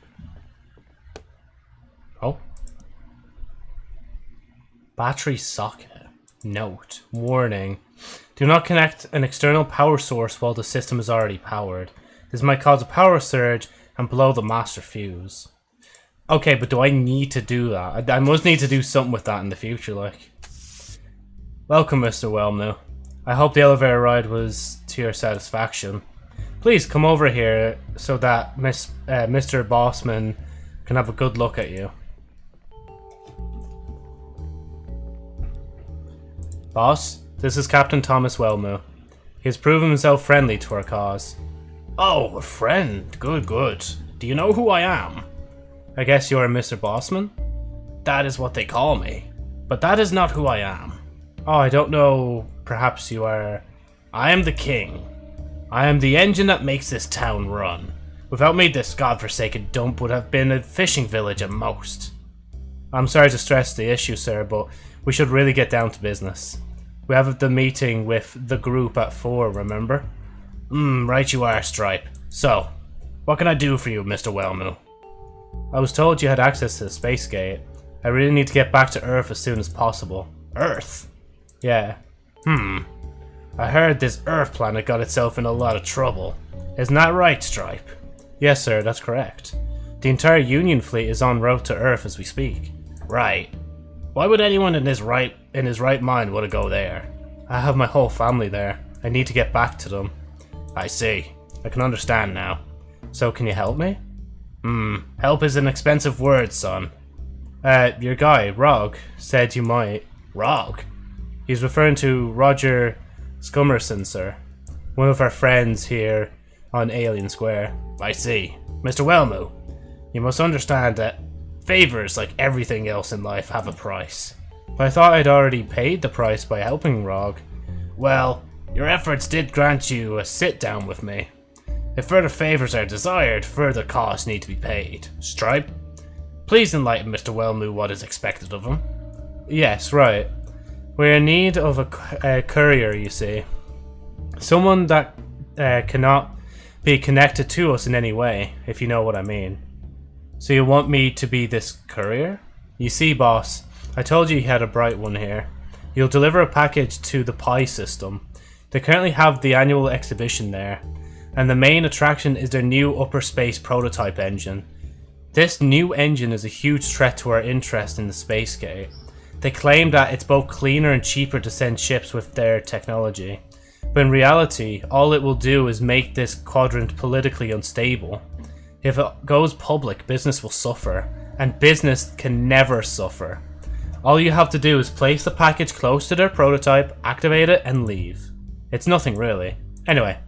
Oh. Battery socket. Note. Warning. Do not connect an external power source while the system is already powered. This might cause a power surge and blow the master fuse. Okay, but do I need to do that? I, I must need to do something with that in the future, like. Welcome, Mr. Wellmu. I hope the elevator ride was to your satisfaction. Please come over here so that Miss, uh, Mr. Bossman can have a good look at you. Boss, this is Captain Thomas Wellmu. He has proven himself friendly to our cause. Oh, a friend. Good, good. Do you know who I am? I guess you are Mr. Bossman? That is what they call me. But that is not who I am. Oh, I don't know. Perhaps you are... I am the king. I am the engine that makes this town run. Without me, this godforsaken dump would have been a fishing village at most. I'm sorry to stress the issue, sir, but we should really get down to business. We have the meeting with the group at 4, remember? Hmm, right you are, Stripe. So, what can I do for you, Mr. Wellmu? I was told you had access to the space gate. I really need to get back to Earth as soon as possible. Earth? Yeah. Hmm. I heard this Earth planet got itself in a lot of trouble. Isn't that right, Stripe? Yes, sir, that's correct. The entire Union fleet is en route to Earth as we speak. Right. Why would anyone in his right in his right mind want to go there? I have my whole family there. I need to get back to them. I see. I can understand now. So can you help me? Hmm, help is an expensive word, son. Uh, your guy, Rog, said you might. Rog? He's referring to Roger Scummerson, sir. One of our friends here on Alien Square. I see. Mr. Wellmu, you must understand that favors, like everything else in life, have a price. But I thought I'd already paid the price by helping Rog. Well, your efforts did grant you a sit-down with me. If further favors are desired, further costs need to be paid. Stripe, please enlighten Mr. Wellmu what is expected of him. Yes, right. We're in need of a, a courier, you see. Someone that uh, cannot be connected to us in any way, if you know what I mean. So you want me to be this courier? You see, boss, I told you you had a bright one here. You'll deliver a package to the Pi system. They currently have the annual exhibition there, and the main attraction is their new upper space prototype engine. This new engine is a huge threat to our interest in the space gate. They claim that it's both cleaner and cheaper to send ships with their technology. But in reality, all it will do is make this quadrant politically unstable. If it goes public, business will suffer, and business can never suffer. All you have to do is place the package close to their prototype, activate it, and leave. It's nothing really. Anyway,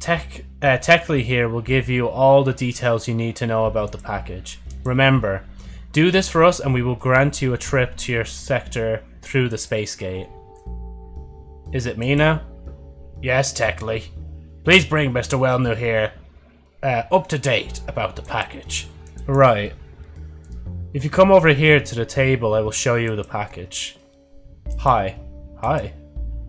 Tech, uh, Techly here will give you all the details you need to know about the package. Remember, do this for us and we will grant you a trip to your sector through the space gate. Is it me now? Yes, Techly. Please bring Mr. Wellmu here uh, up to date about the package. Right. If you come over here to the table, I will show you the package. Hi. Hi.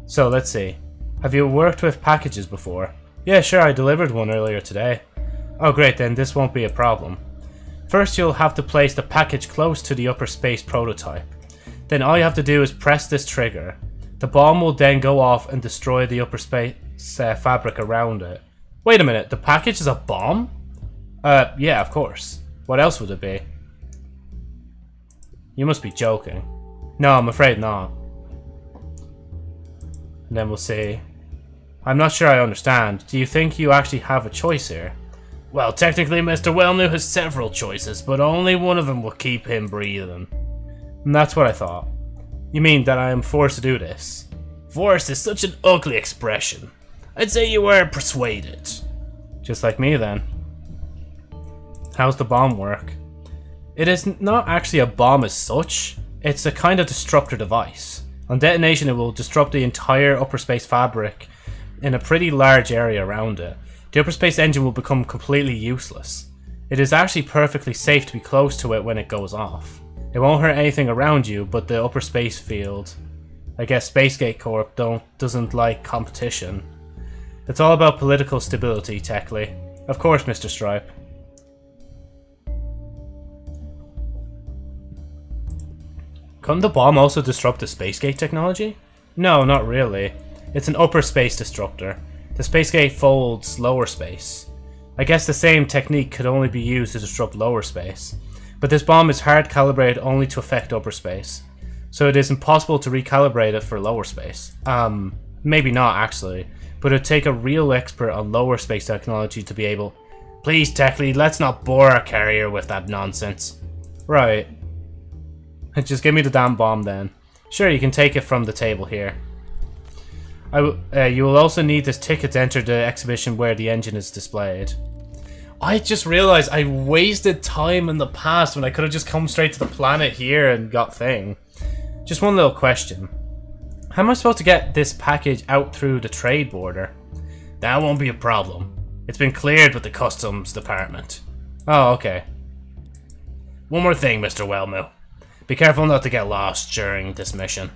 So, let's see. Have you worked with packages before? Yeah, sure, I delivered one earlier today. Oh great, then this won't be a problem. First you'll have to place the package close to the upper space prototype. Then all you have to do is press this trigger. The bomb will then go off and destroy the upper space uh, fabric around it. Wait a minute, the package is a bomb? Uh, yeah, of course. What else would it be? You must be joking. No, I'm afraid not. And then we'll see. I'm not sure I understand. Do you think you actually have a choice here? Well, technically Mr. Wellmu has several choices, but only one of them will keep him breathing. And that's what I thought. You mean that I am forced to do this? Forced is such an ugly expression. I'd say you were persuaded. Just like me then. How's the bomb work? It is not actually a bomb as such, it's a kind of disruptor device. On detonation it will disrupt the entire upper space fabric in a pretty large area around it. The upper space engine will become completely useless. It is actually perfectly safe to be close to it when it goes off. It won't hurt anything around you, but the upper space field. I guess Spacegate Corp don't doesn't like competition. It's all about political stability, Techly. Of course, Mr. Stripe. Couldn't the bomb also disrupt the Spacegate technology? No, not really. It's an upper space disruptor. The space gate folds lower space. I guess the same technique could only be used to disrupt lower space. But this bomb is hard calibrated only to affect upper space. So it is impossible to recalibrate it for lower space. Um, maybe not actually. But it'd take a real expert on lower space technology to be able... Please, Techly, let's not bore our carrier with that nonsense. Right. [LAUGHS] Just give me the damn bomb then. Sure, you can take it from the table here. I uh, you will also need this ticket to enter the exhibition where the engine is displayed. I just realized I wasted time in the past when I could have just come straight to the planet here and got thing. Just one little question. How am I supposed to get this package out through the trade border? That won't be a problem. It's been cleared with the customs department. Oh, okay. One more thing, Mr. Wellmu. Be careful not to get lost during this mission.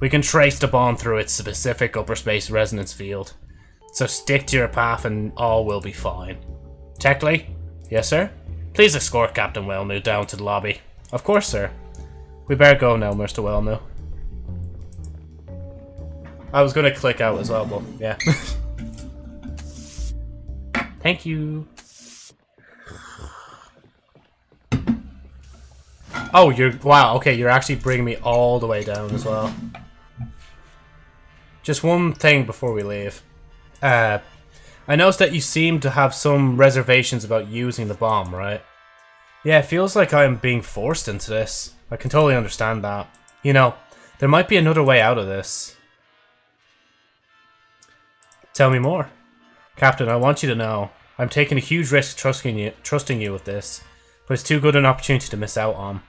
We can trace the bomb through its specific upper space resonance field. So stick to your path and all will be fine. Techly? Yes, sir? Please escort Captain Wellmu down to the lobby. Of course, sir. We better go now, Mr. Wellmu. I was gonna click out as well, but yeah. [LAUGHS] Thank you. Oh, you're wow. Okay, you're actually bringing me all the way down as well. Just one thing before we leave. Uh, I noticed that you seem to have some reservations about using the bomb, right? Yeah, it feels like I'm being forced into this. I can totally understand that. You know, there might be another way out of this. Tell me more. Captain, I want you to know, I'm taking a huge risk trusting you, trusting you with this, but it's too good an opportunity to miss out on.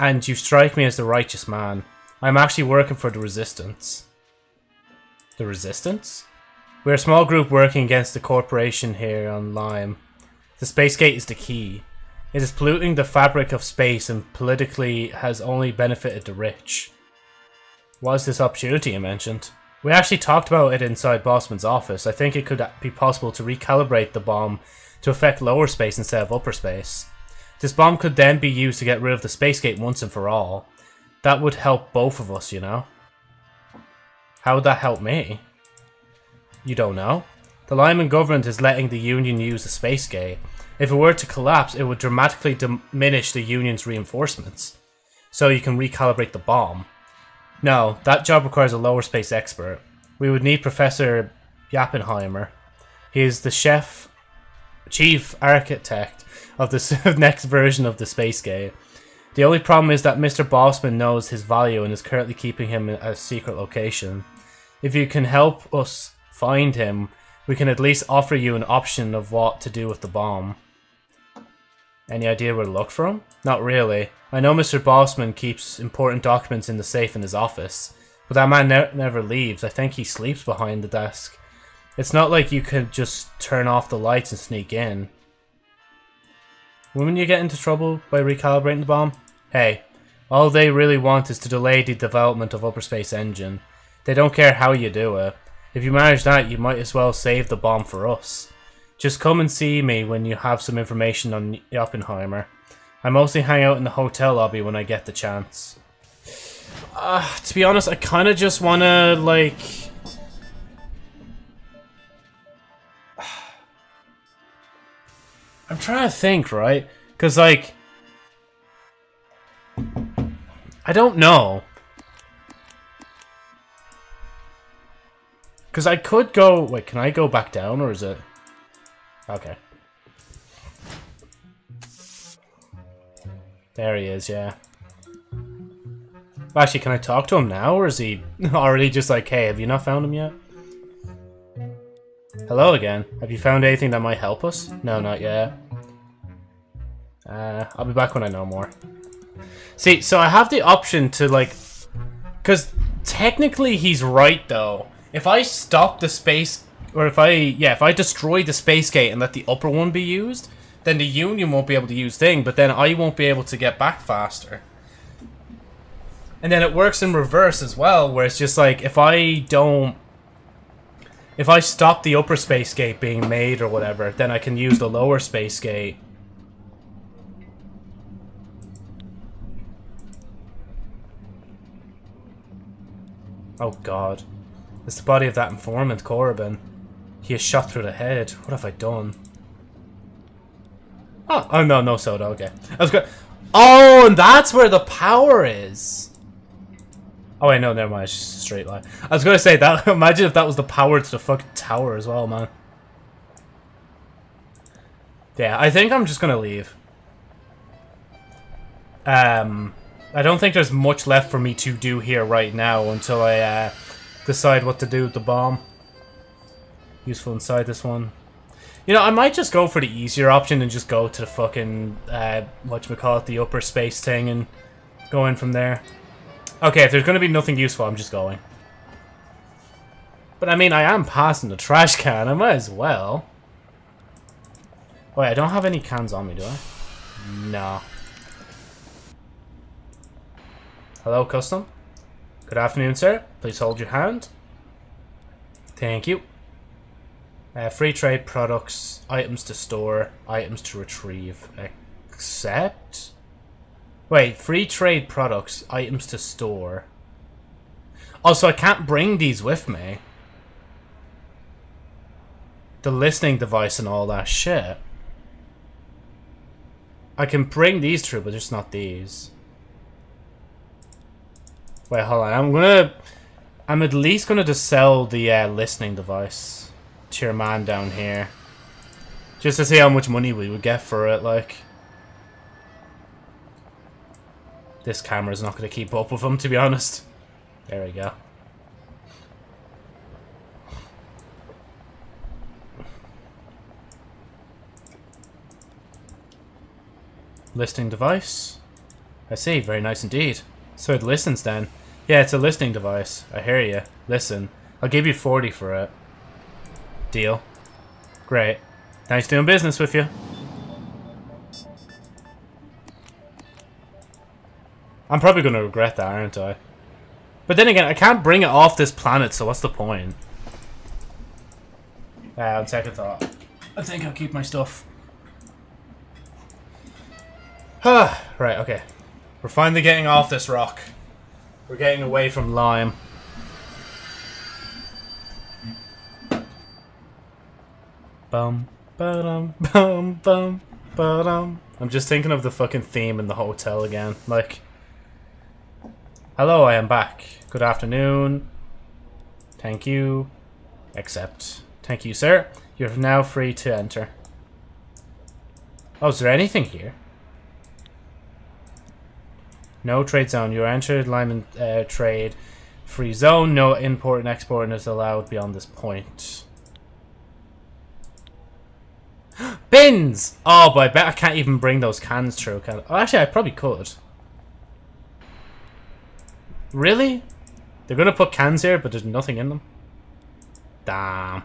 And you strike me as the righteous man. I'm actually working for the Resistance. The Resistance? We're a small group working against the corporation here on Lime. The space gate is the key. It is polluting the fabric of space and politically has only benefited the rich. What is this opportunity you mentioned? We actually talked about it inside Bossman's office. I think it could be possible to recalibrate the bomb to affect lower space instead of upper space. This bomb could then be used to get rid of the space gate once and for all. That would help both of us, you know? How would that help me? You don't know? The Lyman government is letting the Union use the space gate. If it were to collapse, it would dramatically diminish the Union's reinforcements. So you can recalibrate the bomb. No, that job requires a lower space expert. We would need Professor Yappenheimer. He is the chef, chief architect of the [LAUGHS] next version of the space gate. The only problem is that Mr. Bossman knows his value and is currently keeping him at a secret location. If you can help us find him, we can at least offer you an option of what to do with the bomb. Any idea where to look for him? Not really. I know Mr. Bossman keeps important documents in the safe in his office, but that man ne never leaves. I think he sleeps behind the desk. It's not like you could just turn off the lights and sneak in. Wouldn't you get into trouble by recalibrating the bomb? Hey, all they really want is to delay the development of Upper Space Engine. They don't care how you do it. If you manage that, you might as well save the bomb for us. Just come and see me when you have some information on Oppenheimer. I mostly hang out in the hotel lobby when I get the chance. Uh, to be honest, I kind of just want to, like... [SIGHS] I'm trying to think, right? Because, like... I don't know. Because I could go... Wait, can I go back down, or is it... Okay. There he is, yeah. Actually, can I talk to him now, or is he [LAUGHS] already just like, hey, have you not found him yet? Hello again. Have you found anything that might help us? No, not yet. Uh, I'll be back when I know more. See, so I have the option to, like... Because technically he's right, though. If I stop the space... Or if I... Yeah, if I destroy the space gate and let the upper one be used, then the Union won't be able to use thing, but then I won't be able to get back faster. And then it works in reverse as well, where it's just like, if I don't... If I stop the upper space gate being made or whatever, then I can use the lower space gate Oh god. It's the body of that informant, Korriban. He is shot through the head. What have I done? Oh, oh no, no soda. Okay. I was. Oh, and that's where the power is. Oh wait, no, never mind. It's just a straight line. I was gonna say that. [LAUGHS] Imagine if that was the power to the fucking tower as well, man. Yeah, I think I'm just gonna leave. Um, I don't think there's much left for me to do here right now until I uh, decide what to do with the bomb. Useful inside this one. You know, I might just go for the easier option and just go to the fucking, uh, whatchamacallit, the upper space thing and go in from there. Okay, if there's going to be nothing useful, I'm just going. But I mean, I am passing the trash can, I might as well. Wait, I don't have any cans on me, do I? No. Hello, custom. Good afternoon, sir. Please hold your hand. Thank you. Uh, free trade products, items to store, items to retrieve. Accept? Wait, free trade products, items to store. Also, I can't bring these with me. The listening device and all that shit. I can bring these through, but just not these. Wait, hold on. I'm gonna... I'm at least gonna just sell the uh, listening device to your man down here. Just to see how much money we would get for it, like. This camera's not to keep up with him, to be honest. There we go. Listening device. I see, very nice indeed. So it listens then. Yeah, it's a listening device. I hear you. Listen. I'll give you 40 for it. Deal. Great. Nice doing business with you. I'm probably going to regret that, aren't I? But then again, I can't bring it off this planet, so what's the point? Uh, on second thought. I think I'll keep my stuff. [SIGHS] right, okay. We're finally getting off this rock. We're getting away from lime. Bum, ba-dum, bum, bum, ba-dum. I'm just thinking of the fucking theme in the hotel again. Like, hello, I am back. Good afternoon. Thank you. Accept. Thank you, sir. You're now free to enter. Oh, is there anything here? No trade zone. You entered Lyman uh, trade free zone. No import and export is allowed beyond this point. [GASPS] Bins! Oh, but I bet I can't even bring those cans through. Can? Oh, actually, I probably could. Really? They're going to put cans here, but there's nothing in them? Damn.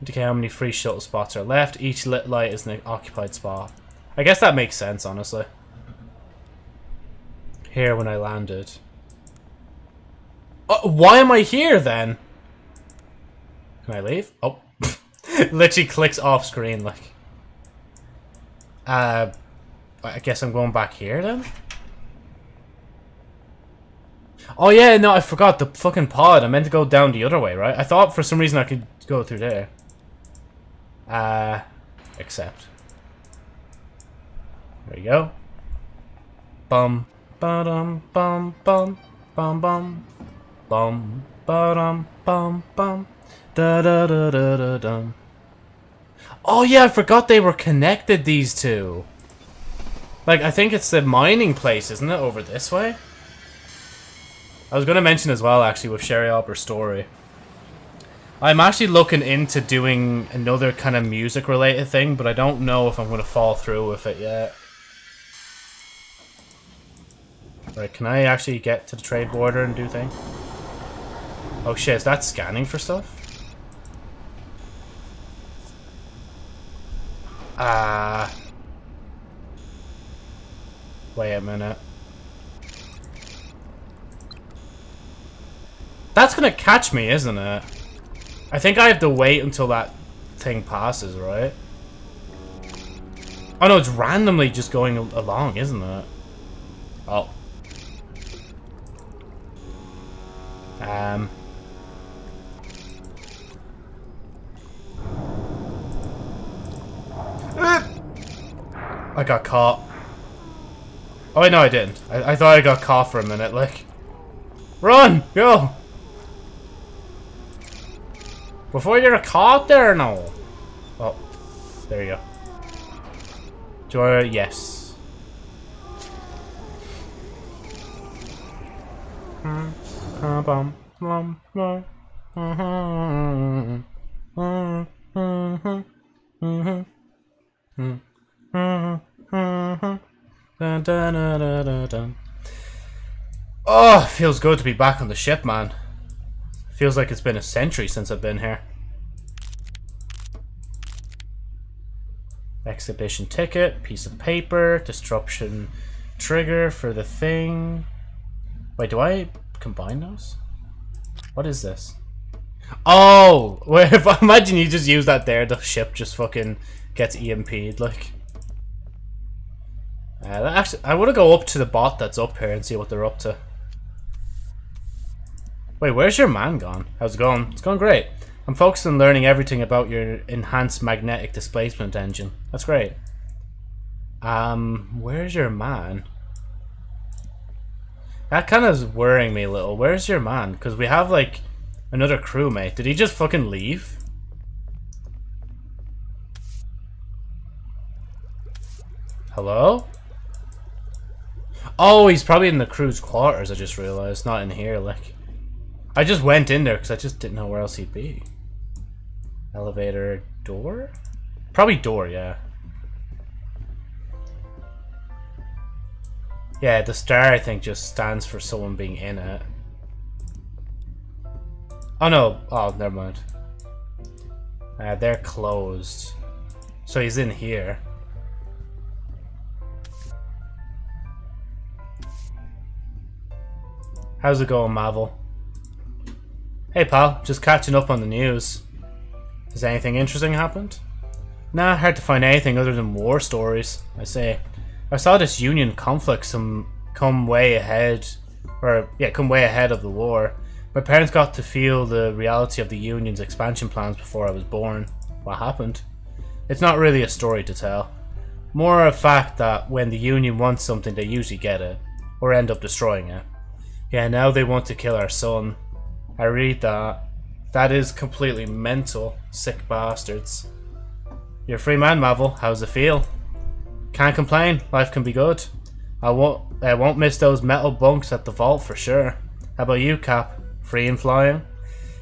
Indicate how many free shuttle spots are left. Each lit light is an occupied spot. I guess that makes sense, honestly. Here when I landed. Oh, why am I here, then? Can I leave? Oh. [LAUGHS] Literally clicks off screen, like. Uh, I guess I'm going back here then? Oh yeah, no, I forgot the fucking pod. I meant to go down the other way, right? I thought for some reason I could go through there. Uh, accept. There you go. Bum, ba-dum, bum, bum, bum, bum, bum, ba-dum, bum, bum, da da da da da dum. Oh yeah, I forgot they were connected, these two. Like, I think it's the mining place, isn't it, over this way? I was going to mention as well, actually, with Sherry Albert's story. I'm actually looking into doing another kind of music-related thing, but I don't know if I'm going to fall through with it yet. Right, can I actually get to the trade border and do thing? Oh shit, is that scanning for stuff? Ah. Uh, wait a minute. That's gonna catch me, isn't it? I think I have to wait until that thing passes, right? Oh no, it's randomly just going along, isn't it? Oh. Um, I got caught. Oh, no, I didn't. I, I thought I got caught for a minute, like. Run! Go! Before you're caught there, no. Oh, there you go. Do yes. Hmm. Oh, feels good to be back on the ship, man. Feels like it's been a century since I've been here. Exhibition ticket, piece of paper, disruption trigger for the thing. Wait, do I combine those? What is this? Oh! [LAUGHS] Well, if imagine you just use that there, the ship just fucking gets EMP'd, like. Uh, actually, I want to go up to the bot that's up here and see what they're up to. Wait, where's your man gone? How's it going? It's going great. I'm focused on learning everything about your enhanced magnetic displacement engine. That's great. Um, where's your man? That kind of is worrying me a little. Where's your man? Because we have, like, another crewmate. Did he just fucking leave? Hello? Oh, he's probably in the crew's quarters, I just realized. Not in here, like. I just went in there because I just didn't know where else he'd be. Elevator door? Probably door, yeah. Yeah, the star I think just stands for someone being in it. Oh no, oh never mind. Uh, they're closed. So he's in here. How's it going, Marvel? Hey pal, just catching up on the news. Has anything interesting happened? Nah, hard to find anything other than war stories, I say. I saw this Union conflict some come way ahead, or yeah, come way ahead of the war. My parents got to feel the reality of the Union's expansion plans before I was born. What happened? It's not really a story to tell. More a fact that when the Union wants something, they usually get it, or end up destroying it. Yeah, now they want to kill our son. I read that. That is completely mental. Sick bastards. You're a free man, Marvel. How's it feel? Can't complain. Life can be good. I won't, I won't miss those metal bunks at the vault for sure. How about you, Cap? Free and flying?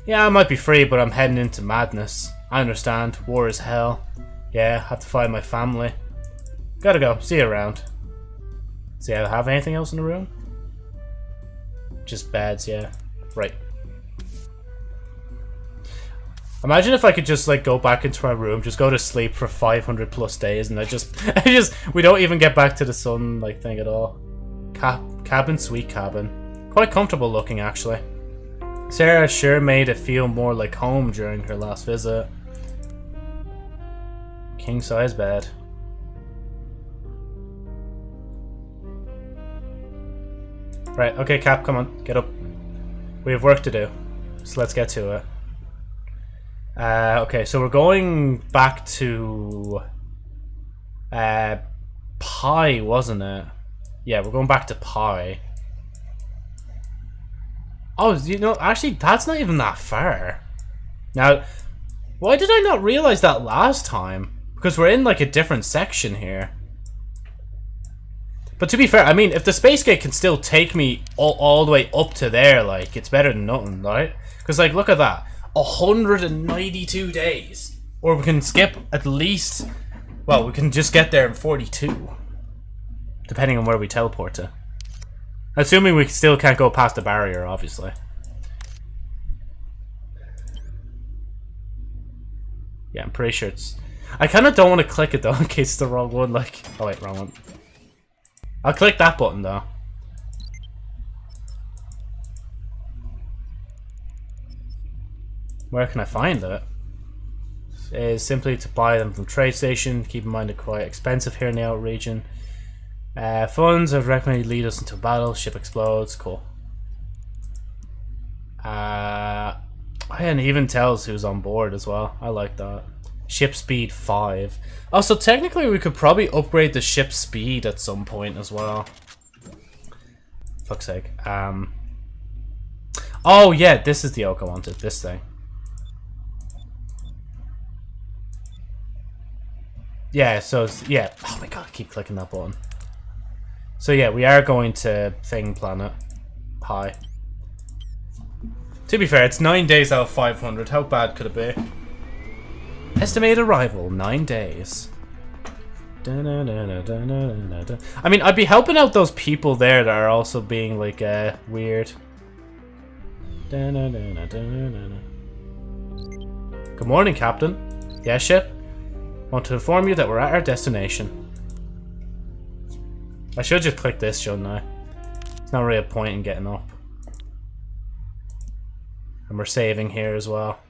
Yeah, I might be free, but I'm heading into madness. I understand. War is hell. Yeah, have to find my family. Gotta go. See you around. See, I have anything else in the room? Just beds, yeah. Right. Imagine if I could just like go back into my room, just go to sleep for 500 plus days, and I just, [LAUGHS] I just, we don't even get back to the sun like thing at all. Cap, cabin, sweet cabin, quite comfortable looking actually. Sarah sure made it feel more like home during her last visit. King size bed. Right, okay, Cap, come on, get up. We have work to do, so let's get to it. Uh, okay, so we're going back to uh, Pi, wasn't it? Yeah, we're going back to Pi. Oh, you know, actually, that's not even that far. Now, why did I not realize that last time? Because we're in, like, a different section here. But to be fair, I mean, if the space gate can still take me all, all the way up to there, like, it's better than nothing, right? Because, like, look at that. 192 days. Or we can skip at least... Well, we can just get there in 42. Depending on where we teleport to. Assuming we still can't go past the barrier, obviously. Yeah, I'm pretty sure it's... I kind of don't want to click it though, [LAUGHS] in case it's the wrong one, like... Oh wait, wrong one. I'll click that button though. Where can I find it? Is simply to buy them from trade station. Keep in mind they're quite expensive here in the out region. Uh, funds have recommended lead us into battle. Ship explodes. Cool. Uh, and even tells who's on board as well. I like that. Ship speed 5. Also, technically we could probably upgrade the ship speed at some point as well. Fuck's sake. Um... Oh, yeah, this is the oak I wanted. This thing. Yeah, so, yeah. Oh my god, I keep clicking that button. So yeah, we are going to Thing Planet. Hi. To be fair, it's 9 days out of 500. How bad could it be? Estimated arrival, 9 days. I mean, I'd be helping out those people there that are also being, like, uh, weird. Good morning, Captain. Yes, ship? Want to inform you that we're at our destination. I should just click this, shouldn't I? It's not really a point in getting up. And we're saving here as well.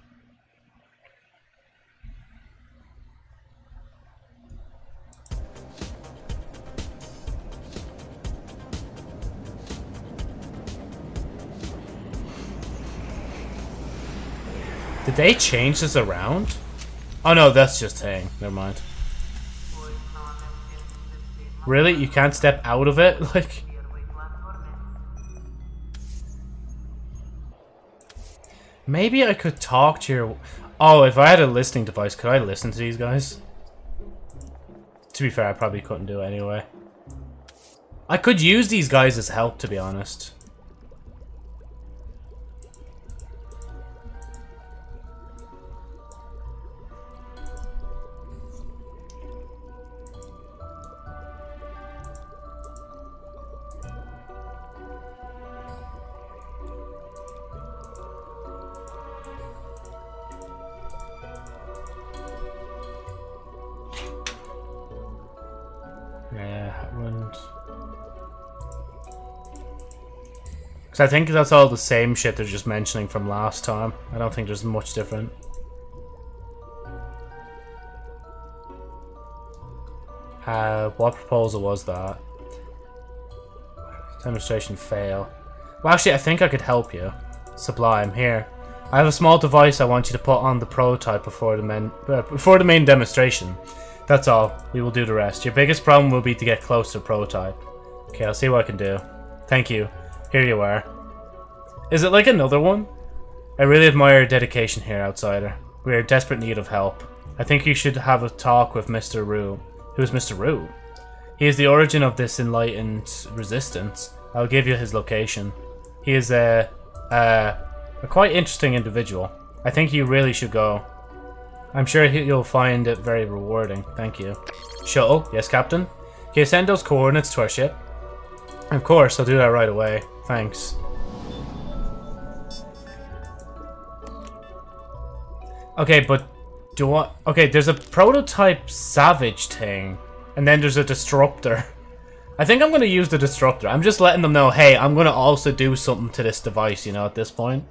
Did they change this around? Oh no, that's just Hang. Never mind. Really? You can't step out of it? [LAUGHS] Like... Maybe I could talk to your... Oh, if I had a listening device, could I listen to these guys? To be fair, I probably couldn't do it anyway. I could use these guys as help, to be honest. I think that's all the same shit they're just mentioning from last time. I don't think there's much different. Uh, what proposal was that? Demonstration fail. Well, actually, I think I could help you. Sublime, here. I have a small device I want you to put on the prototype before the, main, uh, before the main demonstration. That's all. We will do the rest. Your biggest problem will be to get close to prototype. Okay, I'll see what I can do. Thank you. Here you are. Is it like another one? I really admire your dedication here, outsider. We are in desperate need of help. I think you should have a talk with Mr. Rue. Who is Mr. Rue? He is the origin of this enlightened resistance. I'll give you his location. He is a, a, a quite interesting individual. I think you really should go. I'm sure you'll find it very rewarding. Thank you. Shuttle? Yes, Captain? Can you send those coordinates to our ship? Of course, I'll do that right away. Thanks. Okay, but do I... Okay, there's a prototype Savage thing, and then there's a Disruptor. [LAUGHS] I think I'm going to use the Disruptor. I'm just letting them know, hey, I'm going to also do something to this device, you know, at this point.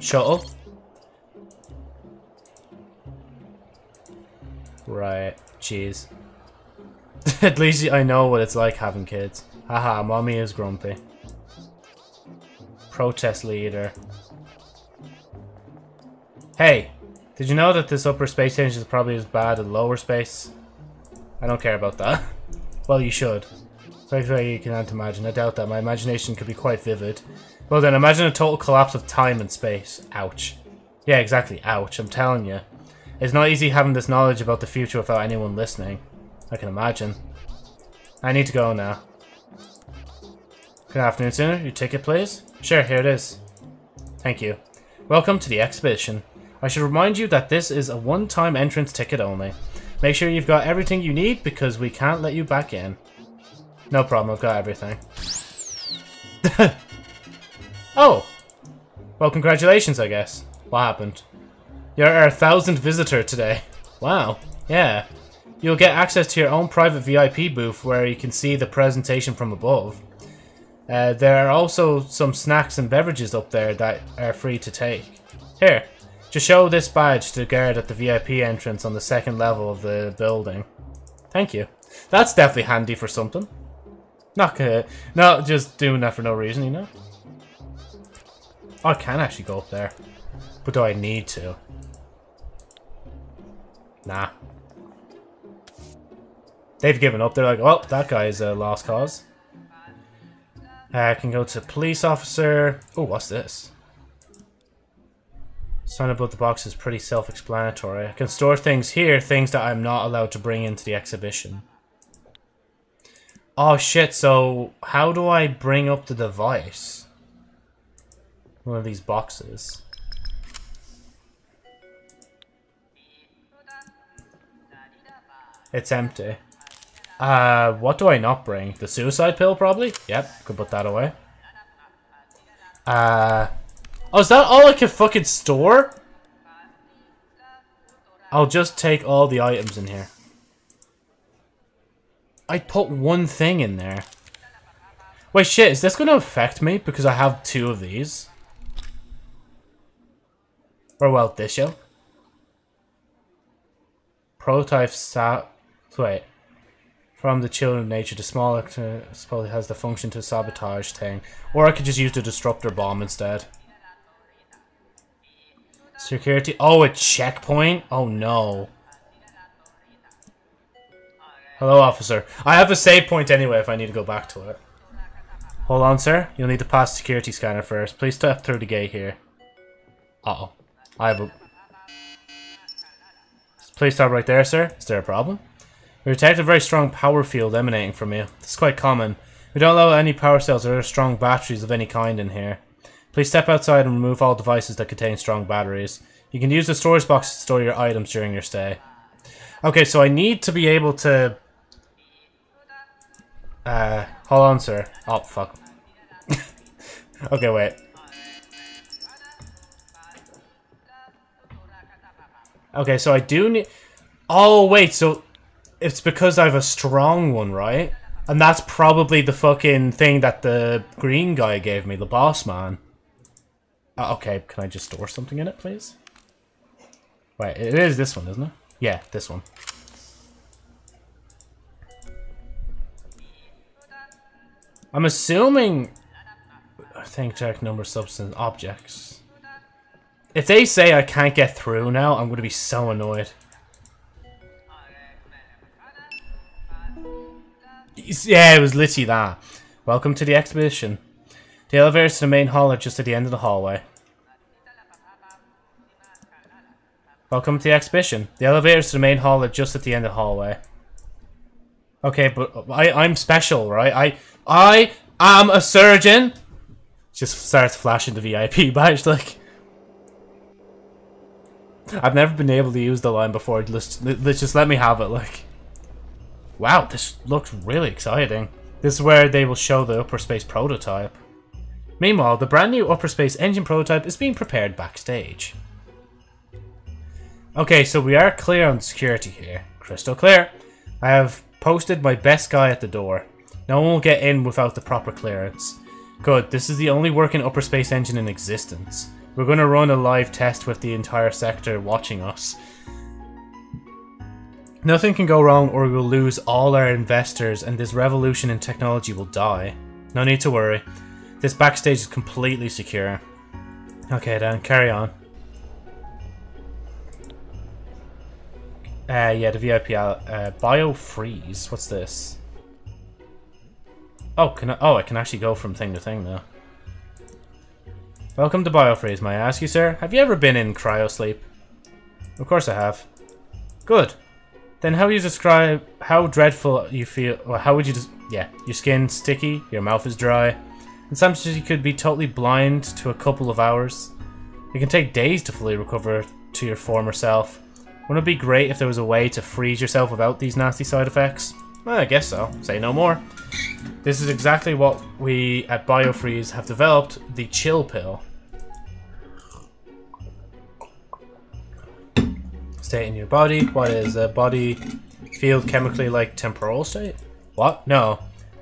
Shut up. Right, jeez. [LAUGHS] At least I know what it's like having kids. Haha, mommy is grumpy. Protest leader. Hey, did you know that this upper space station is probably as bad as lower space? I don't care about that. [LAUGHS] well, you should. So you can't imagine. I doubt that. My imagination could be quite vivid. Well then, imagine a total collapse of time and space. Ouch. Yeah, exactly. Ouch. I'm telling you. It's not easy having this knowledge about the future without anyone listening. I can imagine. I need to go now. Good afternoon, sir. Your ticket, please? Sure, here it is. Thank you. Welcome to the exhibition. I should remind you that this is a one-time entrance ticket only. Make sure you've got everything you need because we can't let you back in. No problem, I've got everything. [LAUGHS] oh! Well, congratulations, I guess. What happened? You're our thousandth visitor today. Wow. Yeah. You'll get access to your own private VIP booth where you can see the presentation from above. Uh, there are also some snacks and beverages up there that are free to take. Here, just show this badge to guard at the VIP entrance on the second level of the building. Thank you. That's definitely handy for something. Not, uh, not just doing that for no reason, you know? Oh, I can actually go up there. But do I need to? Nah. They've given up. They're like, well, that guy's a lost cause. Uh, I can go to police officer. Oh, what's this? Sign above the box is pretty self-explanatory. I can store things here, things that I'm not allowed to bring into the exhibition. Oh shit, so how do I bring up the device? One of these boxes. It's empty. Uh, what do I not bring? The suicide pill, probably? Yep, could put that away. Uh, oh, is that all I can fucking store? I'll just take all the items in here. I put one thing in there. Wait, shit, is this going to affect me because I have two of these? Or, well, this show. Prototype sat... Wait. From the children of nature, the small probably has the function to sabotage thing. Or I could just use the disruptor bomb instead. Security. Oh, a checkpoint? Oh no. Hello, officer. I have a save point anyway if I need to go back to it. Hold on, sir. You'll need to pass security scanner first. Please step through the gate here. Uh-oh. I have a... Please stop right there, sir. Is there a problem? We detect a very strong power field emanating from you. This is quite common. We don't allow any power cells or strong batteries of any kind in here. Please step outside and remove all devices that contain strong batteries. You can use the storage box to store your items during your stay. Okay, so I need to be able to uh, hold on, sir. Oh, fuck. [LAUGHS] okay, wait. Okay, so I do need... Oh, wait, so... It's because I have a strong one, right? And that's probably the fucking thing that the green guy gave me, the boss man. Uh, okay, can I just store something in it, please? Wait, it is this one, isn't it? Yeah, this one. I'm assuming... I think check number substance objects. If they say I can't get through now, I'm going to be so annoyed. Yeah, it was literally that. Welcome to the exhibition. The elevators to the main hall are just at the end of the hallway. Welcome to the exhibition. The elevators to the main hall are just at the end of the hallway. Okay, but I, I'm special, right? I I am a surgeon. Just starts flashing the VIP [LAUGHS] badge, like. I've never been able to use the line before. Let's, let's just let me have it, like. Wow, this looks really exciting. This is where they will show the Upper Space prototype. Meanwhile, the brand new Upper Space engine prototype is being prepared backstage. Okay, so we are clear on security here. Crystal clear. I have posted my best guy at the door. No one will get in without the proper clearance. Good, this is the only working upper space engine in existence. We're going to run a live test with the entire sector watching us. Nothing can go wrong or we'll lose all our investors and this revolution in technology will die. No need to worry. This backstage is completely secure. Okay then, carry on. Uh, yeah, the VIP, uh, Bio Freeze. What's this? Oh, can I, oh, I can actually go from thing to thing now. Welcome to Biofreeze, may I ask you, sir? Have you ever been in cryosleep? Of course I have. Good. Then how you describe how dreadful you feel, or how would you just, yeah, your skin sticky, your mouth is dry, and sometimes you could be totally blind to a couple of hours. It can take days to fully recover to your former self. Wouldn't it be great if there was a way to freeze yourself without these nasty side effects? Well, I guess so. Say no more. This is exactly what we at BioFreeze have developed, the chill pill. State in your body. What is a body field chemically like temporal state? What? No.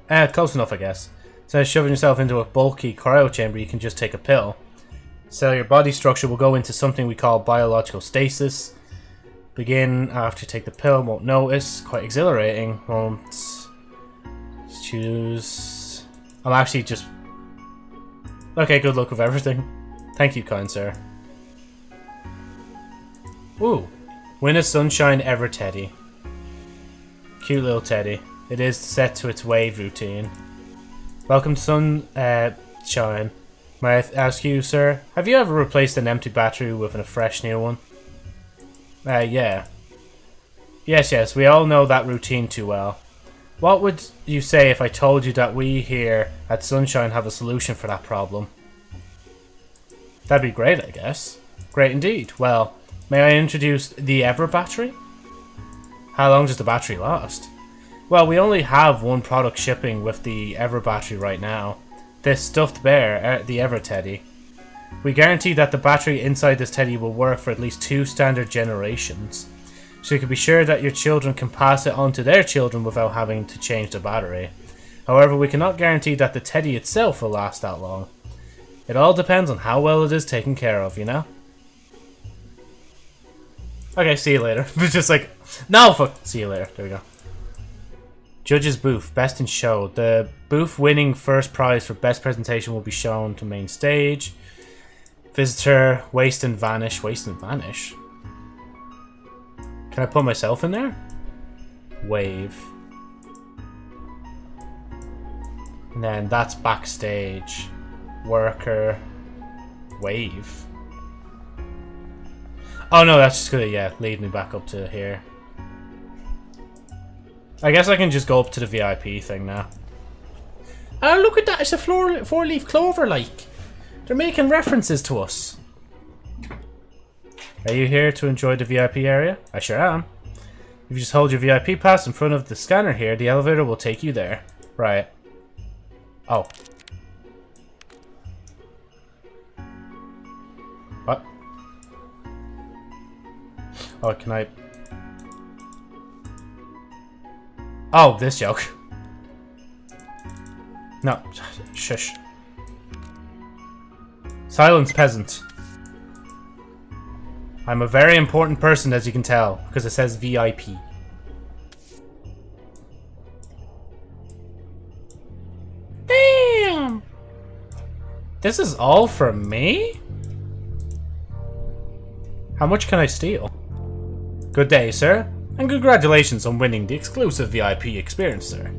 Eh, close enough, I guess. So shoving yourself into a bulky cryo chamber, you can just take a pill. So your body structure will go into something we call biological stasis. Begin after you take the pill, won't notice. Quite exhilarating. Won't choose... i am actually just... Okay, good luck with everything. Thank you, kind sir. Ooh. Win a Sunshine Ever Teddy. Cute little teddy. It is set to its wave routine. Welcome to Sunshine. Uh, May I ask you, sir, have you ever replaced an empty battery with a fresh new one? Uh, yeah. Yes, yes, we all know that routine too well. What would you say if I told you that we here at Sunshine have a solution for that problem? That'd be great, I guess. Great indeed. Well, may I introduce the Ever battery? How long does the battery last? Well, we only have one product shipping with the Ever battery right now. This stuffed bear, uh, the Ever Teddy. We guarantee that the battery inside this teddy will work for at least two standard generations. So you can be sure that your children can pass it on to their children without having to change the battery. However, we cannot guarantee that the teddy itself will last that long. It all depends on how well it is taken care of, you know? Okay, see you later. It's [LAUGHS] just like, no, fuck, see you later. There we go. Judge's booth, best in show. The booth winning first prize for best presentation will be shown to main stage. Visitor, waste and vanish. Waste and vanish? Can I put myself in there? Wave. And then that's backstage. Worker. Wave. Oh no, that's just gonna, yeah, lead me back up to here. I guess I can just go up to the VIP thing now. Oh, look at that. It's a four-leaf clover, like. They're making references to us. Are you here to enjoy the VIP area? I sure am. If you just hold your VIP pass in front of the scanner here, the elevator will take you there. Right. Oh. What? Oh, can I... Oh, this joke. No, shush. Silence, peasant. I'm a very important person, as you can tell, because it says VIP. Damn! This is all for me? How much can I steal? Good day, sir, and congratulations on winning the exclusive VIP experience, sir.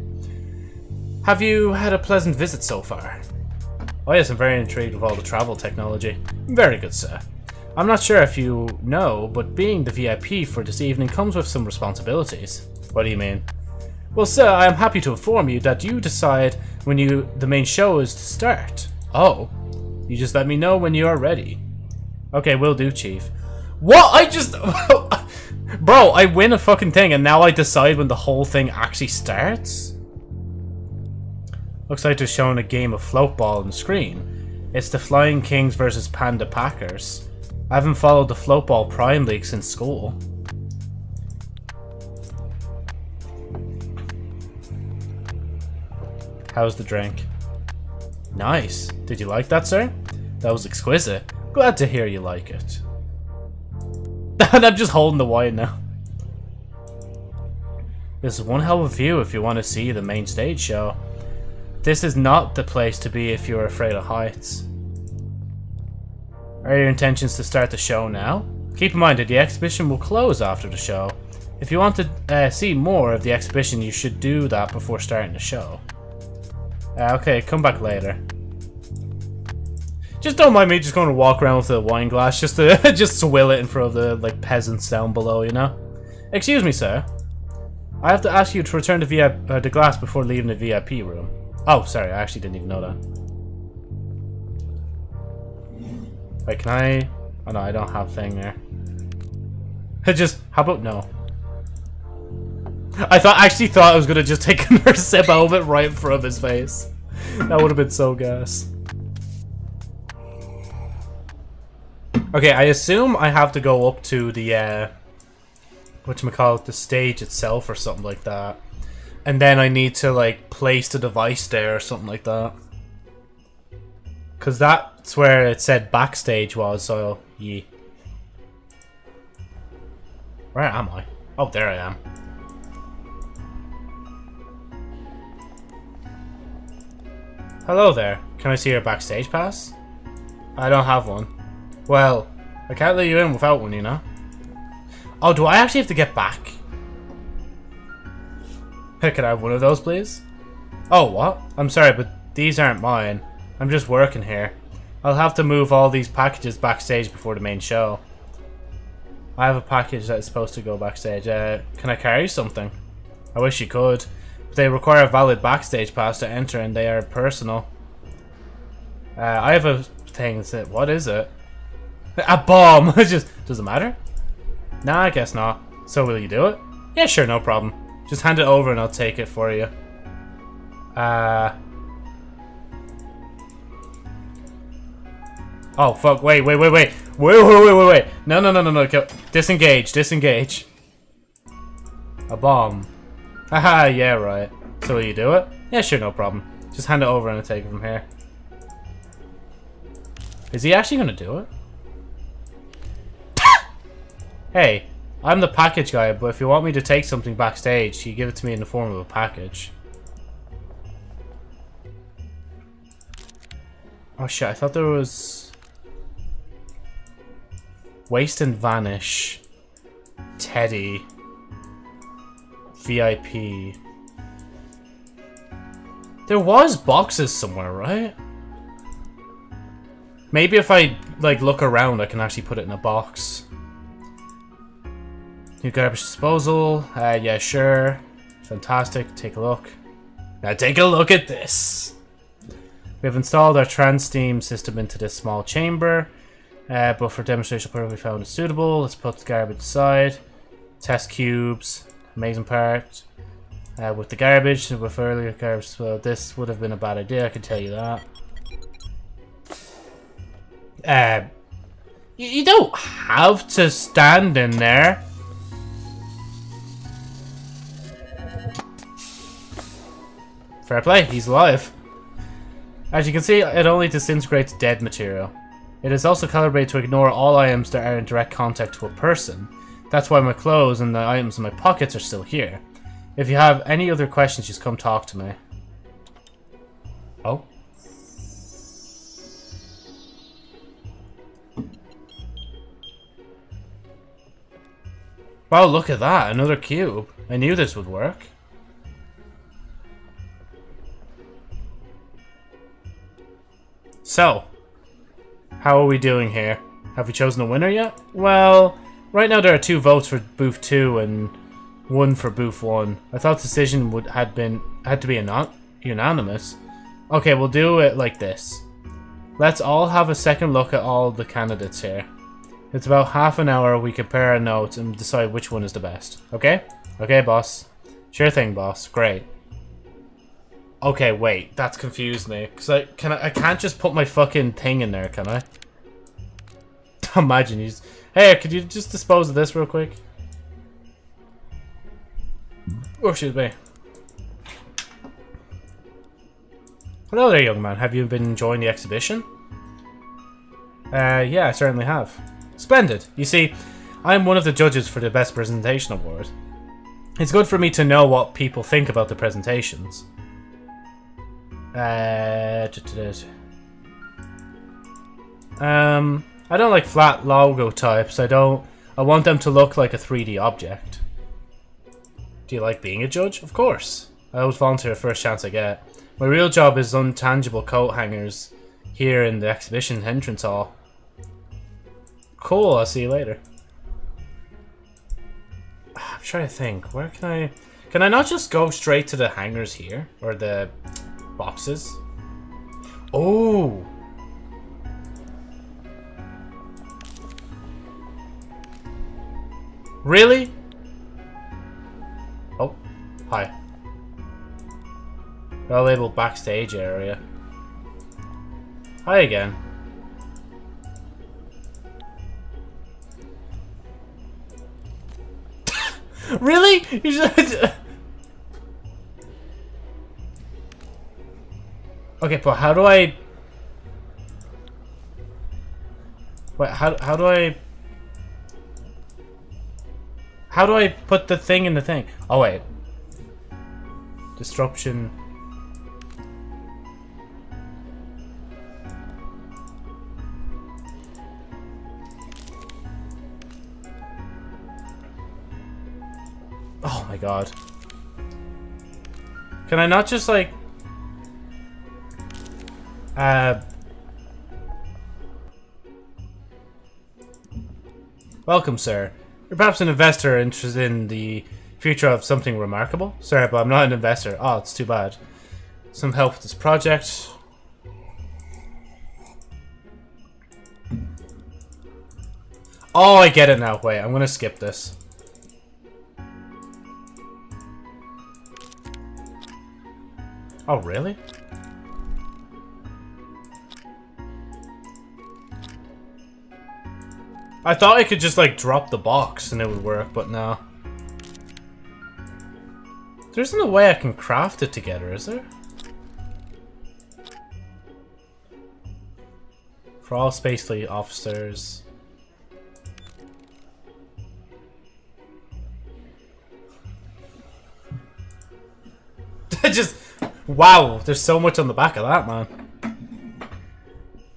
Have you had a pleasant visit so far? Oh yes, I'm very intrigued with all the travel technology. Very good, sir. I'm not sure if you know, but being the VIP for this evening comes with some responsibilities. What do you mean? Well, sir, I am happy to inform you that you decide when you the main show is to start. Oh, you just let me know when you are ready. Okay, will do, Chief. What? I just... [LAUGHS] Bro, I win a fucking thing and now I decide when the whole thing actually starts? Looks like they're showing a game of float ball on the screen. It's the Flying Kings versus Panda Packers. I haven't followed the Floatball Prime League since school. How's the drink? Nice. Did you like that, sir? That was exquisite. Glad to hear you like it. [LAUGHS] I'm just holding the wire now. This is one hell of a view if you want to see the main stage show. This is not the place to be if you're afraid of heights. Are your intentions to start the show now? Keep in mind that the exhibition will close after the show. If you want to uh, see more of the exhibition, you should do that before starting the show. Uh, okay, come back later. Just don't mind me just going to walk around with a wine glass just to [LAUGHS] just swill it in front of the like peasants down below, you know? Excuse me, sir. I have to ask you to return the, VIP, uh, the glass before leaving the VIP room. Oh, sorry, I actually didn't even know that. Wait, can I... Oh no, I don't have thing there. [LAUGHS] just... How about no? I thought I actually thought I was gonna just take another sip out of it right in front of his face. That would have been so gas. Okay, I assume I have to go up to the, uh... Whatchamacallit, the stage itself or something like that. And then I need to, like, place the device there or something like that. Because that's where it said backstage was, so, yeah. Where am I? Oh, there I am. Hello there. Can I see your backstage pass? I don't have one. Well, I can't let you in without one, you know? Oh, do I actually have to get back? Hey, Can I have one of those, please? Oh, what? I'm sorry, but these aren't mine. I'm just working here. I'll have to move all these packages backstage before the main show. I have a package that's supposed to go backstage. Uh, can I carry something? I wish you could. But they require a valid backstage pass to enter and they are personal. Uh, I have a thing that... What is it? [LAUGHS] A bomb! [LAUGHS] just... Does it matter? Nah, I guess not. So will you do it? Yeah, sure, no problem. Just hand it over and I'll take it for you. Uh... Oh, fuck. Wait, wait, wait, wait. Wait, wait, wait, wait, wait. No, no, no, no, no. Disengage, disengage. A bomb. Haha, [LAUGHS] yeah, right. So will you do it? Yeah, sure, no problem. Just hand it over and I'll take it from here. Is he actually gonna do it? Hey, I'm the package guy, but if you want me to take something backstage, you give it to me in the form of a package. Oh shit, I thought there was... Waste and Vanish. Teddy. VIP. There was boxes somewhere, right? Maybe if I, like, look around, I can actually put it in a box. New garbage disposal. Uh, yeah, sure. Fantastic. Take a look. Now take a look at this. We have installed our TransSteam system into this small chamber. Uh, but for demonstration purpose we found it suitable. Let's put the garbage aside. Test cubes. Amazing part. Uh, with the garbage, with earlier garbage, well, this would have been a bad idea, I can tell you that. Uh, you don't have to stand in there. Fair play, he's alive. As you can see, it only disintegrates dead material. It is also calibrated to ignore all items that are in direct contact to a person. That's why my clothes and the items in my pockets are still here. If you have any other questions, just come talk to me. Oh? Wow, look at that, another cube. I knew this would work. So, how are we doing here? Have we chosen a winner yet? Well, right now there are two votes for booth 2 and one for booth 1. I thought the decision would had been had to be unanimous. Okay, we'll do it like this. Let's all have a second look at all the candidates here. It's about half an hour, we compare our notes and decide which one is the best. Okay? Okay, boss. Sure thing, boss. Great. Okay, wait, that's confused me. Cause I can I, I can't just put my fucking thing in there, can I? [LAUGHS] Imagine you. Just, hey, could you just dispose of this real quick? Oh, excuse me. Hello there, young man. Have you been enjoying the exhibition? Uh, yeah, I certainly have. Splendid. You see, I'm one of the judges for the Best Presentation Award. It's good for me to know what people think about the presentations. Uh, um, I don't like flat logo types. I don't. I want them to look like a 3D object. Do you like being a judge? Of course. I always volunteer the first chance I get. My real job is untangible coat hangers here in the exhibition entrance hall. Cool, I'll see you later. I'm trying to think. Where can I... Can I not just go straight to the hangers here? Or the boxes. Oh! Really? Oh, hi. Well labeled backstage area. Hi again. [LAUGHS] really? You just [LAUGHS] Okay, but how do I... Wait, how, how do I... How do I put the thing in the thing? Oh, wait. Disruption... Oh my god. Can I not just, like... Uh... Welcome, sir. You're perhaps an investor interested in the future of something remarkable? Sorry, but I'm not an investor. Oh, it's too bad. Some help with this project. Oh, I get it now. Wait, I'm gonna skip this. Oh, really? I thought I could just, like, drop the box and it would work, but no. There isn't a way I can craft it together, is there? For all Space Fleet officers. [LAUGHS] just wow there's so much on the back of that man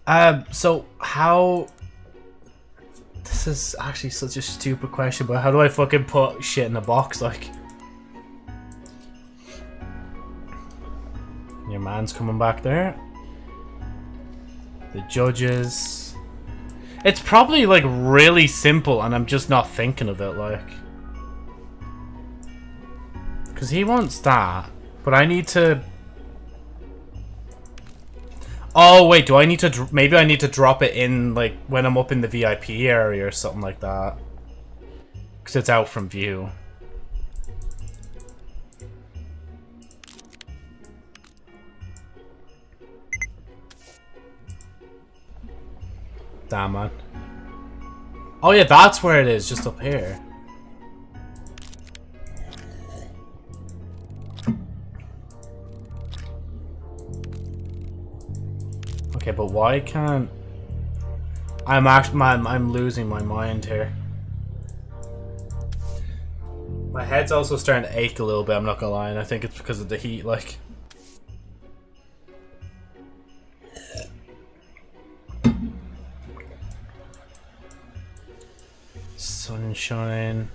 um so how this is actually such a stupid question but how do i fucking put shit in a box like? Your man's coming back there. The judges. It's probably like really simple and i'm just not thinking of it like. Because he wants that but I need to... Oh, wait, do I need to... Maybe I need to drop it in, like, when I'm up in the VIP area or something like that. Because it's out from view. Damn, man. Oh, yeah, that's where it is, just up here. Okay, but why can't... I'm actually... I'm, I'm losing my mind here. My head's also starting to ache a little bit, I'm not gonna lie, and I think it's because of the heat, like... Sunshine...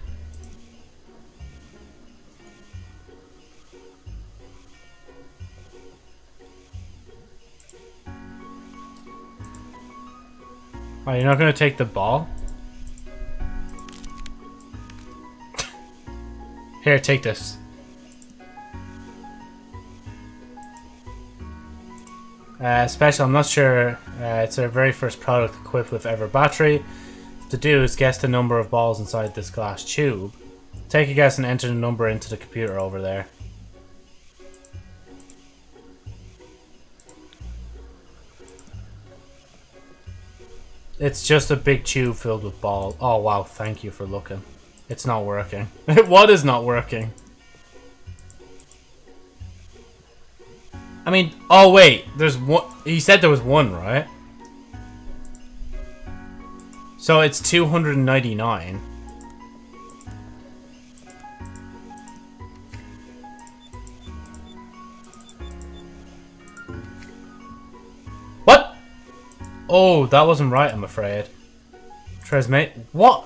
Oh, you're not gonna take the ball? Here, take this. Uh, special, I'm not sure. Uh, it's our very first product equipped with Ever Battery. To do is guess the number of balls inside this glass tube. Take a guess and enter the number into the computer over there. It's just a big tube filled with ball. Oh wow, thank you for looking. It's not working. [LAUGHS] what is not working? I mean, oh wait, there's one. He said there was one, right? So it's 299. Oh, that wasn't right, I'm afraid. Tresmate. What?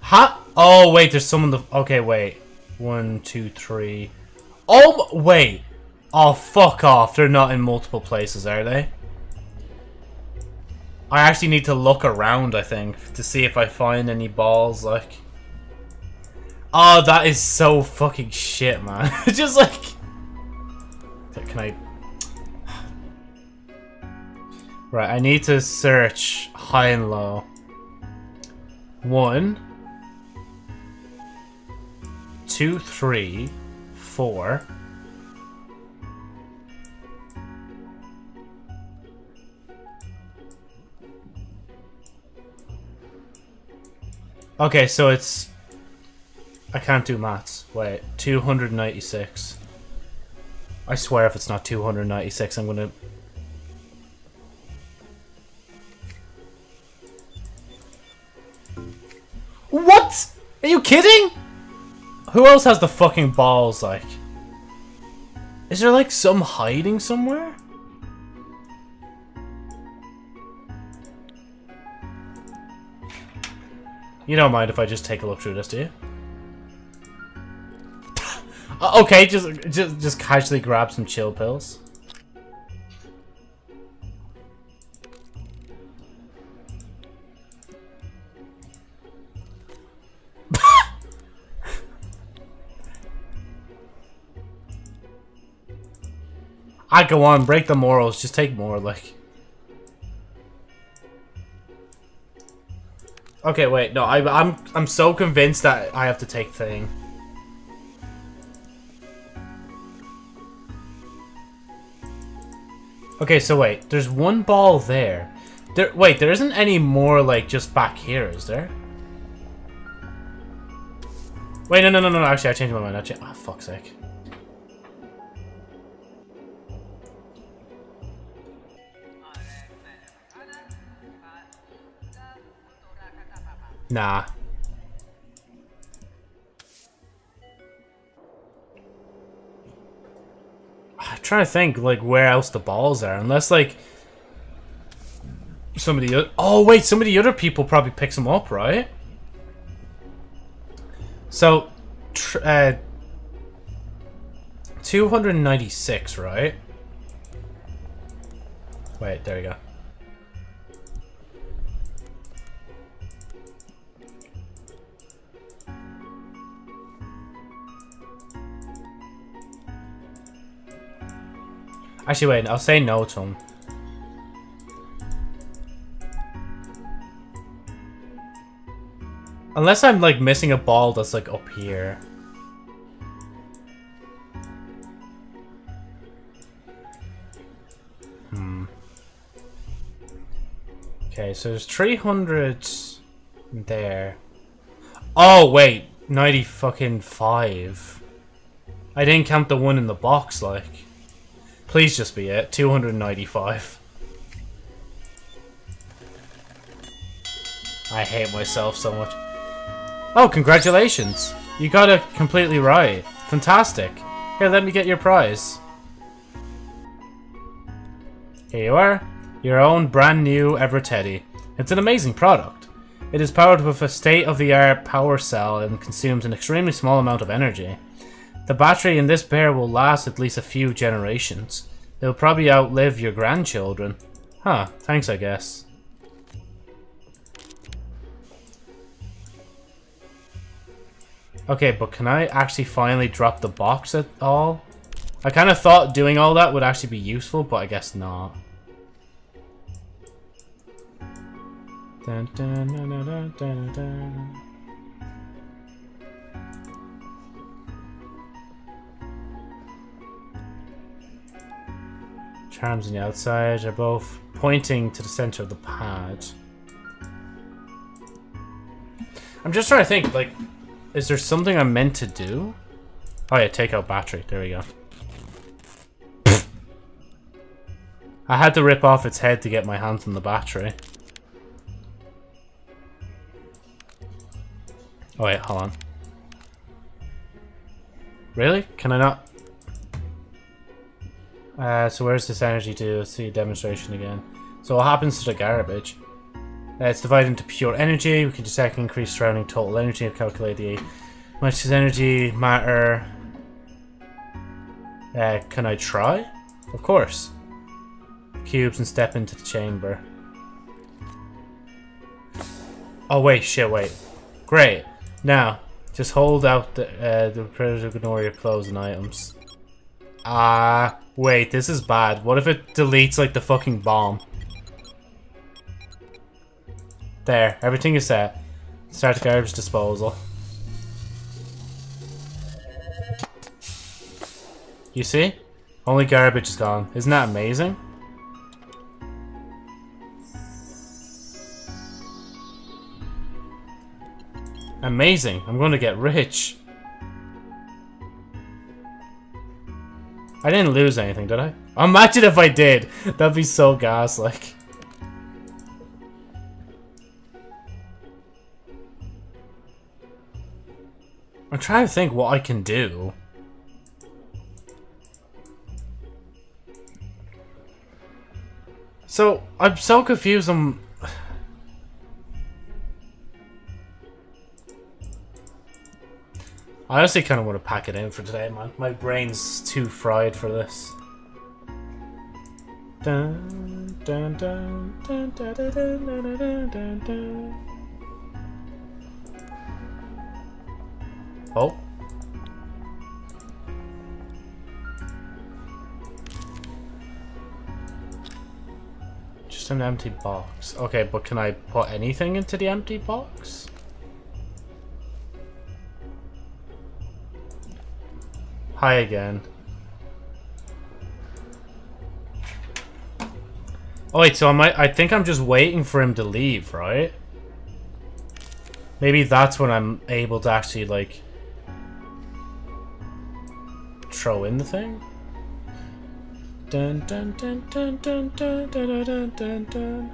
Huh? Oh, wait, there's someone the... Okay, wait. One, two, three. Oh, wait. Oh, fuck off. They're not in multiple places, are they? I actually need to look around, I think, to see if I find any balls, like... Oh, that is so fucking shit, man. [LAUGHS] Just like... Can I Right, I need to search high and low. One, two, three, four. Okay, so it's... I can't do maths. Wait, 296. I swear if it's not 296, I'm gonna What? Are you kidding? Who else has the fucking balls, like? Is there, like, some hiding somewhere? You don't mind if I just take a look through this, do you? [LAUGHS] Uh, okay, just just just casually grab some chill pills. I go on, break the morals, just take more, like. Okay, wait, no, I, I'm I'm so convinced that I have to take thing. Okay, so wait, there's one ball there. There, wait, there isn't any more, like, just back here, is there? Wait, no, no, no, no, actually, I changed my mind. I changed, oh, fuck's sake. Nah. I'm trying to think, like, where else the balls are. Unless, like, some of the other... Oh, wait, some of the other people probably picks them up, right? So, uh, 296, right? Wait, there we go. Actually, wait, I'll say no to him. Unless I'm, like, missing a ball that's, like, up here. Hmm. Okay, so there's 300 there. Oh, wait. 90 fucking 5. I didn't count the one in the box, like. Please just be it. 295. I hate myself so much. Oh, congratulations! You got it completely right. Fantastic. Here, let me get your prize. Here you are. Your own brand new Everteddy. It's an amazing product. It is powered with a state-of-the-art power cell and consumes an extremely small amount of energy. The battery in this bear will last at least a few generations. It'll probably outlive your grandchildren. Huh, thanks I guess. Okay, but can I actually finally drop the box at all? I kind of thought doing all that would actually be useful, but I guess not. Dun, dun, dun, Charms on the outside are both pointing to the center of the pad. I'm just trying to think, like, is there something I'm meant to do? Oh yeah, take out battery. There we go. [LAUGHS] I had to rip off its head to get my hands on the battery. Oh wait, hold on. Really? Can I not? Uh, so where's this energy to see demonstration again? So what happens to the garbage? Uh, it's divided into pure energy. We can just second increase surrounding total energy and calculate the much does energy matter. Uh, can I try? Of course. Cubes and step into the chamber. Oh wait, shit, wait. Great. Now, just hold out the uh, the predator ignore your clothes and items. Ah. Wait, this is bad. What if it deletes, like, the fucking bomb? There, everything is set. Start garbage disposal. You see? Only garbage is gone. Isn't that amazing? Amazing. I'm going to get rich. I didn't lose anything, did I? Imagine if I did. That'd be so gas, like. I'm trying to think what I can do. So, I'm so confused on... I honestly kind of want to pack it in for today, man. My brain's too fried for this. Oh. Just an empty box. Okay, but can I put anything into the empty box? Hi again. Oh wait, so I might I think I'm just waiting for him to leave, right? Maybe that's when I'm able to actually like throw in the thing? Dun dun dun dun dun dun dun dun dun dun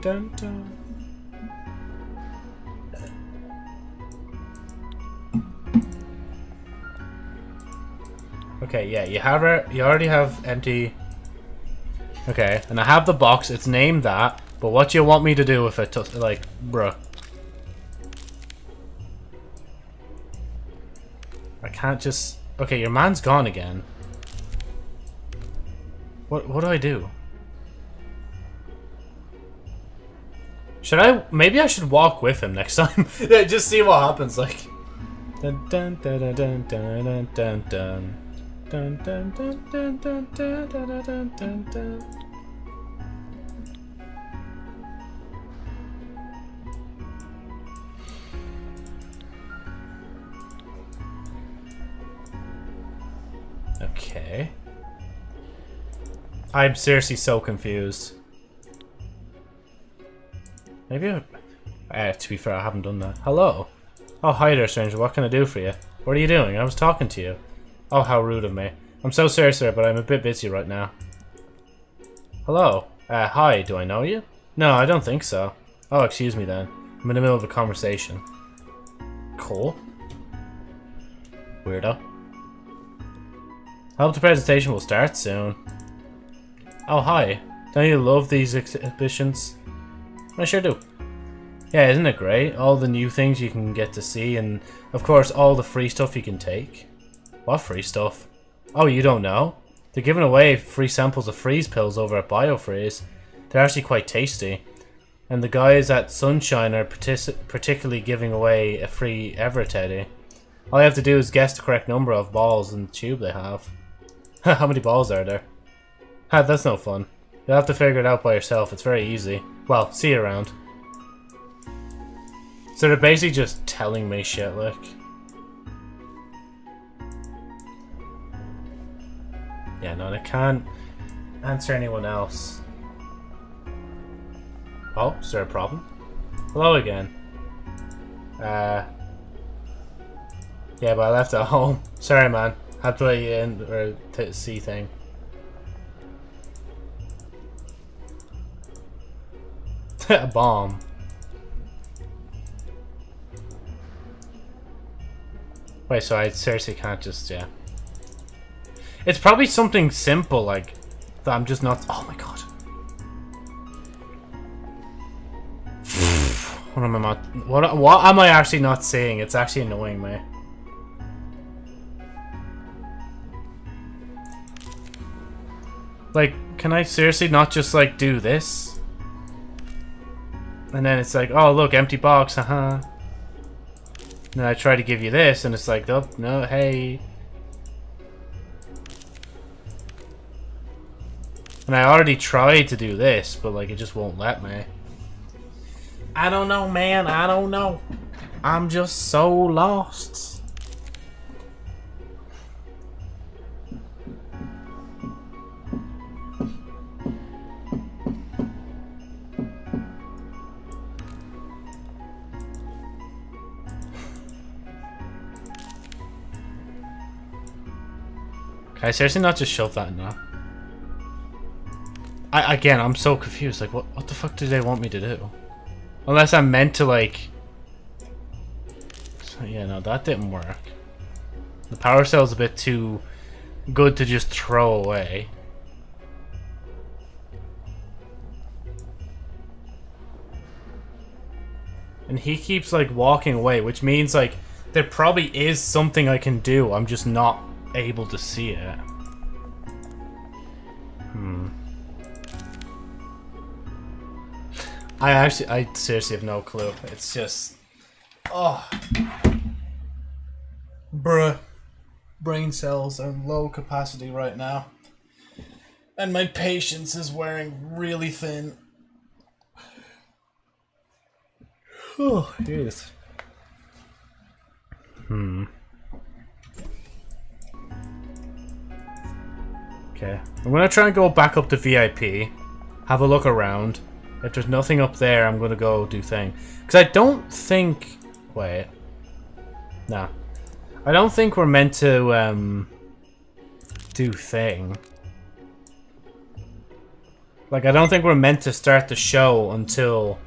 dun dun Okay, yeah, you have it. You already have empty. Okay, and I have the box. It's named that. But what do you want me to do with it? Like, bruh. I can't just. Okay, your man's gone again. What what do I do? Should I maybe I should walk with him next [LAUGHS] time? yeah, just see what happens like. Dun dun dun dun dun dun dun dun. Dun dun dun dun dun dun dun dun dun dun. Okay. I'm seriously so confused. Maybe I... Uh, to be fair, I haven't done that. Hello. Oh, hi there, stranger. What can I do for you? What are you doing? I was talking to you. Oh, how rude of me. I'm so sorry, sir, but I'm a bit busy right now. Hello. Uh, hi. Do I know you? No, I don't think so. Oh, excuse me then. I'm in the middle of a conversation. Cool. Weirdo. I hope the presentation will start soon. Oh, hi. Don't you love these exhibitions? I sure do. Yeah, isn't it great? All the new things you can get to see, and of course, all the free stuff you can take. What free stuff? Oh, you don't know? They're giving away free samples of freeze pills over at BioFreeze. They're actually quite tasty. And the guys at Sunshine are particularly giving away a free Ever Teddy. All you have to do is guess the correct number of balls in the tube they have. [LAUGHS] How many balls are there? Ha, that's no fun. You'll have to figure it out by yourself. It's very easy. Well, see you around. So they're basically just telling me shit, like. Yeah, no, I can't answer anyone else. Oh, is there a problem? Hello again. Uh. Yeah, but I left at home. [LAUGHS] Sorry, man. Had to let you in or to see thing. [LAUGHS] a bomb. Wait, so I seriously can't just, yeah. It's probably something simple, like, that I'm just not... Oh my god. [SIGHS] what am I not... What, what am I actually not saying? It's actually annoying me. Like, can I seriously not just, like, do this? And then it's like, oh, look, empty box, haha. And then I try to give you this, and it's like, oh, no, hey... And I already tried to do this, but like it just won't let me. I don't know, man. I don't know. I'm just so lost. Can I seriously not just shove that in there? I, again, I'm so confused. Like, what, what the fuck do they want me to do? Unless I'm meant to, like... So, yeah, no, that didn't work. The power cell's a bit too good to just throw away. And he keeps, like, walking away, which means, like, there probably is something I can do. I'm just not able to see it. Hmm. I actually, I seriously have no clue. It's just, oh, bruh, brain cells are low capacity right now, and my patience is wearing really thin. Oh, jeez. Hmm. Okay. I'm gonna try and go back up to VIP, have a look around. If there's nothing up there, I'm gonna go do thing. Because I don't think... Wait. Nah. I don't think we're meant to, um... Do thing. Like, I don't think we're meant to start the show until...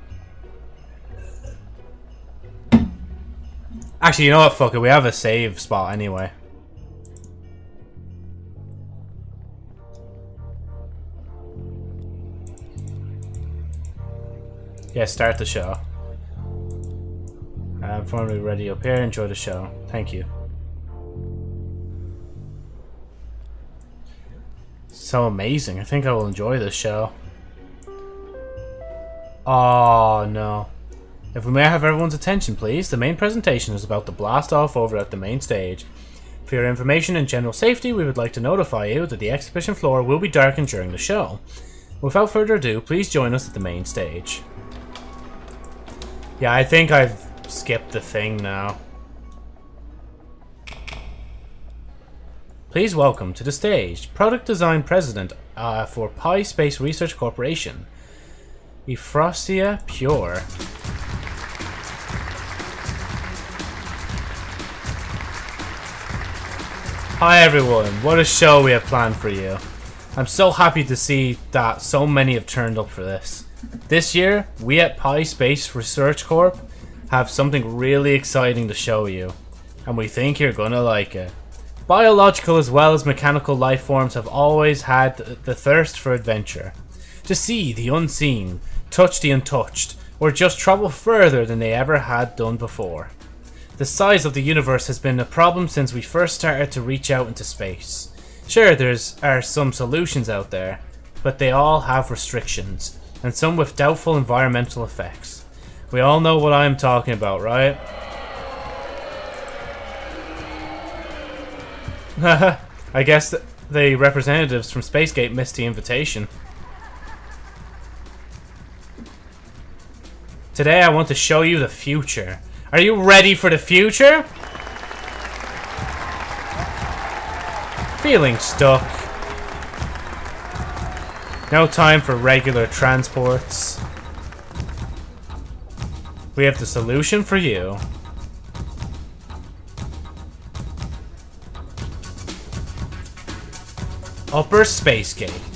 Actually, you know what? Fuck it. We have a save spot anyway. Yeah, start the show. Uh, I'm formally ready up here. Enjoy the show. Thank you. So amazing. I think I will enjoy this show. Oh, no. If we may have everyone's attention, please. The main presentation is about to blast off over at the main stage. For your information and general safety, we would like to notify you that the exhibition floor will be darkened during the show. Without further ado, please join us at the main stage. Yeah, I think I've skipped the thing now. Please welcome to the stage, Product Design President uh, for Pi Space Research Corporation, Euphrasia Pure. Hi everyone, what a show we have planned for you. I'm so happy to see that so many have turned up for this. This year, we at Pi Space Research Corp have something really exciting to show you, and we think you're gonna like it. Biological as well as mechanical life forms have always had the thirst for adventure. To see the unseen, touch the untouched, or just travel further than they ever had done before. The size of the universe has been a problem since we first started to reach out into space. Sure, there's are some solutions out there, but they all have restrictions, and some with doubtful environmental effects. We all know what I'm talking about, right? [LAUGHS] I guess the representatives from Spacegate missed the invitation. Today I want to show you the future. Are you ready for the future? Feeling stuck. No time for regular transports. We have the solution for you. Upper Space Gates.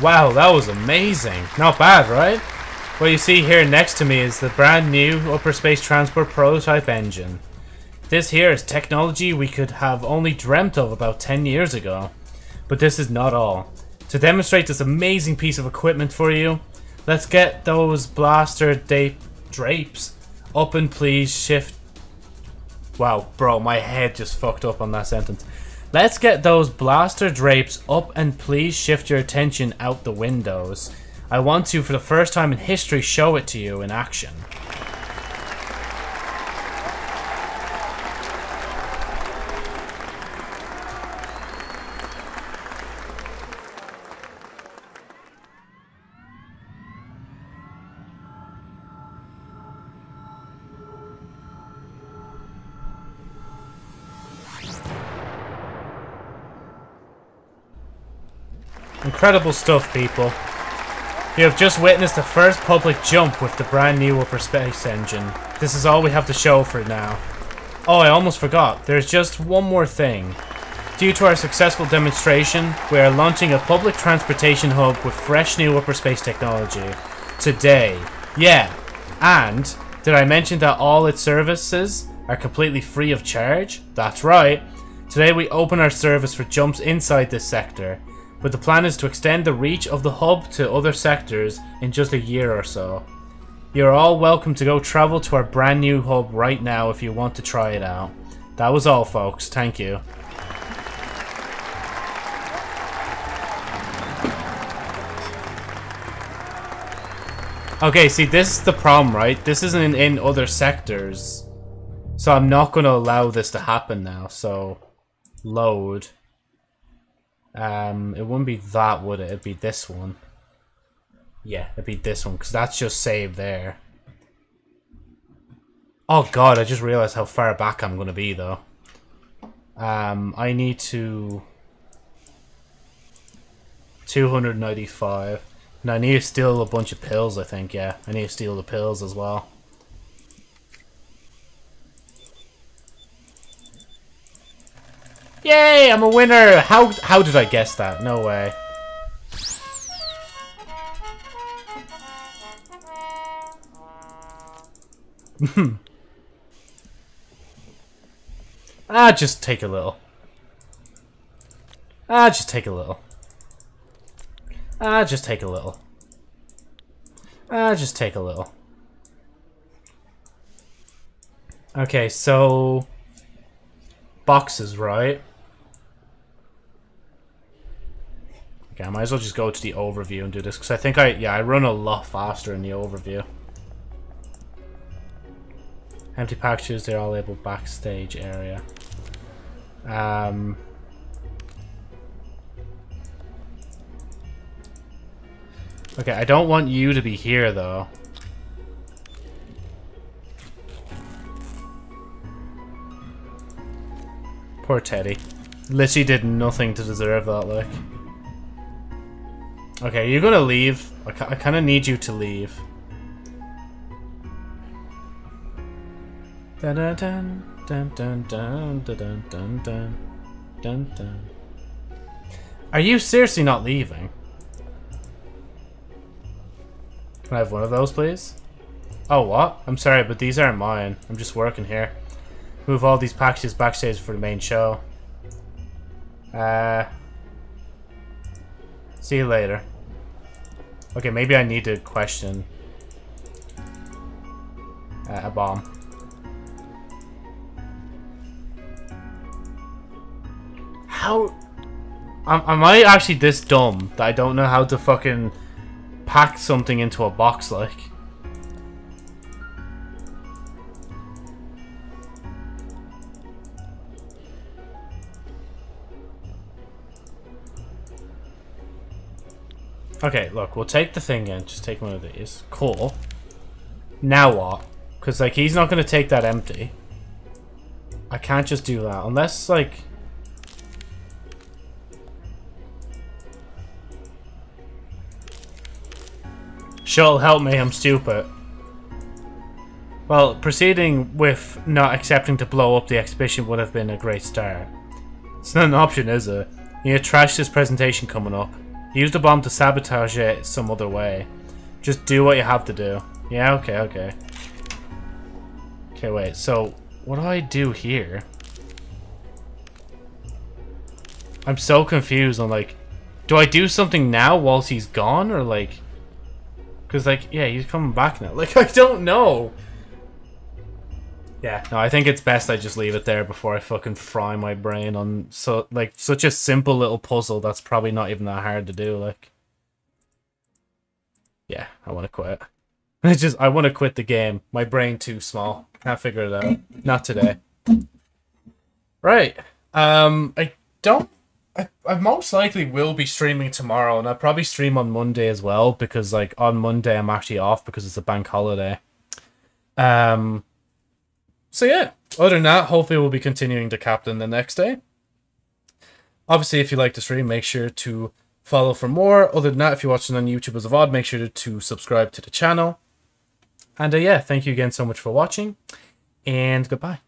Wow, that was amazing. Not bad, right? What you see here next to me is the brand new Upper Space Transport prototype engine. This here is technology we could have only dreamt of about 10 years ago. But this is not all. To demonstrate this amazing piece of equipment for you, let's get those blaster drapes up and please shift... Wow, bro, my head just fucked up on that sentence. Let's get those blaster drapes up and please shift your attention out the windows. I want to, for the first time in history, show it to you in action. Incredible stuff, people. You have just witnessed the first public jump with the brand new upper space engine. This is all we have to show for now. Oh, I almost forgot. There's just one more thing. Due to our successful demonstration, we are launching a public transportation hub with fresh new upper space technology. Today. Yeah. And, did I mention that all its services are completely free of charge? That's right. Today we open our service for jumps inside this sector, but the plan is to extend the reach of the hub to other sectors in just a year or so. You're all welcome to go travel to our brand new hub right now if you want to try it out. That was all folks, thank you. Okay, see, this is the problem, right? This isn't in, other sectors. So I'm not going to allow this to happen now, so... Load. Um, it wouldn't be that, would it? It'd be this one. Yeah, it'd be this one, because that's just saved there. Oh god, I just realized how far back I'm going to be, though. Um, I need to... 295. And I need to steal a bunch of pills, I think, yeah. I need to steal the pills as well. Yay, I'm a winner! How how did I guess that? No way. [LAUGHS] ah, just take a little. Ah, just take a little. Ah, just take a little. Ah, just take a little. Okay, so... Boxes, right? Okay, I might as well just go to the overview and do this, because I think I, yeah, I run a lot faster in the overview. Empty packages, they're all labeled backstage area. Um... Okay, I don't want you to be here, though. Poor Teddy. Literally did nothing to deserve that, like. Okay, you're gonna leave. I, I kind of need you to leave. Dun dun dun dun dun dun dun dun dun dun. Are you seriously not leaving? Can I have one of those, please? Oh, what? I'm sorry, but these aren't mine. I'm just working here. Move all these packages backstage for the main show. Uh... See you later. Okay, maybe I need to question... Uh, a bomb. How... Am, am I actually this dumb that I don't know how to fucking pack something into a box like. Okay, look, we'll take the thing in. Just take one of these. Cool. Now what? Because, like, he's not going to take that empty. I can't just do that. Unless, like... Shuttle, help me, I'm stupid. Well, proceeding with not accepting to blow up the exhibition would have been a great start. It's not an option, is it? You trash this presentation coming up. Use the bomb to sabotage it some other way. Just do what you have to do. Yeah, okay, okay. Okay, wait, so what do I do here? I'm so confused. I'm like, do I do something now whilst he's gone, or like... Because, like, yeah, he's coming back now. [LAUGHS] Like, I don't know. Yeah, no, I think it's best I just leave it there before I fucking fry my brain on, so like, such a simple little puzzle that's probably not even that hard to do, like. Yeah, I want to quit. [LAUGHS] I just, I want to quit the game. My brain too small. Can't figure it out. Not today. Right. Um, I don't I, I most likely will be streaming tomorrow, and I'll probably stream on Monday as well because, like, on Monday I'm actually off because it's a bank holiday. Um. So yeah. Other than that, hopefully we'll be continuing to captain the next day. Obviously, if you like the stream, make sure to follow for more. Other than that, if you're watching on YouTube as a VOD, make sure to subscribe to the channel. And uh, yeah, thank you again so much for watching, and goodbye.